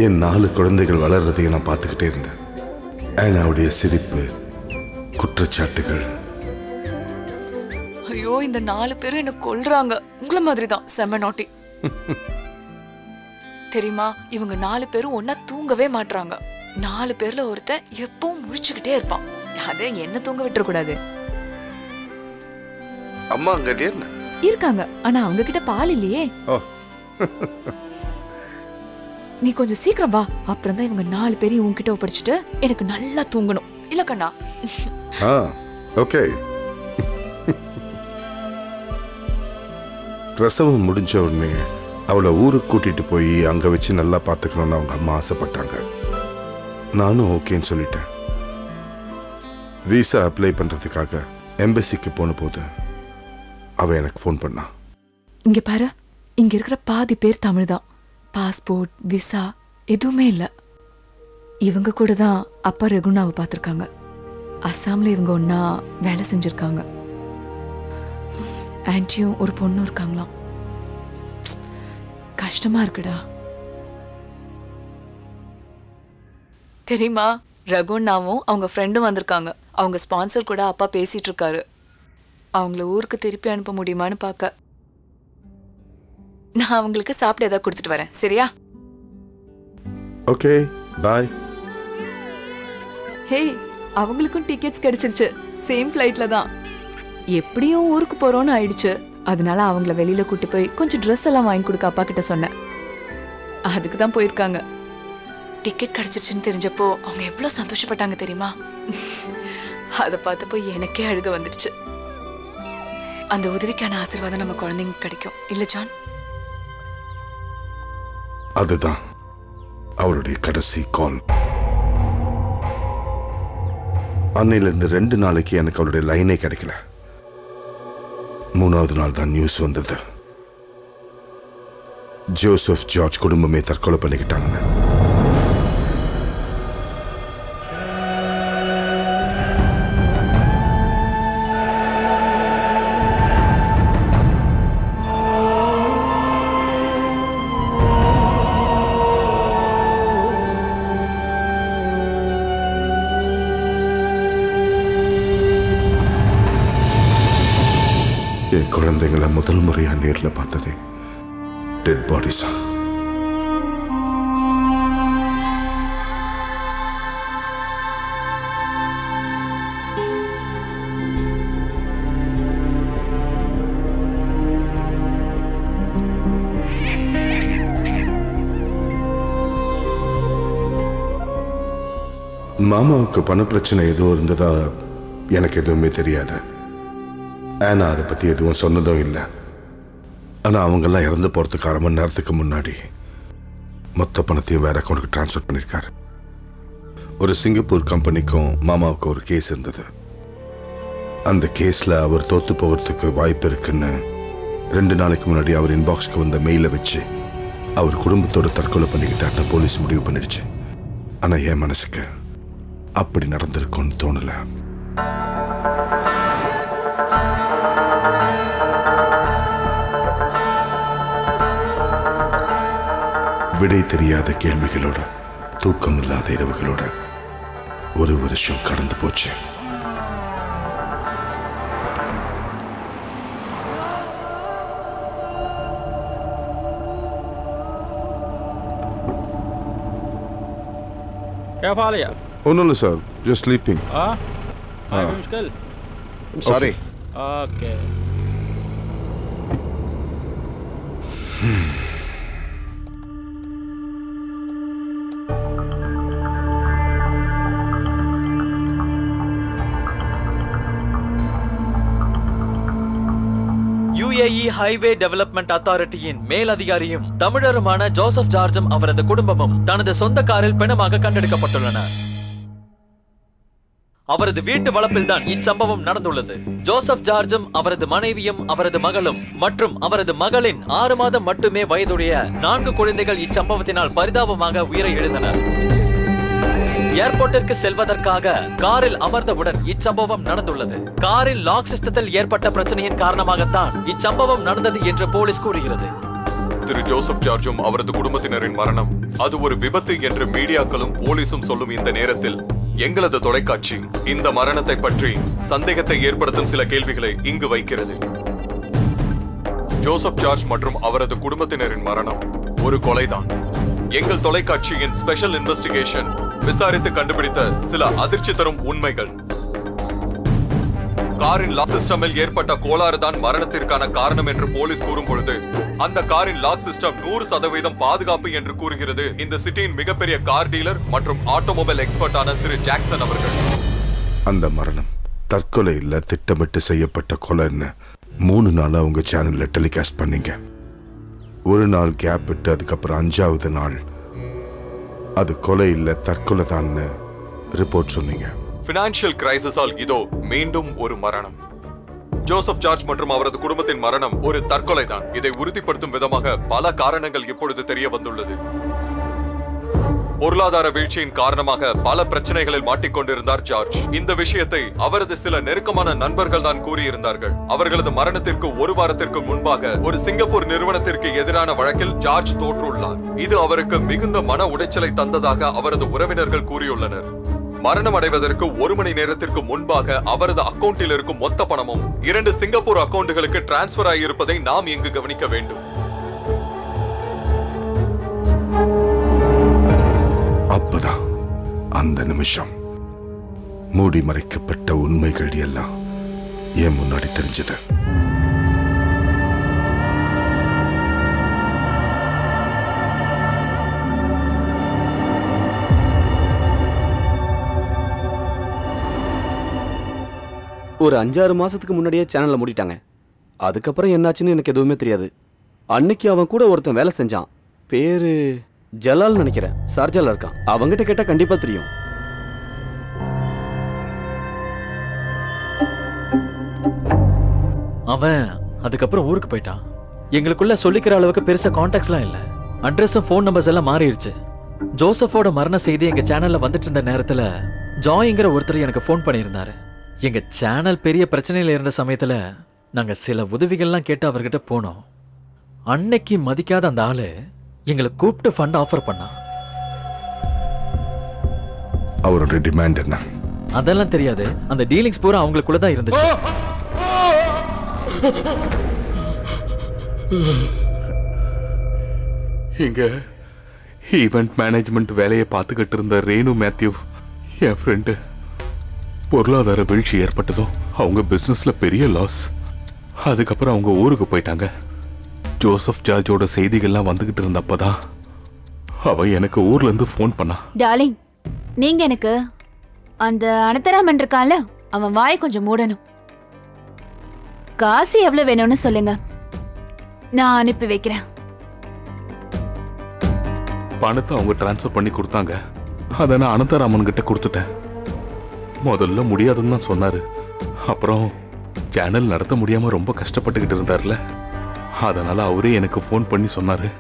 Speaker 2: என் நாலு குழந்தைகள் வளர்றதையும் நான் பார்த்துக்கிட்டே இருந்தேன். ஆனாவுடைய சிரிப்பு குற்றச்சாட்டுகள்.
Speaker 32: ஐயோ இந்த நாலு பேரும் என்ன கொல்றாங்க. உங்களை மாதிரி தான் செம்ம நாட்டி தெரியுமா இவங்க நாலு பேரும் ஒன்னா தூங்கவே மாட்றாங்க. நாலு பேர்ல ஒருத்தன் எப்பவும் முழிச்சுக்கிட்டே இருப்பான். அதே என்ன தூங்க விட்டுற கூடாது?
Speaker 2: அம்மா அங்க?
Speaker 32: இருக்காங்க ஆனா அவங்க கிட்ட பால் இல்லையே.
Speaker 2: ஓ.
Speaker 32: நீ கொஞ்சம் சீக்கிரம் வா. அப்புறம் தான் இவங்க நாலு பேரையும் உன்கிட்ட ஒப்படைச்சிட்டு எனக்கு நல்லா தூங்கணும். இல்ல கண்ணா.
Speaker 2: ஆ ஓகே. பிரசவம் முடிஞ்ச உடனே அவளை ஊருக்கு கூட்டிட்டு போய் அங்க வச்சு நல்லா பார்த்துக்கணும்னு அவங்க அம்மா ஆசைப்பட்டாங்க. நானும் ஓகேன்னு சொல்லிட்டேன். விசா அப்ளை பண்றதுக்காக எம்பசிக்கு போன போது அவ எனக்கு ஃபோன் பண்ணா.
Speaker 32: இங்க பாரு இங்க இருக்கிற பாதி பேர் தமிழ் தான். பாஸ்போர்ட் விசா எதுவுமே இல்லை. இவங்க கூட தான் அப்பா ரகுணாவை பார்த்துருக்காங்க. அஸ்ஸாமில் இவங்க ஒன்றா வேலை செஞ்சுருக்காங்க. ஆன்ட்டியும் ஒரு பொண்ணும் இருக்காங்களாம். கஷ்டமாக இருக்குடா. தெரியுமா ரகுண்ணாவும் அவங்க ஃப்ரெண்டும் வந்திருக்காங்க. அவங்க ஸ்பான்சர் கூட அப்பா பேசிகிட்ருக்காரு இருக்காரு. அவங்கள ஊருக்கு திருப்பி அனுப்ப முடியுமான்னு பார்க்க நான் அவங்களுக்கு சாப்பிட ஏதாவது கொடுத்துட்டு வரேன். சரியா?
Speaker 2: ஓகே பாய்
Speaker 32: ஹே அவங்களுக்கும் டிக்கெட்ஸ் கிடைச்சிருச்சு. சேம் ஃப்ளைட்ல தான். எப்படியும் ஊருக்கு போறோம்னு ஆயிடுச்சு. அதனால அவங்கள வெளியில கூட்டி போய் கொஞ்சம் ட்ரெஸ் எல்லாம் வாங்கி கொடுக்க அப்பா கிட்ட சொன்னேன். அதுக்கு தான் போயிருக்காங்க. டிக்கெட் கிடைச்சிருச்சுன்னு தெரிஞ்சப்போ அவங்க எவ்வளோ சந்தோஷப்பட்டாங்க தெரியுமா? அதை பார்த்தப்போ எனக்கே அழுக வந்துடுச்சு. அந்த உதவிக்கான ஆசீர்வாதம் நம்ம குழந்தைங்க கிடைக்கும். இல்ல ஜான்?
Speaker 2: அதுதான் அவருடைய கடைசி கால் அன்னையிலிருந்து ரெண்டு நாளைக்கு எனக்கு அவருடைய லைனே கிடைக்கல. மூணாவது நாள் தான் நியூஸ் வந்தது. ஜோசப் ஜார்ஜ் குடும்பமே தற்கொலை பண்ணிக்கிட்டாங்கன்னு. நேரில் பார்த்ததே. டெட் பாடிஸா மாமாவுக்கு பண பிரச்சனை எதுவும் இருந்ததா எனக்கு எதுவுமே தெரியாது. ஆனா அதை பத்தி எதுவும் சொன்னதும் இல்லை. ஆனால் அவங்கெல்லாம் இறந்து போகிறதுக்கு அரை மணி நேரத்துக்கு முன்னாடி மொத்த பணத்தையும் வேறு அக்கௌண்ட்டுக்கு ட்ரான்ஸ்ஃபர் பண்ணியிருக்காரு. ஒரு சிங்கப்பூர் கம்பெனிக்கும் மாமாவுக்கு ஒரு கேஸ் இருந்தது. அந்த கேஸில் அவர் தோற்று போகிறதுக்கு வாய்ப்பு இருக்குன்னு ரெண்டு நாளைக்கு முன்னாடி அவர் இன்பாக்ஸ்க்கு வந்த மெயிலை வச்சு அவர் குடும்பத்தோட தற்கொலை பண்ணிக்கிட்டாருன்னு போலீஸ் முடிவு பண்ணிடுச்சு. ஆனால் என் மனசுக்கு அப்படி நடந்திருக்கும்னு தோணலை. விடை தெரியாத கேள்விகளோட தூக்கம் இல்லாத இரவுகளோட ஒரு வருஷம் கடந்து போச்சு
Speaker 33: क्या हाल है यार
Speaker 2: ஒன்றும் இல்லை சார் ஜஸ்ட் ஸ்லீப்பிங்
Speaker 33: हाँ
Speaker 2: हाँ।
Speaker 33: कोई मुश्किल
Speaker 2: Sorry.
Speaker 33: ओके
Speaker 19: ஹைவே டெவலப்மெண்ட் அத்தாரிட்டியின் மேல் அதிகாரியும் தமிழருமான ஜோசப் ஜார்ஜும் அவரது குடும்பமும் தனது சொந்த காரில் பிணமாக கண்டெடுக்கப்பட்டுள்ளனர் அவரது வீட்டு வளப்பில் தான் இச்சம்பவம் நடந்துள்ளது. ஜோசப் ஜார்ஜும் அவரது மனைவியும் அவரது மகளும் மற்றும் அவரது மகளின் ஆறு மாதம் மட்டுமே வயதுடைய நான்கு குழந்தைகள் இச்சம்பவத்தினால் பரிதாபமாக உயிரை எழுந்தனர் ஏர்போர்ட்டிற்கு செல்வதற்காக காரில் அமர்ந்தவுடன் இச்சம்பவம் நடந்துள்ளது. காரின் லாக் சிஸ்டத்தில் ஏற்பட்ட பிரச்சனையின் காரணமாகத்தான் இச்சம்பவம் நடந்தது என்று போலீஸ் கூறுகிறது.
Speaker 4: திரு ஜோசப் ஜார்ஜும் அவரது குடும்பத்தினரின் மரணம் அது ஒரு விபத்து என்று மீடியாக்களும் போலீசும் சொல்லும் இந்த நேரத்தில் எங்களது தொலைக்காட்சி இந்த மரணத்தை பற்றி சந்தேகத்தை ஏற்படுத்தும் சில கேள்விகளை இங்கு வைக்கிறது. ஜோசப் ஜார்ஜ் மற்றும் அவரது குடும்பத்தினரின் மரணம் ஒரு கொலைதான். எங்கள் தொலைக்காட்சியின் ஸ்பெஷல் இன்வெஸ்டிகேஷன் விசாரித்து கண்டுபிடித்த சில அதிர்ச்சி தரும் உண்மைகள். காரின் லாக் சிஸ்டமில் ஏற்பட்ட கோளாறு தான் மரணத்திற்கான காரணம் என்று போலீஸ் கூறும் பொழுது அந்த காரின் லாக் சிஸ்டம் நூறு சதவீதம் பாதுகாப்பு என்று கூறுகிறது. இந்த சிட்டியின் மிகப்பெரிய கார் டீலர் மற்றும் ஆட்டோமொபைல் எக்ஸ்பர்ட்டான திரு ஜாக்சன் அவர்கள்.
Speaker 2: அந்த மரணம் தற்கொலை இல்ல திட்டமிட்டு செய்யப்பட்ட கொலைன்னு மூணு நாளா உங்க சேனல்ல டெலிகாஸ்ட் பண்ணீங்க. ஒரு நாள் கேப் விட்டு அதுக்கப்புறம் அஞ்சாவது நாள் அது கொலை இல்ல தற்கொலை தான்னு ரிப்போர்ட் சொன்னீங்க.
Speaker 4: பினான்சியல் கிரைசிஸால் இதோ மீண்டும் ஒரு மரணம். ஜோசப் ஜார்ஜ் மற்றும் அவரது குடும்பத்தின் மரணம் ஒரு தற்கொலை தான் இதை உறுதிப்படுத்தும் விதமாக பல காரணங்கள் இப்பொழுது தெரிய வந்துள்ளது. பொருளாதார வீழ்ச்சியின் காரணமாக பல பிரச்சனைகளில் மாட்டிக்கொண்டிருந்தார் ஜார்ஜ். இந்த விஷயத்தை அவரது சில நெருக்கமான நண்பர்கள் தான் கூறியிருந்தார்கள். அவர்களது மரணத்திற்கு ஒரு வாரத்திற்கு முன்பாக ஒரு சிங்கப்பூர் நிறுவனத்திற்கு எதிரான வழக்கில் ஜார்ஜ் தோற்றுள்ளார். இது அவருக்கு மிகுந்த மன உடைச்சலை தந்ததாக அவரது உறவினர்கள் கூறியுள்ளனர். மரணம் அடைவதற்கு ஒரு மணி நேரத்திற்கு முன்பாக அவரது அக்கவுண்டில் இருக்கும் மொத்த பணமும் இரண்டு சிங்கப்பூர் அக்கவுண்டுகளுக்கு டிரான்ஸ்பர் ஆகியிருப்பதை நாம் இங்கு கவனிக்க வேண்டும்.
Speaker 2: அந்த நிமிஷம். மூடி மறைக்கப்பட்ட உண்மைகள் எல்லாம் என் முன்னாடி தெரிஞ்சது.
Speaker 7: ஒரு அஞ்சாறு மாசத்துக்கு முன்னாடியே சேனலை மூடிட்டாங்க. அதுக்கப்புறம் என்னாச்சுன்னு எனக்கு எதுவுமே தெரியாது. அன்னைக்கு அவன் கூட ஒருத்தன் வேலை செஞ்சான். பேரு ஜலால் நினைக்கிறேன். சார்ஜால இருக்கான். அவங்ககிட்ட கேட்டா கண்டிப்பா தெரியும்.
Speaker 19: அவன் அதுக்கப்புறம் ஊருக்கு போயிட்டான். எங்களுக்குள்ள சொல்லிக்கிற அளவுக்கு பெருசா கான்டாக்ட்ஸ்லாம் இல்ல. அட்ரஸும் ஃபோன் நம்பர்ஸ் எல்லாம் மாறிடுச்சு ஜோசஃபோட மரண செய்தி எங்க சேனல்ல வந்துட்டு இருந்த நேரத்துல ஜாய்ங்கிற ஒருத்தர் எனக்கு ஃபோன் பண்ணியிருந்தாரு. எங்க சேனல் பெரிய பிரச்சனையில இருந்த சமயத்துல நாங்க சில உதவிகள்லாம் கேட்டு அவர்கிட்ட போனோம். அன்னைக்கு மதிக்காத அந்த ஆளு எங்களை கூப்பிட்டு ஃபண்ட் ஆஃபர் பண்ணான்
Speaker 2: அவரோட டிமாண்ட் என்ன?
Speaker 19: அதெல்லாம் தெரியாது. அந்த டீலிங்ஸ் பூரா அவங்களுக்குள்ள தான் இருந்துச்சு.
Speaker 8: இங்க ஈவெண்ட் மேனேஜ்மெண்ட் வேலையை பார்த்துக்கிட்டு இருந்த ரேணு மேத்யூ என் ஃப்ரெண்டு பொருளாதார வீழ்ச்சி ஏற்பட்டதும் அவங்க பிஸ்னஸ்ல பெரிய லாஸ் அதுக்கப்புறம் அவங்க ஊருக்கு போயிட்டாங்க. ஜோசப் ஜார்ஜோட செய்திகள்லாம் வந்துகிட்டு இருந்தப்பதான் அவ எனக்கு ஊர்ல இருந்து ஃபோன் பண்ணா.
Speaker 3: டார்லிங் நீங்க எனக்கு அந்த அனந்தராமன் இருக்கான்ல அவன் வாயை கொஞ்சம் மூடணும். காசு எவ்வளவு வேணும்னு சொல்லுங்க. நான் அனுப்பி வைக்கிறேன்.
Speaker 8: பணத்தை அவங்க ட்ரான்ஸ்ஃபர் பண்ணி கொடுத்தாங்க. அதை நான் அனந்தராமன் கிட்ட கொடுத்துட்டேன். முதல்ல முடியாதுன்னு தான் சொன்னாரு. அப்புறம் சேனல் நடத்த முடியாம ரொம்ப கஷ்டப்பட்டுக்கிட்டு இருந்தார்ல. அதனால அவரே எனக்கு ஃபோன் பண்ணி சொன்னாரு.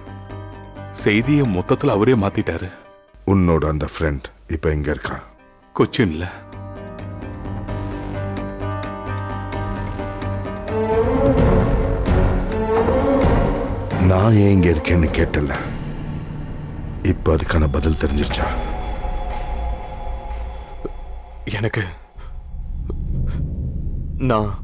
Speaker 8: செய்தியை மொத்தத்தில் அவரே மாத்திட்டாரு.
Speaker 2: உன்னோட அந்த ஃப்ரெண்ட் இப்ப எங்க இருக்கா?
Speaker 8: கொச்சின்ல.
Speaker 2: நான் ஏன் இங்க இருக்கேன்னு கேட்டல. இப்ப அதுக்கான பதில் தெரிஞ்சிருச்சா?
Speaker 4: எனக்கு நான்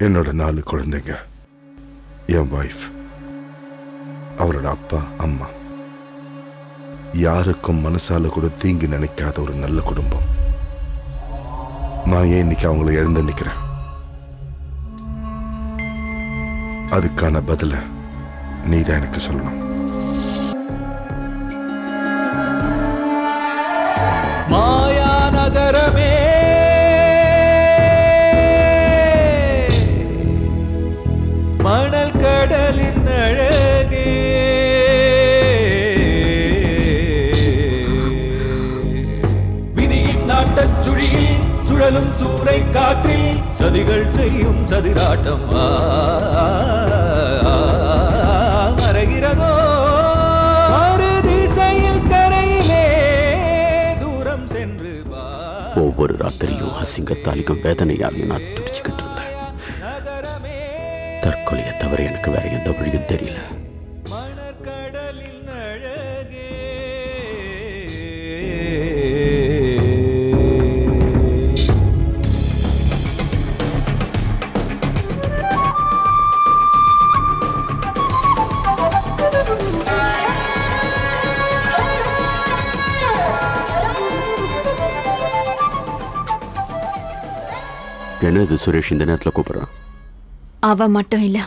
Speaker 2: என்னோட நாலு குழந்தைங்க. என் வைஃப் அவரோட அப்பா அம்மா. யாருக்கும் மனசால கூட தீங்கு நினைக்காத ஒரு நல்ல குடும்பம். நான் ஏன் இன்னைக்கு அவங்கள எழுந்து நிக்கிறேன்? அதுக்கான பதில நீதான் எனக்கு சொல்லணும்.
Speaker 12: மா சதிகள் செய்யும் சதிராட்டம் மறைகிறதோ? மறு திசையில் கரையிலே தூரம் சென்று
Speaker 26: ஒவ்வொரு ராத்திரியும் அசிங்கத்தாலையும் வேதனையாலையும் நான் துடிச்சுக்கிட்டு இருந்தேன். தற்கொலையை தவிர எனக்கு வேற எந்த வழியும் தெரியல. என்னது சுரேஷ் இந்த நேரத்தில் கூப்பிடுறான்?
Speaker 3: அவன் மட்டும் இல்ல.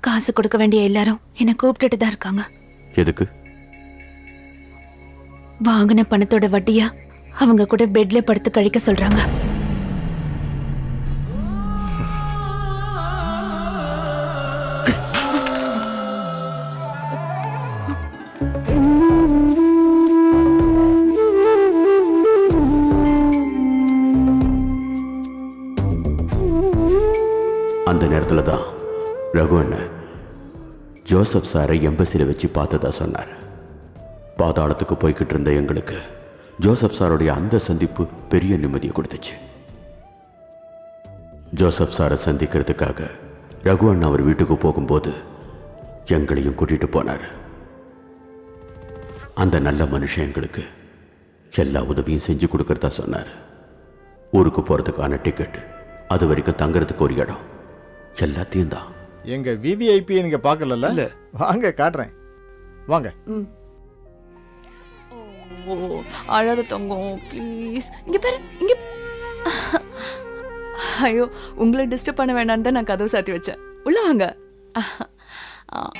Speaker 3: காசு கொடுக்க வேண்டிய எல்லாரும் என்ன கூப்பிட்டுட்டு தான் இருக்காங்க.
Speaker 26: எதுக்கு?
Speaker 3: வாங்கின பணத்தோட வட்டியா? அவங்க கூட பெட்ல படுத்து கழிக்க சொல்றாங்க.
Speaker 26: ஜோசப் சாரை எம்பசியில் வச்சு பார்த்ததா சொன்னார். பாதாளத்துக்கு போய்கிட்டு இருந்த எங்களுக்கு ஜோசப் சாருடைய அந்த சந்திப்பு பெரிய நிம்மதியை கொடுத்துச்சு. ஜோசப் சாரை சந்திக்கிறதுக்காக ரகு அண்ணா அவர் வீட்டுக்கு போகும்போது எங்களையும் கூட்டிட்டு போனார். அந்த நல்ல மனுஷன் எங்களுக்கு எல்லா உதவியும் செஞ்சு கொடுக்கறதா சொன்னார். ஊருக்கு போகிறதுக்கான டிக்கெட் அது வரைக்கும் தங்குறதுக்கு ஒரு இடம். எல்லாத்தையும் தான்.
Speaker 5: எங்க விவிஐபி நீங்க பார்க்கல வாங்க காட்டுறேன். வாங்க.
Speaker 32: ஓ அழாத தங்கம் ப்ளீஸ் இங்க பாரு இங்க. ஐயோ உங்களை டிஸ்டர்ப் பண்ண வேண்டாம்னு தான் நான் கதவு சாத்தி வச்சேன். உள்ள வாங்க. ஆ,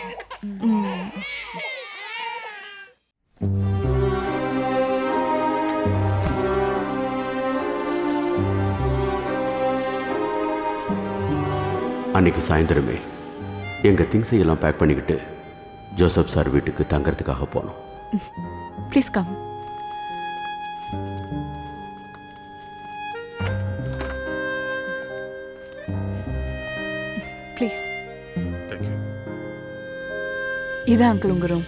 Speaker 32: ம்.
Speaker 26: அன்னைக்கு சாயந்தரமே எங்கள் திங்ஸை எல்லாம் பேக் பண்ணிக்கிட்டு ஜோசப் சார் வீட்டுக்கு தங்கறதுக்காக போனோம்.
Speaker 32: ப்ளீஸ் கம் ப்ளீஸ் இதான் அங்கிள் உங்க ரூம்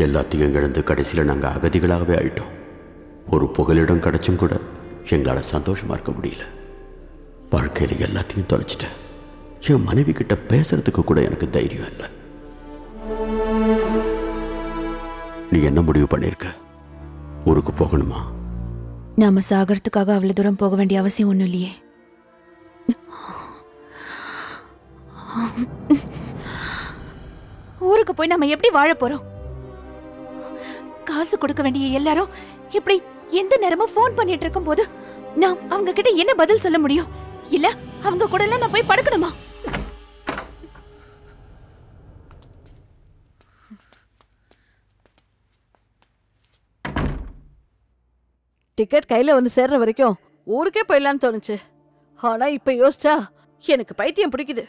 Speaker 26: எல்லாத்தையும் இழந்து கடைசியில் நாங்கள் அகதிகளாகவே ஆயிட்டோம். ஒரு புகலிடம் கிடைச்சும் கூட எங்களால் சந்தோஷமாக இருக்க முடியல. வாழ்க்கையில் எல்லாத்தையும் தொலைச்சிட்டேன். என் மனைவி கிட்ட பேசுறதுக்கு கூட எனக்கு தைரியம் இல்லை. நீ என்ன முடிவு பண்ணியிருக்க ஊருக்கு போகணுமா?
Speaker 3: நாம சாகறதுக்காக அவ்வளவு தூரம் போக வேண்டிய அவசியம் ஒன்றும் இல்லையே. ஊருக்கு போய் நம்ம எப்படி வாழ போறோம்? காசு கொடுக்க வேண்டிய எல்லாரும் இப்படி எந்த நேரமும் ஃபோன் பண்ணிட்டு இருக்கும் போது நான் அவங்க கிட்ட என்ன பதில் சொல்ல முடியும்? இல்ல அவங்க கூட எல்லாம் நான் போய் படுக்கணுமா?
Speaker 34: டிக்கெட் கையில வந்து சேர்ற வரைக்கும் ஊருக்கே போயிடலான்னு தோணுச்சு. ஆனா இப்ப யோசிச்சா எனக்கு பைத்தியம் பிடிக்குது.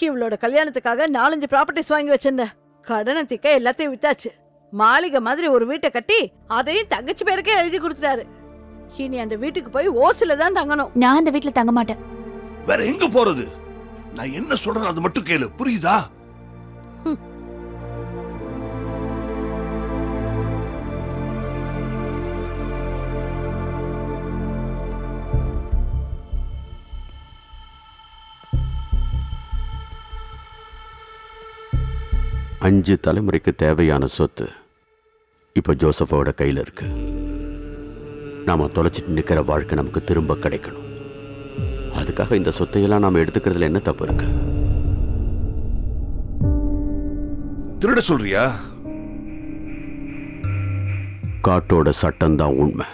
Speaker 34: இவளோட கல்யாணத்துக்காக நாலஞ்சு ப்ராப்பர்ட்டிஸ் வாங்கி வச்சிருந்தேன். கடனை திக்க எல்லாத்தையும் வித்தாச்சு. மாளிகை மாதிரி ஒரு வீட்டை கட்டி அதையும் தங்கச்சி பேருக்கே எழுதி கொடுத்துட்டாரு. இனி அந்த வீட்டுக்கு போய் ஓசில தான் தங்கணும்.
Speaker 3: நான் அந்த வீட்ல தங்க மாட்டேன்.
Speaker 23: வேற எங்க போறது? நான் என்ன சொல்றேன் அது மட்டும் கேளு. புரியுதா?
Speaker 26: அஞ்சு தலைமுறைக்கு தேவையான சொத்து இப்போ ஜோசஃபோட கையில் இருக்கு. நாம தொலைச்சிட்டு நிற்கிற வாழ்க்கை நமக்கு திரும்ப கிடைக்கணும். அதுக்காக இந்த சொத்தையெல்லாம் நாம எடுத்துக்கிறதுல என்ன தப்பு இருக்கு?
Speaker 23: திருட சொல்றியா?
Speaker 26: காட்டோட சட்டம்தான் உண்மை.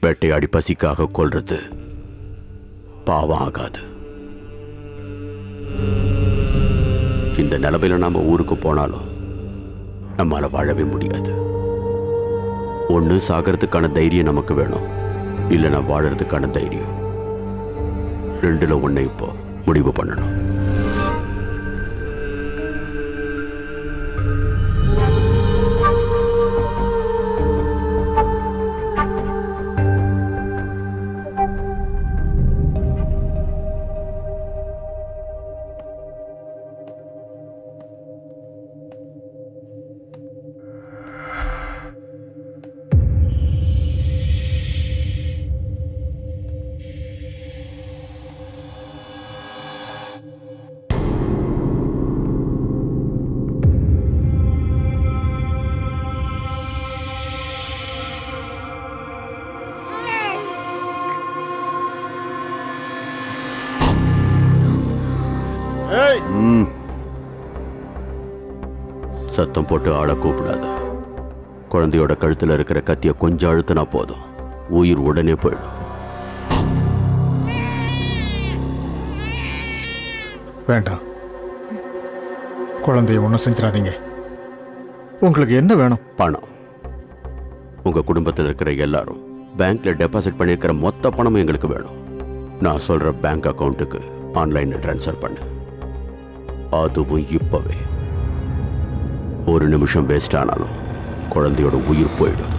Speaker 26: வேட்டையாடி பசிக்காக கொல்றது பாவம் ஆகாது. இந்த நிலமையில் நாம ஊருக்கு போனாலும் நம்மளால் வாழவே முடியாது. ஒண்ணு சாகிறதுக்கான தைரியம் நமக்கு வேணும். இல்லைன்னா வாழறதுக்கான தைரியம். ரெண்டுல ஒண்ணை இப்போ முடிவு பண்ணணும். சத்தம் போட்டு ஆளை கூப்பிடாத. குழந்தையோட கழுத்துல இருக்கிற கத்திய கொஞ்சம் அழுத்தினா போதும். உயிர் உடனே போயிடும்.
Speaker 5: வேண்டாம். குழந்தைய ஒன்றும் செஞ்சிடாதீங்க. உங்களுக்கு என்ன வேணும்?
Speaker 26: பணம். உங்க குடும்பத்தில் இருக்கிற எல்லாரும் பேங்க்ல டெபாசிட் பண்ணியிருக்கிற மொத்த பணமும் எங்களுக்கு வேணும். நான் சொல்ற பேங்க் அக்கவுண்ட்டுக்கு ஆன்லைன்ல ட்ரான்ஸ்ஃபர் பண்ணு. அதுவும் இப்பவே. ஒரு நிமிஷம் வேஸ்ட் ஆனாலும் குழந்தையோட உயிர் போயிடும்.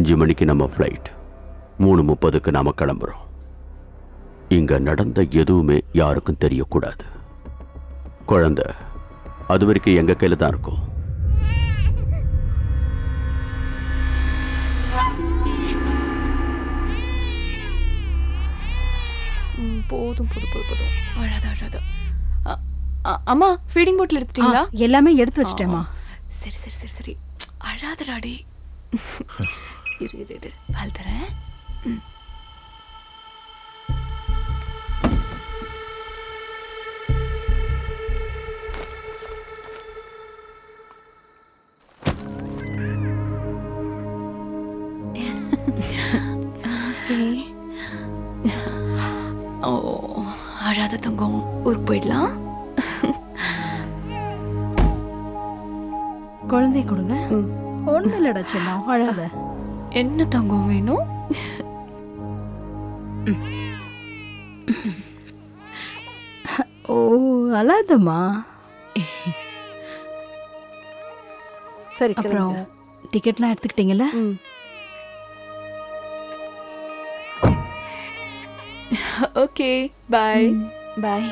Speaker 26: அஞ்சு மணிக்கு நம்ம ஃப்ளைட் மூணு முப்பதுக்கு நாம கிளம்புறோம். இங்க நடந்த எதுவுமே யாருக்கும் தெரியக்கூடாது. குழந்தை அது வரைக்கும் எங்க கையில தான் இருக்கும்?
Speaker 32: போதும் போதும் போதும் போதும். அழாத அழாத. அம்மா ஃபீடிங் பாட்டில் எடுத்துட்டீங்களா?
Speaker 29: எல்லாமே எடுத்து வச்சிட்டேம்மா.
Speaker 32: சரி சரி சரி சரி. அழாதடாடி இரு இரு இரு. பால் தரேன் ம். ஓ அழாத தங்கம் ஊருக்கு போயிடலாம்.
Speaker 29: குழந்தை கொடுங்க. ஒண்ணு இல்லடா செல்லம் அழாத.
Speaker 32: என்ன தங்கம் வேணும்?
Speaker 29: ஓ அழாதம்மா.
Speaker 34: சரி
Speaker 29: அப்புறம் டிக்கெட்லாம் எடுத்துக்கிட்டீங்கல்ல?
Speaker 32: Okay bye.
Speaker 3: பாய்.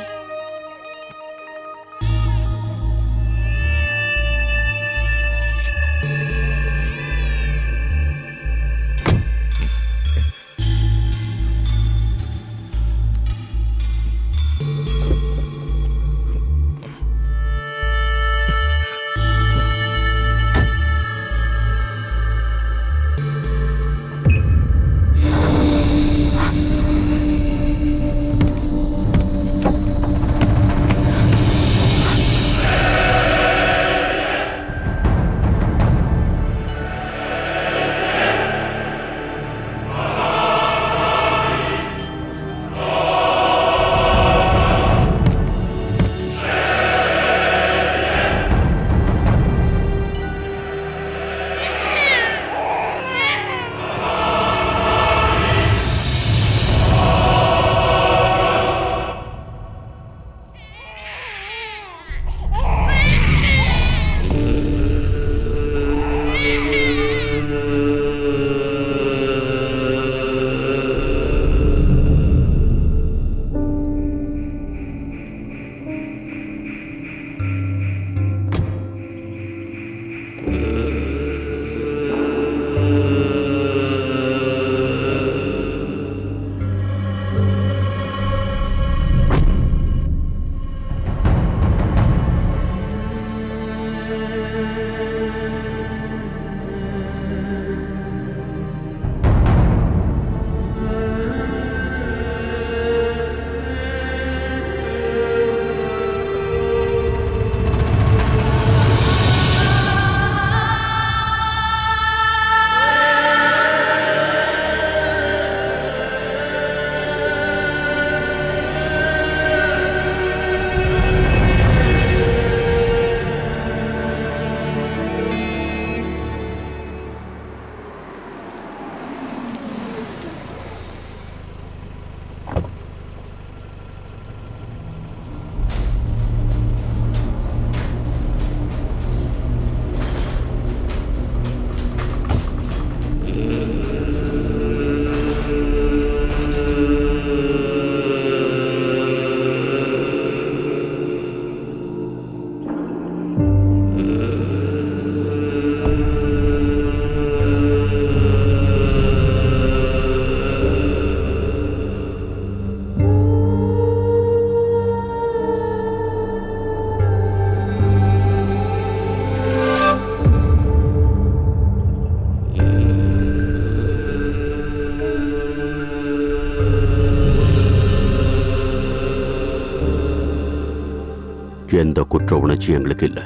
Speaker 26: எந்த குற்ற உணர்ச்சி எங்களுக்கு இல்லை.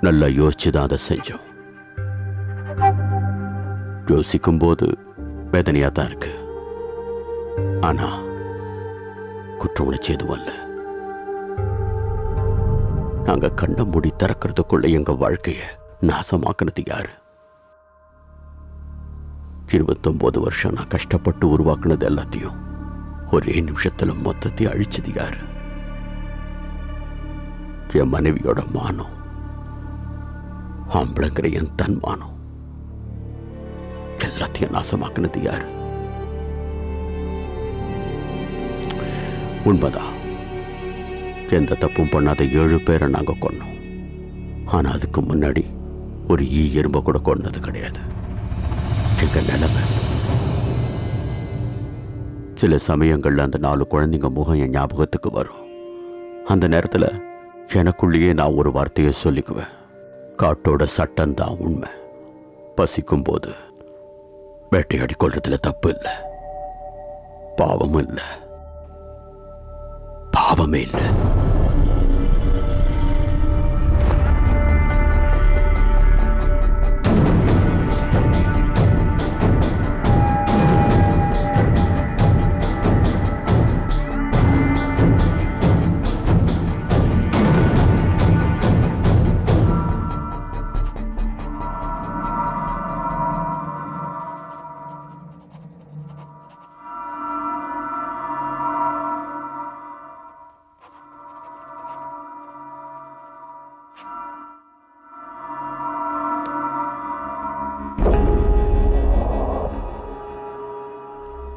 Speaker 26: நல்லா யோசிச்சு தான் அதை செஞ்சோம். யோசிக்கும் போது வேதனையாக தான் இருக்கு. ஆனா குற்ற உணர்ச்சி எதுவும் இல்லை. நாங்க கண்ண மூடி திறக்கிறதுக்குள்ள எங்க வாழ்க்கையை நாசமாக்குனது யாரு? இருபத்தொன்பது வருஷம் நான் கஷ்டப்பட்டு உருவாக்குனது எல்லாத்தையும் ஒரே நிமிஷத்துல மொத்தத்தை அழிச்சது யாரு? என் மனைவியோட மானம். ஆம்பளைங்கிற என் தன்மானம் எல்லாத்தையும் நாசமாக்குனது யாரு? உண்மைதான். எந்த தப்பும் பண்ணாத ஏழு பேரை நாங்க கொன்னோம். ஆனா அதுக்கு முன்னாடி ஒரு ஈ எறும்ப கூட கொன்னது கிடையாது. எங்கள் நிலைமை? சில சமயங்கள்ல அந்த நாலு குழந்தைங்க முகம் என் ஞாபகத்துக்கு வரும். அந்த நேரத்துல எனக்குள்ளேயே நான் ஒரு வார்த்தையை சொல்லிக்குவேன். காட்டோட சட்டம்தான் உண்மை. பசிக்கும் போது வேட்டையாடி கொள்றதுல தப்பு இல்லை. பாவமும் இல்லை. பாவமே இல்லை.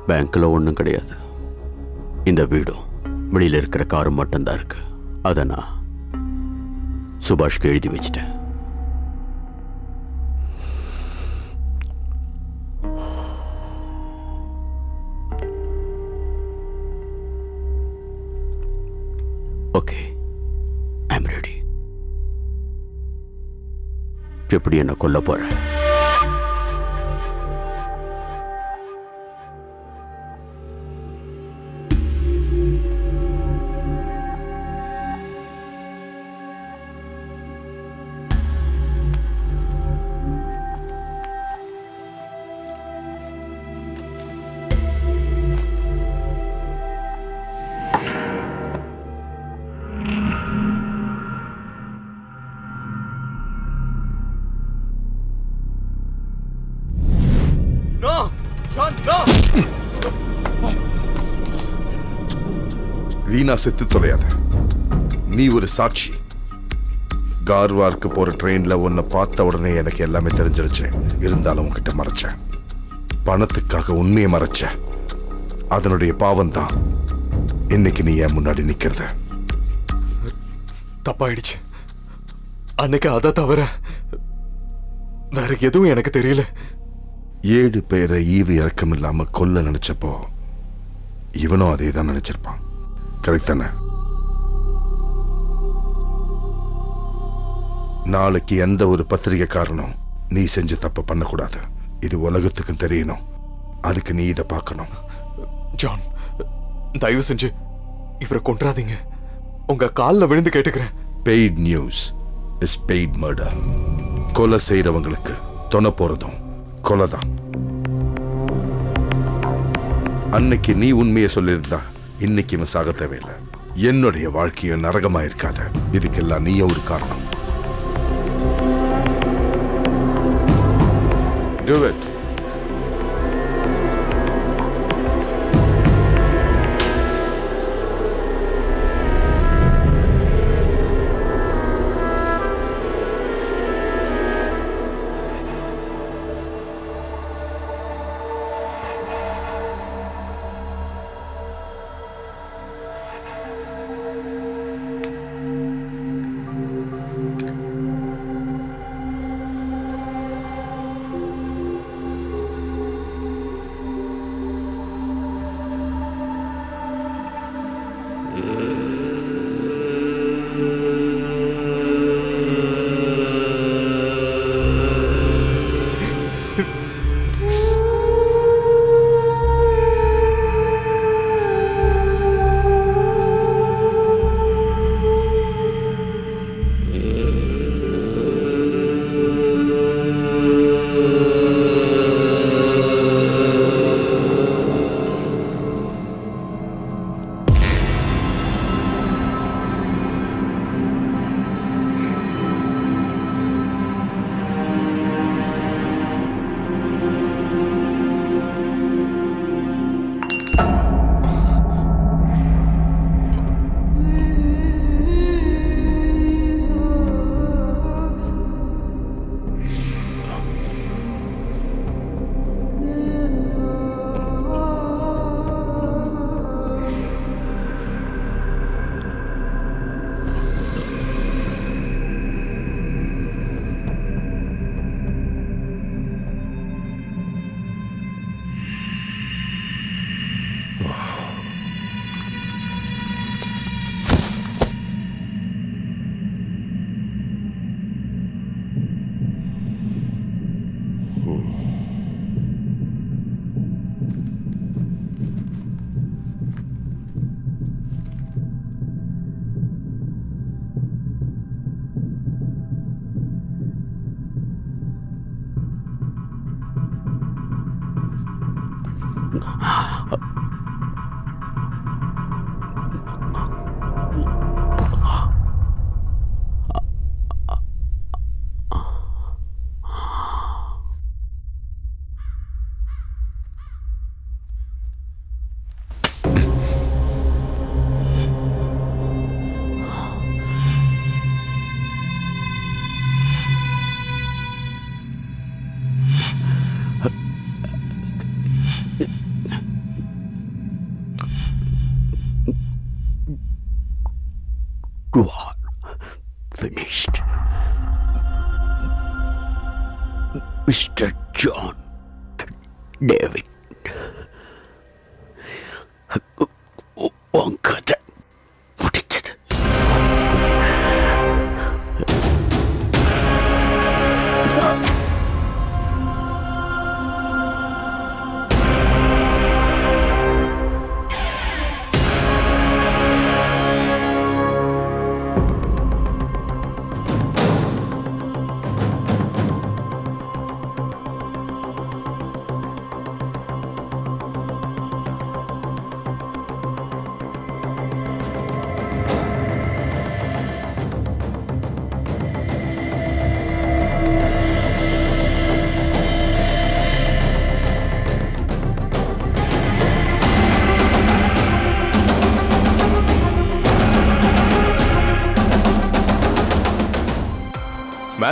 Speaker 26: பேங்க்கில் ஒன்றும் கிடையாது. இந்த வீடும் வெளியில் இருக்கிற காரும் மட்டும்தான் இருக்கு. அதை நான் சுபாஷ்க்கு எழுதி வச்சிட்டேன். ஓகே ஐம் ரெடி எப்படி என்னை கொல்ல
Speaker 2: போகிறேன் செத்து தொலையாத. நீ ஒரு சாட்சி. கார்வார்க்கு போற ட்ரெயின்ல உன்னை பார்த்த உடனே எனக்கு எல்லாமே தெரிஞ்சிருச்சு. இருந்தாலும் உன்கிட்ட மறைச்சேன் பணத்துக்காக உண்மையை மறைச்ச. அதனுடைய பாவம் தான் இன்னைக்கு நீ என் முன்னாடி நிக்கிறது.
Speaker 4: தப்பாயிடுச்சு. அன்னைக்கு அதை தவிர வேற எதுவும் எனக்கு தெரியல.
Speaker 2: ஏழு பேரை ஈவு இறக்கம் இல்லாம கொல்ல நினைச்சப்போ இவனும் அதே தான் நினைச்சிருப்பான். கரெக்ட் தானே நாளைக்கு எந்த ஒரு பத்திரிகைக்காரனும் நீ செஞ்ச தப்ப பண்ணக்கூடாது. இது உலகத்துக்கும் தெரியணும். அதுக்கு நீ இதை பார்க்கணும்.
Speaker 4: ஜான் தயவு செஞ்சு இவரை கொன்றாதீங்க. உங்க காலில் விழுந்து கேட்டுக்கிறேன்.
Speaker 2: Paid news is paid murder கொலை செய்யறவங்களுக்கு துணை போறதும் கொலை தான் அன்னைக்கு நீ உண்மையை சொல்லியிருந்தா இன்னைக்கு இவன் சாக தேவையில்லை. என்னுடைய வாழ்க்கையும் நரகமா இருக்காத இதுக்கெல்லாம் நீயும் ஒரு காரணம். Do it.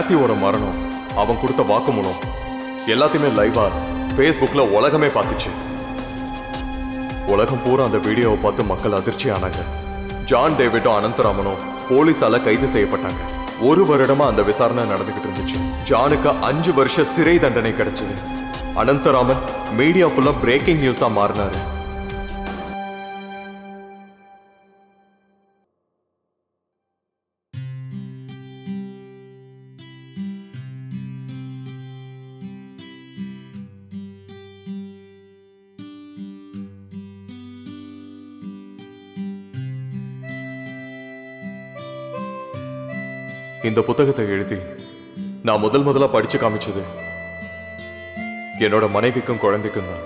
Speaker 4: மேத்யூவோட மரணம். அவன் கொடுத்த வாக்குமூலம் எல்லாத்தையுமே லைவா ஃபேஸ்புக்ல உலகமே பார்த்துச்சு. உலகம் பூரா அந்த வீடியோவை பார்த்து மக்கள் அதிர்ச்சி ஆனாங்க. ஜான் டேவிடும் அனந்தராமனும் போலீஸால கைது செய்யப்பட்டாங்க. ஒரு வருடமா அந்த விசாரணை நடந்துகிட்டு இருந்துச்சு. ஜானுக்கு அஞ்சு வருஷ சிறை தண்டனை கிடைச்சது. அனந்தராமன் மீடியா ஃபுல்லா பிரேக்கிங் நியூஸா மாறினாரு. இந்த புத்தகத்தை எழுதி நான் முதல் முதலா படிச்சு காமிச்சது என்னோட மனைவிக்கும் குழந்தைக்கும் தான்.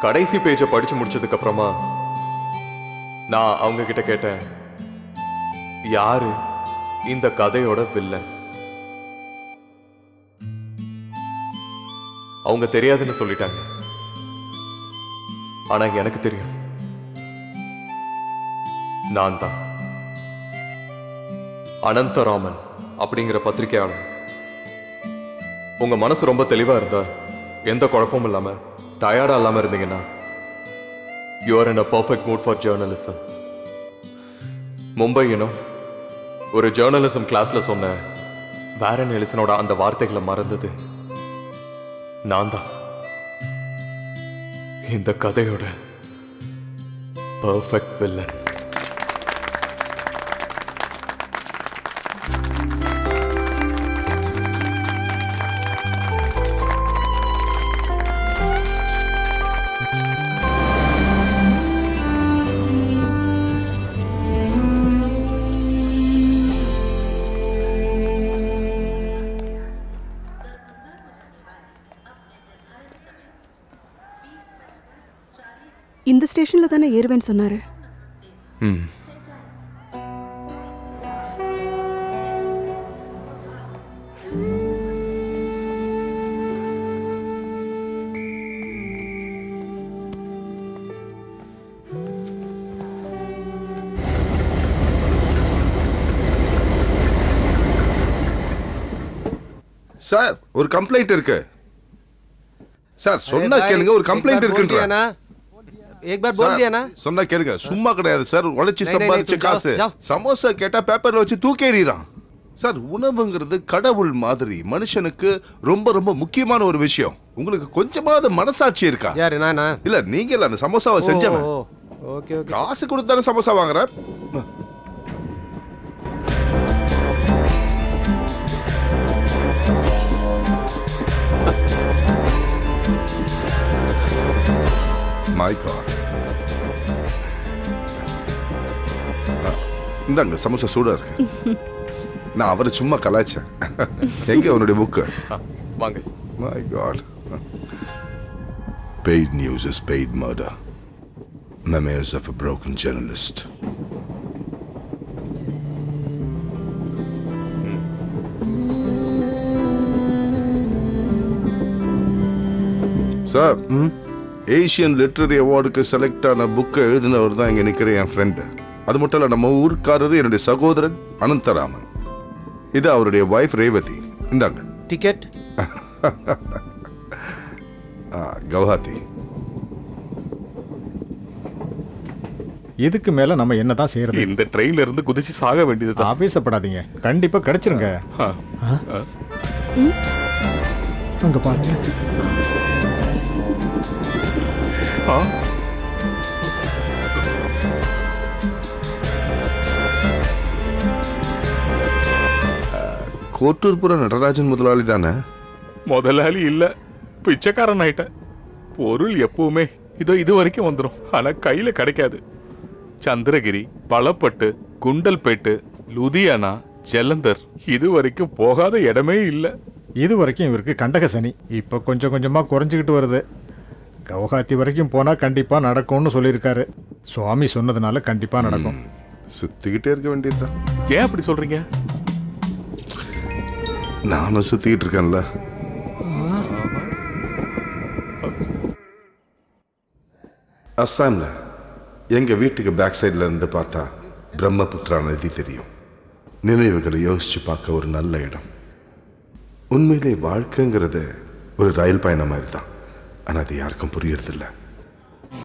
Speaker 4: கடைசி பேஜை படிச்சு முடிச்சதுக்கு அப்புறமா நான் அவங்க கிட்ட கேட்டேன் யாரு இந்த கதையோட வில்லன் அவங்க தெரியாதுன்னு சொல்லிட்டாங்க. ஆனா எனக்கு தெரியும். நான் தான். அனந்தராமன் அப்படிங்கிற பத்திரிகையாளர். உங்க மனசு ரொம்ப தெளிவா இருந்தா எந்த குழப்பமும் இல்லாம டயர்டா இல்லாம இருந்தீங்கன்னா you're in a perfect mood for journalism Mumbai இனம் ஒரு ஜேர்னலிசம் கிளாஸ்ல சொன்ன வேரன் எலிசனோட அந்த வார்த்தைகளை மறந்தது நான் தான். இந்த கதையோட பர்ஃபெக்ட் வில்லன்
Speaker 10: தானே ஏறுவேன்னு சொன்னாரு.
Speaker 4: ம்.
Speaker 2: சார் ஒரு கம்ப்ளைண்ட் இருக்கு. சார் சொன்னா கேளுங்க ஒரு கம்ப்ளைண்ட் இருக்குன்ற.
Speaker 6: एक बार बोल दिया ना
Speaker 2: சொன்னா கேளுங்க சும்மா கிடையாது சார் உழைச்சி
Speaker 6: नहीं, नहीं,
Speaker 2: சம்பாதிச்ச
Speaker 6: तुम जाओ,
Speaker 2: காசு
Speaker 6: जाओ।
Speaker 2: சமோசா கேட்டா பேப்பர்ல வச்சு தூக்கி எறிறான் சார் உணவுங்கிறது கடவுள் மாதிரி மனுஷனுக்கு ரொம்ப ரொம்ப முக்கியமான ஒரு விஷயம் உங்களுக்கு கொஞ்சமாவது மனசாட்சி இருக்கா
Speaker 6: யாரு நானா
Speaker 2: இல்ல நீங்க இல்ல அந்த சமோசாவை செஞ்சவன்
Speaker 6: ஓ, ஓகே ஓகே
Speaker 2: காசு கொடுத்து தானே சமோசா வாங்குற மை காட் இந்தாங்க சமோசா சூடா இருக்கு நான் அவரை சும்மா கலாய்ச்சேன் எங்க அவனுடைய புக்கு
Speaker 4: வாங்க
Speaker 2: My God. Paid news is paid murder. Memoirs of a broken journalist. Sir Asian literary அவார்டுக்கு select ஆன புக்கை எழுதினவர் தான் இங்கே நிற்கிற என் ஃப்ரெண்டு அது மட்டும் இல்லை நம்ம ஊர்க்காரரு என்னுடைய சகோதரன் அனந்தராமன். இது அவருடைய வைஃப் ரேவதி. இந்தாங்க.
Speaker 6: டிக்கெட்
Speaker 2: ஆ, கவுஹாத்தி
Speaker 5: இதுக்கு மேல நம்ம என்னதான் செய்யறது?
Speaker 8: இந்த ட்ரெயின்ல இருந்து குதிச்சு சாக வேண்டியது
Speaker 5: ஆவேசப்படாதீங்க. கண்டிப்பா கிடைச்சிருங்க. அங்க பாருங்க.
Speaker 2: கோட்டூர்புர நடராஜன் முதலாளி தானே?
Speaker 8: முதலாளி இல்ல. பிச்சைக்காரன் ஆயிட்டேன் பொருள் எப்பவுமே இதோ இது வரைக்கும் வந்துடும் ஆனா கையில கிடைக்காது. சந்திரகிரி பழப்பட்டு குண்டல்பேட்டு லுதியானா ஜலந்தர் இது வரைக்கும் போகாத இடமே இல்லை.
Speaker 5: இது வரைக்கும் இவருக்கு கண்டக சனி. இப்போ கொஞ்சம் கொஞ்சமா குறைஞ்சிக்கிட்டு வருது. கவுஹாத்தி வரைக்கும் போனா கண்டிப்பா நடக்கும்னு சொல்லியிருக்காரு. சுவாமி சொன்னதுனால கண்டிப்பா நடக்கும்.
Speaker 2: சுத்திக்கிட்டே இருக்க வேண்டியதுதான்.
Speaker 8: ஏன் அப்படி சொல்றீங்க?
Speaker 2: நானும் சுத்திக்கிட்டு இருக்கேன்ல. அஸ்ஸாமில் எங்கள் வீட்டுக்கு பேக் சைடில் இருந்து பார்த்தா பிரம்மபுத்திரா நதி தெரியும். நினைவுகளை யோசிச்சு பார்க்க ஒரு நல்ல இடம். உண்மையிலே வாழ்க்கைங்கிறது ஒரு ரயில் பயணம் மாதிரி தான் ஆனால் அது யாருக்கும் புரியறதில்லை.